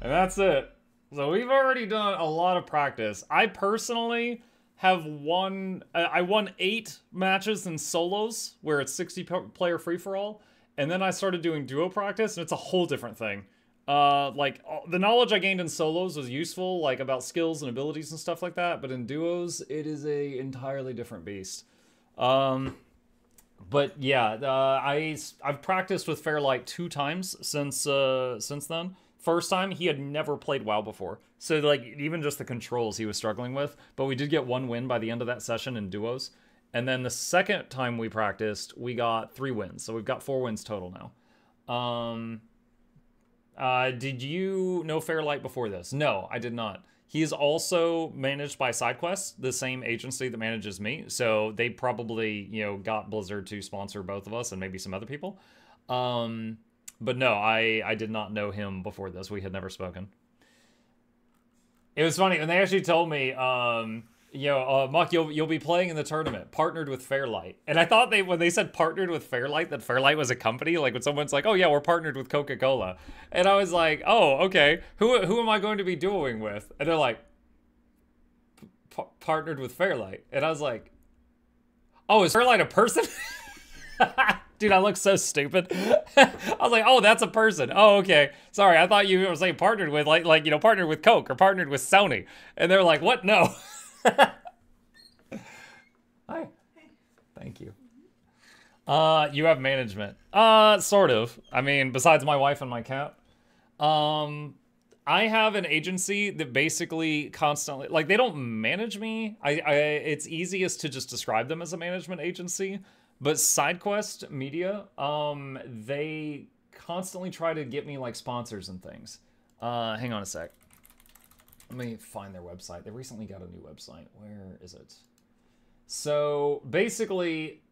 And that's it. So we've already done a lot of practice. I personally have won. I won eight matches in solos where it's 60 player free for all, and then I started doing duo practice, and it's a whole different thing. Uh, like the knowledge I gained in solos was useful, like about skills and abilities and stuff like that. But in duos, it is a entirely different beast. Um, but yeah, uh, I I've practiced with Fairlight two times since uh, since then. First time, he had never played WoW before. So, like, even just the controls he was struggling with. But we did get one win by the end of that session in duos. And then the second time we practiced, we got three wins. So we've got four wins total now. Um, uh, did you know Fairlight before this? No, I did not. He is also managed by SideQuest, the same agency that manages me. So they probably, you know, got Blizzard to sponsor both of us and maybe some other people. Um, but no, I I did not know him before this. We had never spoken. It was funny and they actually told me, um, you know, uh, Muck, you'll you'll be playing in the tournament, partnered with Fairlight. And I thought they when they said partnered with Fairlight, that Fairlight was a company. Like when someone's like, oh yeah, we're partnered with Coca Cola, and I was like, oh okay, who who am I going to be doing with? And they're like, partnered with Fairlight, and I was like, oh, is Fairlight a person? [LAUGHS] Dude, I look so stupid. [LAUGHS] I was like, oh, that's a person. Oh, okay. Sorry, I thought you were saying partnered with like like you know partnered with Coke or partnered with Sony, and they're like, what? No. [LAUGHS] Hi. Thank you. Uh, you have management. Uh, sort of. I mean, besides my wife and my cat. Um, I have an agency that basically constantly like they don't manage me. I, I it's easiest to just describe them as a management agency. But SideQuest Media, um, they constantly try to get me like sponsors and things. Uh, hang on a sec. Let me find their website. They recently got a new website. Where is it? So basically,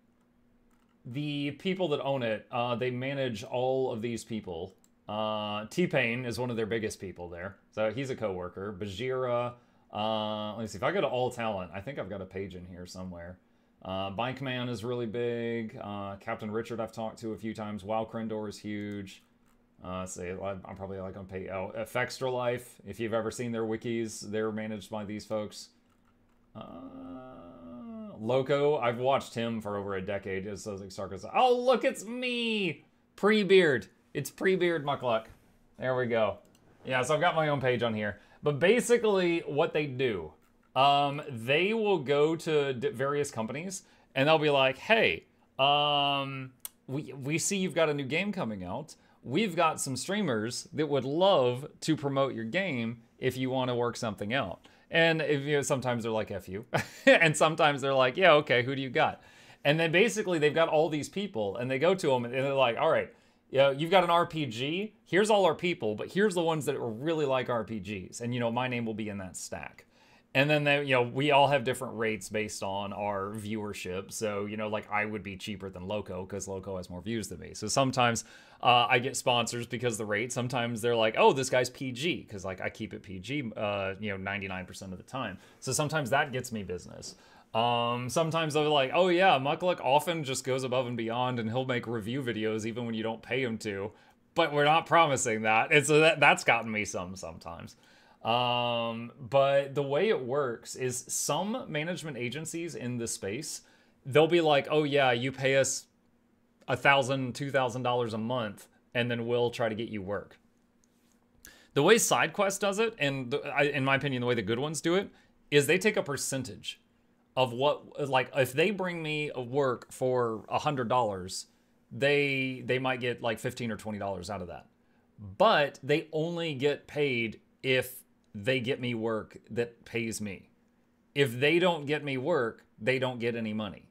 the people that own it, uh, they manage all of these people. Uh, T Pain is one of their biggest people there, so he's a coworker. Bajheera, uh, let me see if I go to all talent. I think I've got a page in here somewhere. Uh, Bike Man is really big. Uh, Captain Richard I've talked to a few times. Wow Crendor is huge. Uh, say I'm probably like on pay. Oh, Fextralife. If you've ever seen their wikis, they're managed by these folks. Uh, Loco, I've watched him for over a decade. It's like sarcasm. Oh, look, it's me! Pre-beard. It's pre-beard Mukluk. There we go. Yeah, so I've got my own page on here. But basically, what they do, um, they will go to various companies and they'll be like, hey, um, we, we see you've got a new game coming out. We've got some streamers that would love to promote your game if you want to work something out. And if you know, sometimes they're like, F you. [LAUGHS] and sometimes they're like, yeah, okay, who do you got? And then basically they've got all these people and they go to them and they're like, all right, you know, you've got an RPG. Here's all our people, but here's the ones that really like RPGs. And, you know, my name will be in that stack. And then they, you know, we all have different rates based on our viewership. So, you know, like I would be cheaper than Loco because Loco has more views than me. So sometimes uh, I get sponsors because the rate. Sometimes they're like, oh, this guy's PG because like I keep it PG, uh, you know, 99% of the time. So sometimes that gets me business. Um, sometimes they're like, oh yeah, Mukluk often just goes above and beyond and he'll make review videos even when you don't pay him to. But we're not promising that. And so that, that's gotten me some sometimes. Um, but the way it works is some management agencies in this space, they'll be like, oh yeah, you pay us a thousand, two thousand dollars a month, and then we'll try to get you work. The way SideQuest does it, and the, in my opinion, the way the good ones do it, is they take a percentage of what, like, if they bring me a work for a hundred dollars, they they might get like fifteen or twenty dollars out of that, but they only get paid if they get me work that pays me. If they don't get me work, they don't get any money.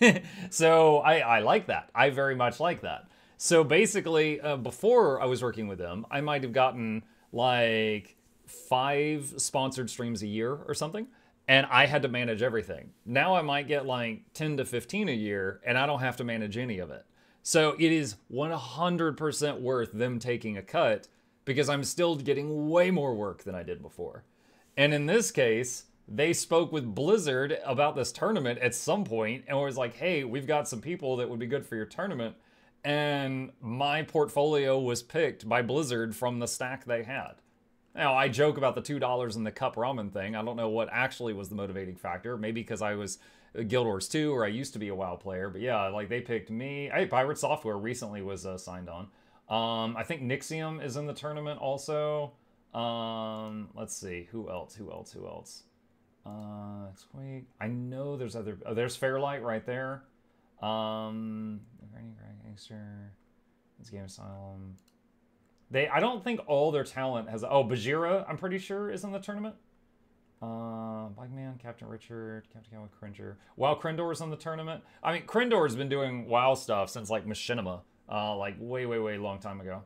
[LAUGHS] so I, I like that. I very much like that. So basically, uh, before I was working with them, I might have gotten like five sponsored streams a year or something, and I had to manage everything. Now I might get like 10 to 15 a year, and I don't have to manage any of it. So it is 100% worth them taking a cut because I'm still getting way more work than I did before. And in this case, they spoke with Blizzard about this tournament at some point and was like, hey, we've got some people that would be good for your tournament. And my portfolio was picked by Blizzard from the stack they had. Now, I joke about the $2 in the cup ramen thing. I don't know what actually was the motivating factor. Maybe because I was Guild Wars 2 or I used to be a WoW player. But yeah, like they picked me. Hey, Pirate Software recently was uh, signed on. Um, I think Nixxiom is in the tournament also. Um, let's see, who else? Who else? Who else? Uh. I know there's other. Oh, there's Fairlight right there. Um, Gangster, this game Asylum. They, I don't think all their talent has. Oh, Bajheera, I'm pretty sure is in the tournament. Uh, Black Man, Captain Richard, Captain Cowboy Cringer. Wow, Crendor's in the tournament. I mean, Crendor's been doing WoW stuff since like Machinima uh, like way, way, way long time ago.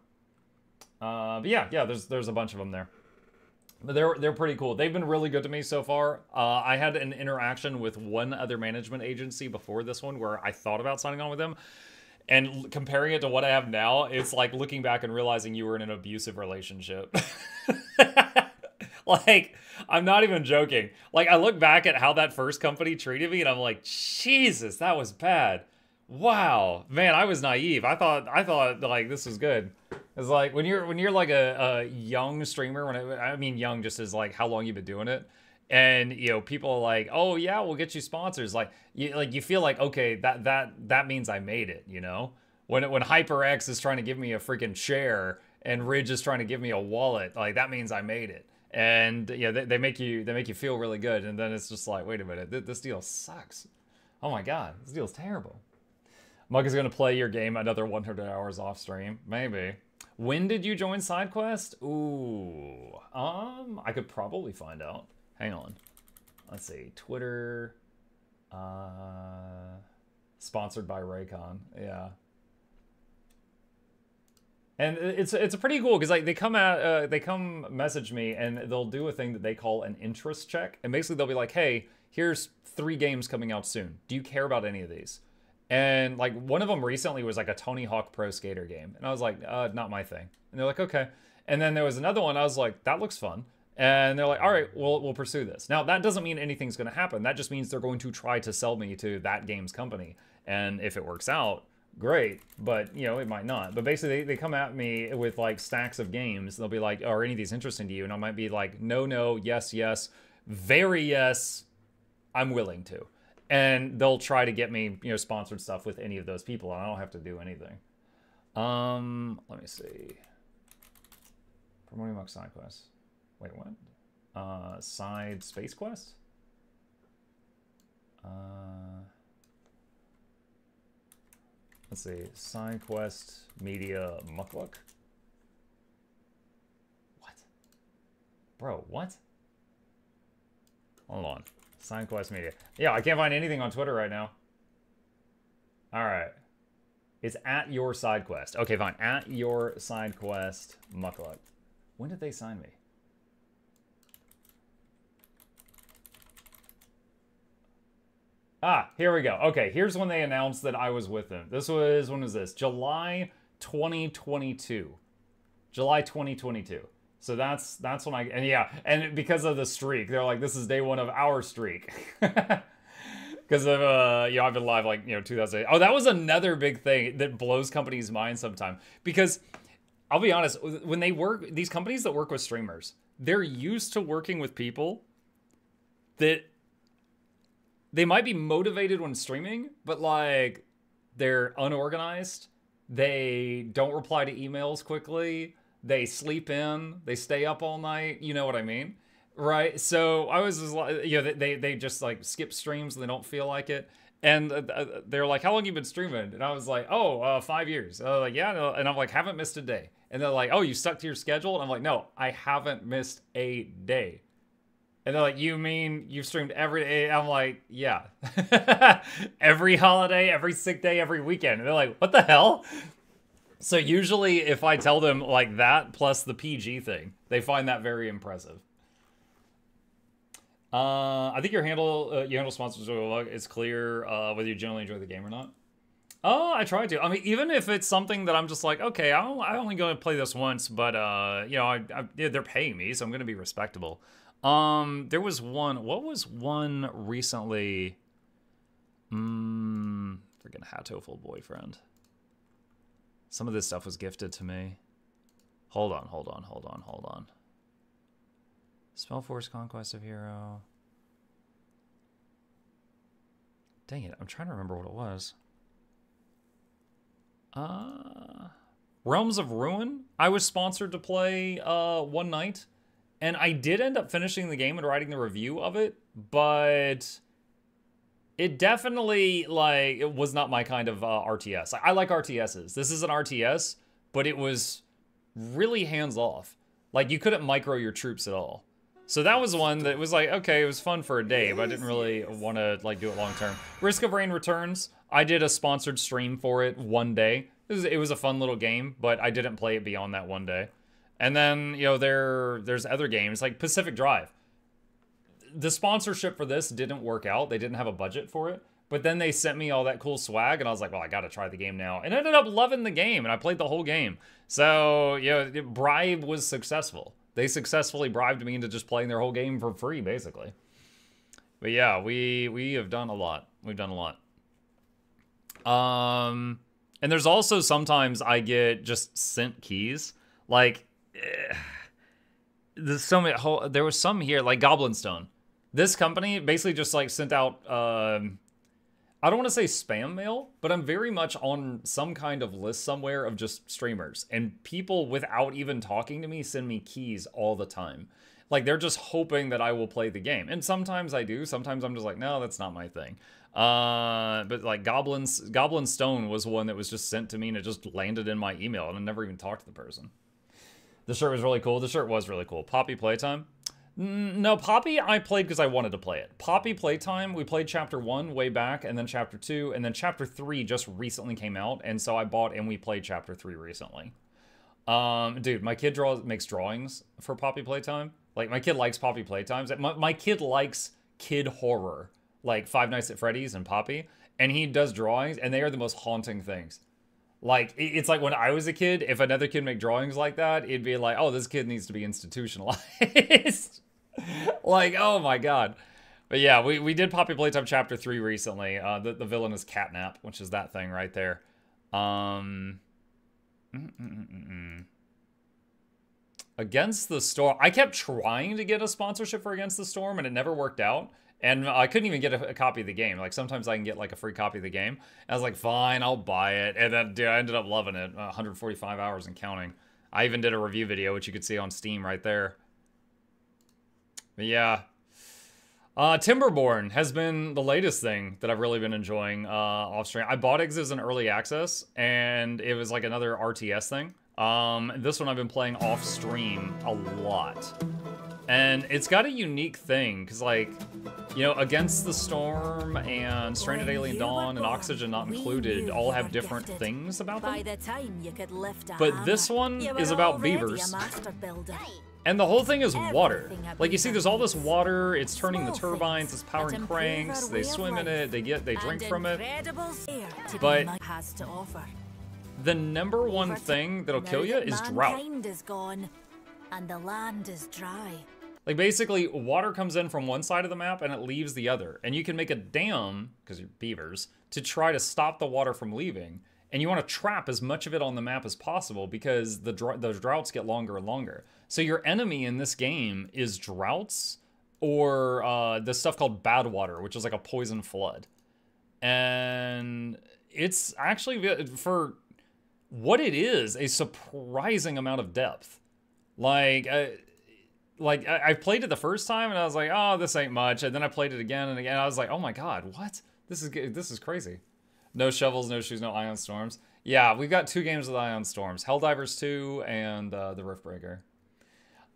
Uh, but yeah, yeah, there's there's a bunch of them there. But they're they're pretty cool. They've been really good to me so far. Uh, I had an interaction with one other management agency before this one where I thought about signing on with them. And comparing it to what I have now, it's like looking back and realizing you were in an abusive relationship. [LAUGHS] like, I'm not even joking. Like, I look back at how that first company treated me and I'm like, Jesus, that was bad. Wow, man, I was naive. I thought I thought like this was good. It's like when you're when you're like a, a young streamer. When I, I mean young, just as like how long you've been doing it, and you know people are like oh yeah we'll get you sponsors like you like you feel like okay that that that means i made it you know when when hyperx is trying to give me a freaking share and ridge is trying to give me a wallet like that means i made it and yeah they, they make you they make you feel really good and then it's just like wait a minute th- this deal sucks oh my god this deal's terrible mug is going to play your game another 100 hours off stream maybe when did you join sidequest ooh um i could probably find out Hang on. Let's see. Twitter. Uh, sponsored by Raycon. Yeah. And it's it's a pretty cool because like they come out uh, they come message me and they'll do a thing that they call an interest check and basically they'll be like hey here's three games coming out soon do you care about any of these and like one of them recently was like a Tony Hawk Pro Skater game and I was like uh, not my thing and they're like okay and then there was another one I was like that looks fun and they're like, all right, we'll, we'll pursue this. Now, that doesn't mean anything's going to happen. That just means they're going to try to sell me to that game's company. And if it works out, great. But, you know, it might not. But basically, they, they come at me with like stacks of games. They'll be like, are any of these interesting to you? And I might be like, no, no, yes, yes, very yes, I'm willing to. And they'll try to get me, you know, sponsored stuff with any of those people. And I don't have to do anything. Um, let me see. Promoting Muck side quest Wait, what? Uh, side space quest? Uh, let's see. Side quest media Mukluk. What? Bro, what? Hold on. Side quest media. Yeah, I can't find anything on Twitter right now. All right. It's at your side quest. Okay, fine. At your side quest Mukluk. When did they sign me? Ah, here we go. Okay, here's when they announced that I was with them. This was, when was this? July 2022. July 2022. So that's that's when I and yeah, and because of the streak, they're like, this is day one of our streak. [LAUGHS] Because of uh, you know, I've been live like you know 2008. Oh, that was another big thing that blows companies' minds sometimes. Because I'll be honest, when they work, these companies that work with streamers, they're used to working with people that they might be motivated when streaming, but like they're unorganized. They don't reply to emails quickly. They sleep in. They stay up all night. You know what I mean? Right. So I was just like, you know, they, they just like skip streams and they don't feel like it. And uh, uh they're like, how long you been streaming? And I was like, oh, uh, five years. Uh, like, yeah. And I'm like, haven't missed a day. And they're like, oh, you stuck to your schedule? And I'm like, no, I haven't missed a day. And they're like, you mean you've streamed every day? I'm like, yeah. [LAUGHS] every holiday, every sick day, every weekend. And they're like, what the hell? So usually if I tell them like that plus the PG thing, they find that very impressive. Uh, I think your handle, uh, your handle sponsors is clear uh, whether you generally enjoy the game or not. Oh, I try to. I mean, even if it's something that I'm just like, okay, I am I'm only going to play this once, but uh, you know, I, I, they're paying me, so I'm going to be respectable. Um, there was one. What was one recently? Mmm, freaking Hatoful boyfriend. Some of this stuff was gifted to me. Hold on, hold on, hold on, hold on. Spellforce Conquest of Hero. Dang it, I'm trying to remember what it was. Uh Realms of Ruin. I was sponsored to play uh one night and I did end up finishing the game and writing the review of it, but it definitely like it was not my kind of uh, RTS. I, I like RTSs. This is an RTS, but it was really hands off. Like you couldn't micro your troops at all. So that was one that was like, okay, it was fun for a day, but I didn't really want to like do it long term. Risk of Rain Returns, I did a sponsored stream for it one day. It was, it was a fun little game, but I didn't play it beyond that one day. And then, you know, there there's other games like Pacific Drive. The sponsorship for this didn't work out. They didn't have a budget for it. But then they sent me all that cool swag, and I was like, well, I got to try the game now. And I ended up loving the game, and I played the whole game. So, you know, bribe was successful. They successfully bribed me into just playing their whole game for free, basically. But yeah, we we have done a lot. We've done a lot. Um, and there's also sometimes I get just sent keys. Like there's so many. There was some here like Goblin Stone. This company basically just like sent out. Um, I don't want to say spam mail, but I'm very much on some kind of list somewhere of just streamers. And people, without even talking to me, send me keys all the time. Like they're just hoping that I will play the game. And sometimes I do. Sometimes I'm just like, no, that's not my thing. Uh, but like Goblins, Goblin Stone was one that was just sent to me and it just landed in my email and I never even talked to the person. The shirt was really cool. The shirt was really cool. Poppy Playtime. No, Poppy I played because I wanted to play it. Poppy Playtime, we played chapter one way back, and then chapter two, and then chapter three just recently came out, and so I bought and we played chapter three recently. Um, dude, my kid draws makes drawings for Poppy Playtime. Like my kid likes Poppy Playtimes. My, my kid likes kid horror, like Five Nights at Freddy's and Poppy, and he does drawings, and they are the most haunting things. Like it's like when I was a kid, if another kid make drawings like that, it'd be like, oh, this kid needs to be institutionalized. [LAUGHS] [LAUGHS] like, oh my god. But yeah, we, we did Poppy Playtime Chapter 3 recently. Uh, the, the villain is Catnap, which is that thing right there. Um, mm -mm -mm Against the Storm. I kept trying to get a sponsorship for Against the Storm, and it never worked out. And I couldn't even get a, a, copy of the game. Like sometimes I can get like a free copy of the game. I was like, fine, I'll buy it. And then dude, I ended up loving it. 145 hours and counting. I even did a review video, which you could see on Steam right there. But yeah. Uh, Timberborn has been the latest thing that I've really been enjoying uh, off stream. I bought it as an early access, and it was like another RTS thing. Um, this one I've been playing off stream a lot. And it's got a unique thing, because like, you know, Against the Storm and Stranded Alien Dawn and Oxygen Not Included all have different things about them. But this one is about beavers. And the whole thing is water. Like you see, there's all this water. It's turning the turbines. It's powering cranks. They swim in it. They get. They drink from it. But the number one thing that'll kill you is drought. And the land is dry. Like basically, water comes in from one side of the map and it leaves the other, and you can make a dam because you're beavers to try to stop the water from leaving and you want to trap as much of it on the map as possible because the dr those droughts get longer and longer. So your enemy in this game is droughts or uh, this stuff called bad water, which is like a poison flood, and it's actually for what it is a surprising amount of depth. Like. Like I, I played it the first time and I was like, oh, this ain't much, and then I played it again and again. I was like, oh my god, what? This is this is crazy. No shovels, no shoes, no ion storms. Yeah, we've got two games with ion storms: Helldivers 2 and uh, the Riftbreaker.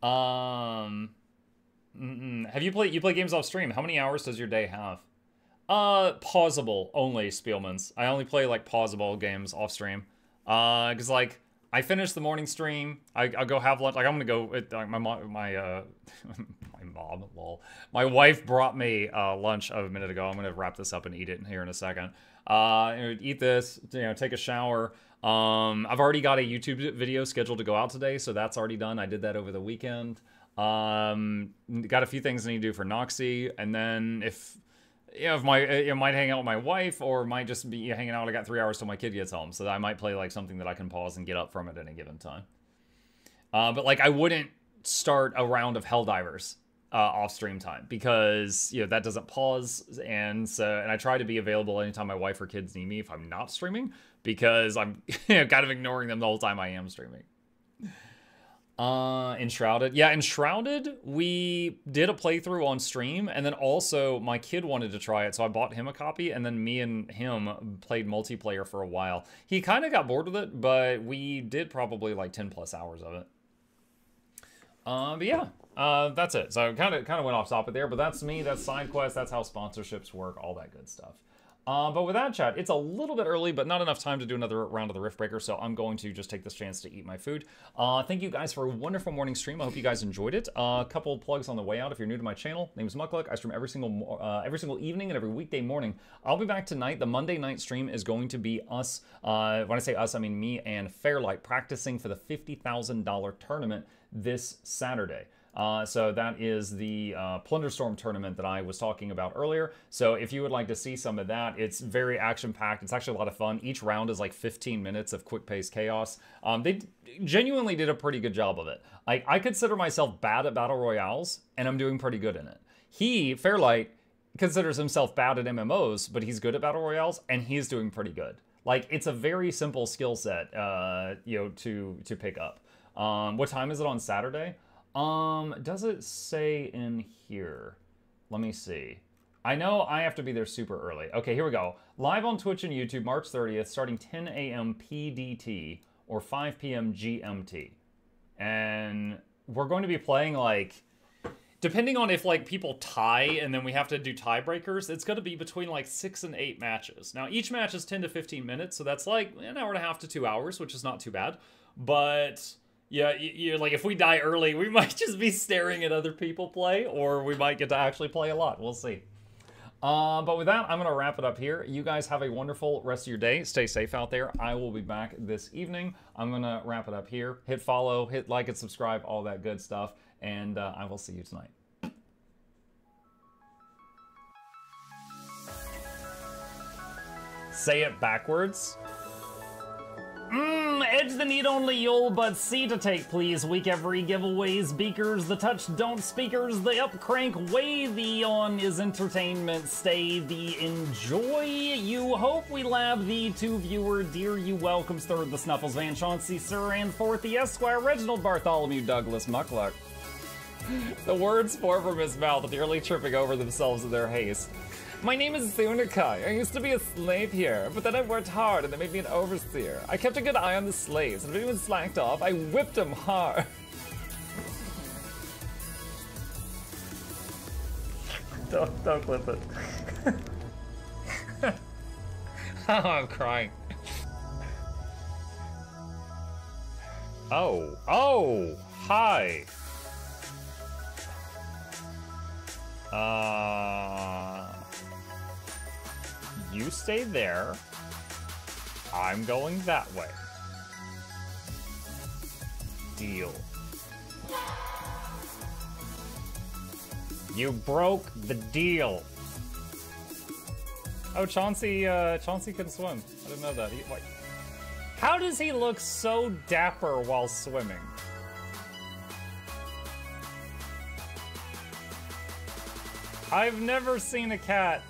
Um, have you played? You play games off stream. How many hours does your day have? Uh, pausable only, Spielmans. I only play like pausable games off stream. Uh, cause like I finish the morning stream. I, will go have lunch. Like I'm gonna go. Like my mom, my uh, [LAUGHS] my mom, lol. My wife brought me uh, lunch a minute ago. I'm gonna wrap this up and eat it here in a second. Uh, eat this. You know, take a shower. Um, I've already got a YouTube video scheduled to go out today, so that's already done. I did that over the weekend. Um, got a few things I need to do for Noxxi, and then if you know, if my you might hang out with my wife or might just be hanging out. I got three hours till my kid gets home, so I might play like something that I can pause and get up from it at any given time. Uh, but like I wouldn't start a round of Helldivers uh, off stream time because you know that doesn't pause, and so and I try to be available anytime my wife or kids need me if I'm not streaming because I'm [LAUGHS] you know, kind of ignoring them the whole time I am streaming. Uh, Enshrouded. Yeah, Enshrouded, we did a playthrough on stream, and then also my kid wanted to try it, so I bought him a copy, and then me and him played multiplayer for a while. He kind of got bored with it, but we did probably like 10 plus hours of it. Uh, but yeah, uh, that's it. So kind of kind of went off topic there, but that's me. That's side quest. That's how sponsorships work. All that good stuff. Uh, but with that, chat, it's a little bit early, but not enough time to do another round of the Riftbreaker, so I'm going to just take this chance to eat my food. Uh, thank you guys for a wonderful morning stream. I hope you guys enjoyed it. A uh, couple plugs on the way out. If you're new to my channel, name is Mukluk. I stream every single uh, every single evening and every weekday morning. I'll be back tonight. The Monday night stream is going to be us. Uh, when I say us, I mean me and Fairlight practicing for the $50,000 tournament this Saturday. Uh, so that is the uh, Plunderstorm tournament that I was talking about earlier. So if you would like to see some of that, it's very action-packed. It's actually a lot of fun. Each round is like 15 minutes of quick-paced chaos. Um, they genuinely did a pretty good job of it. I, I consider myself bad at battle royales, and I'm doing pretty good in it. he Fairlight considers himself bad at MMOs, but he's good at battle royales, and he's doing pretty good. Like it's a very simple skill set, uh, you know, to to pick up. Um, what time is it on Saturday? Um, does it say in here? Let me see. I know I have to be there super early. Okay, here we go. Live on Twitch and YouTube, March 30th, starting 10 a.m. PDT or 5 p.m. GMT. And we're going to be playing like depending on if like people tie and then we have to do tiebreakers, it's going to be between like six and eight matches. Now each match is 10 to 15 minutes, so that's like an hour and a half to two hours, which is not too bad. But yeah, you, are like if we die early, we [LAUGHS] might just be staring at other people play, or we might get to actually play a lot. We'll see. Uh, but with that, I'm going to wrap it up here. You guys have a wonderful rest of your day. Stay safe out there. I will be back this evening. I'm going to wrap it up here. Hit follow, hit like and subscribe, all that good stuff. And uh, I will see you tonight. Say it backwards. Mmm, edge the need only you'll but see to take, please. Week every giveaways, beakers, the touch don't speakers, the up crank, way the on is entertainment, stay the enjoy. You hope we lab the two viewer, dear you welcomes third the Snuffles Van Chauncey, Sir, and fourth the Esquire, Reginald Bartholomew Douglas Mukluk. [LAUGHS] the words pour from his mouth, nearly tripping over themselves in their haste. My name is Zunikai. I used to be a slave here, but then I worked hard and they made me an overseer. I kept a good eye on the slaves, and if anyone slacked off, I whipped them hard. [LAUGHS] don't, don't clip it. [LAUGHS] oh, I'm crying. Oh, oh, hi. Uh... You stay there. I'm going that way. Deal. You broke the deal. Oh, Chauncey, uh, Chauncey can swim. I didn't know that. He, how does he look so dapper while swimming? I've never seen a cat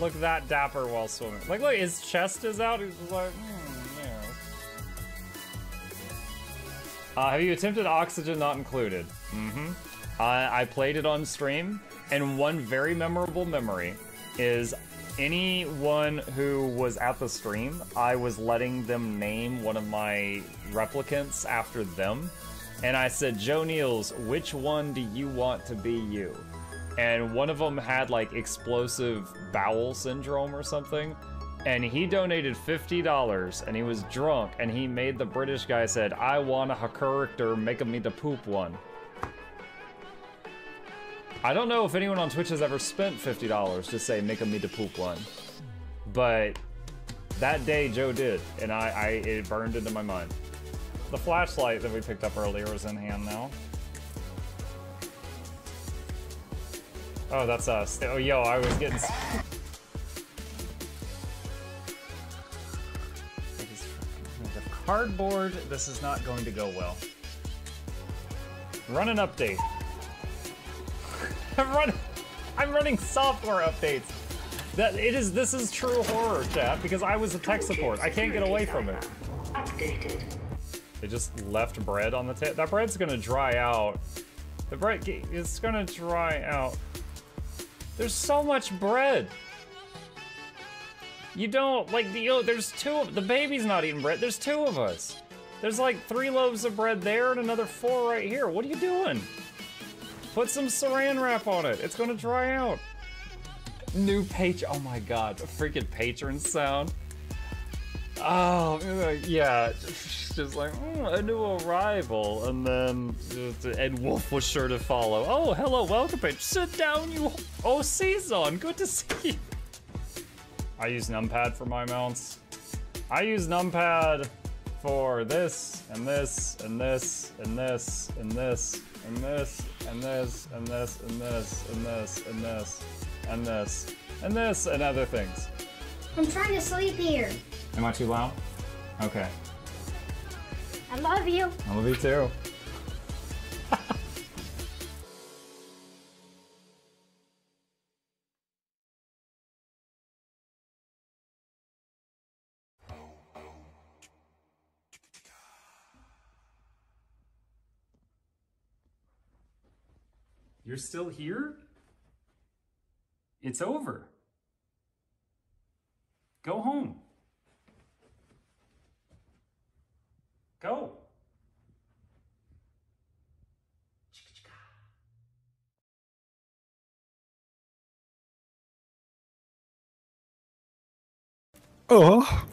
look that dapper while swimming. Like, look, his chest is out. He's like, hmm, yeah. Uh, have you attempted oxygen not included? Mm-hmm. I played it on stream, and one very memorable memory is anyone who was at the stream, I was letting them name one of my replicants after them. And I said, Joe Niels, which one do you want to be you? And one of them had like explosive bowel syndrome or something and he donated $50 and he was drunk and he made the british guy said i want a character making me the poop one. I don't know if anyone on twitch has ever spent $50 to say make me the poop one but that day joe did and I, I it burned into my mind. The flashlight that we picked up earlier is in hand now Oh, that's us. Oh, yo, I was getting... cardboard, this is not going to go well. Run an update. [LAUGHS] I'm running, I'm running software updates. That it is. This is true horror, chat. Because I was a tech support. I can't get away from it. Updated. They just left bread on the table. That bread's gonna dry out. The bread is gonna dry out. There's so much bread. You don't, like, the, oh, there's two, of, the baby's not eating bread. There's two of us. There's like three loaves of bread there and another four right here. What are you doing? Put some saran wrap on it. It's gonna dry out. New page, oh my god, a freaking patron sound. Oh, yeah, just like, mm, a new arrival. And then Ed Wolf was sure to follow. Oh, hello, welcome page. Sit down, you. Oh, Season, good to see you. I use numpad for my mounts. I use numpad for this, and this, and this, and this, and this, and this, and this, and this, and this, and this, and this, and this, and this, and other things. I'm trying to sleep here. Am I too loud? Okay. I love you. I love you too. You're still here? It's over. Go home. Go. Oh.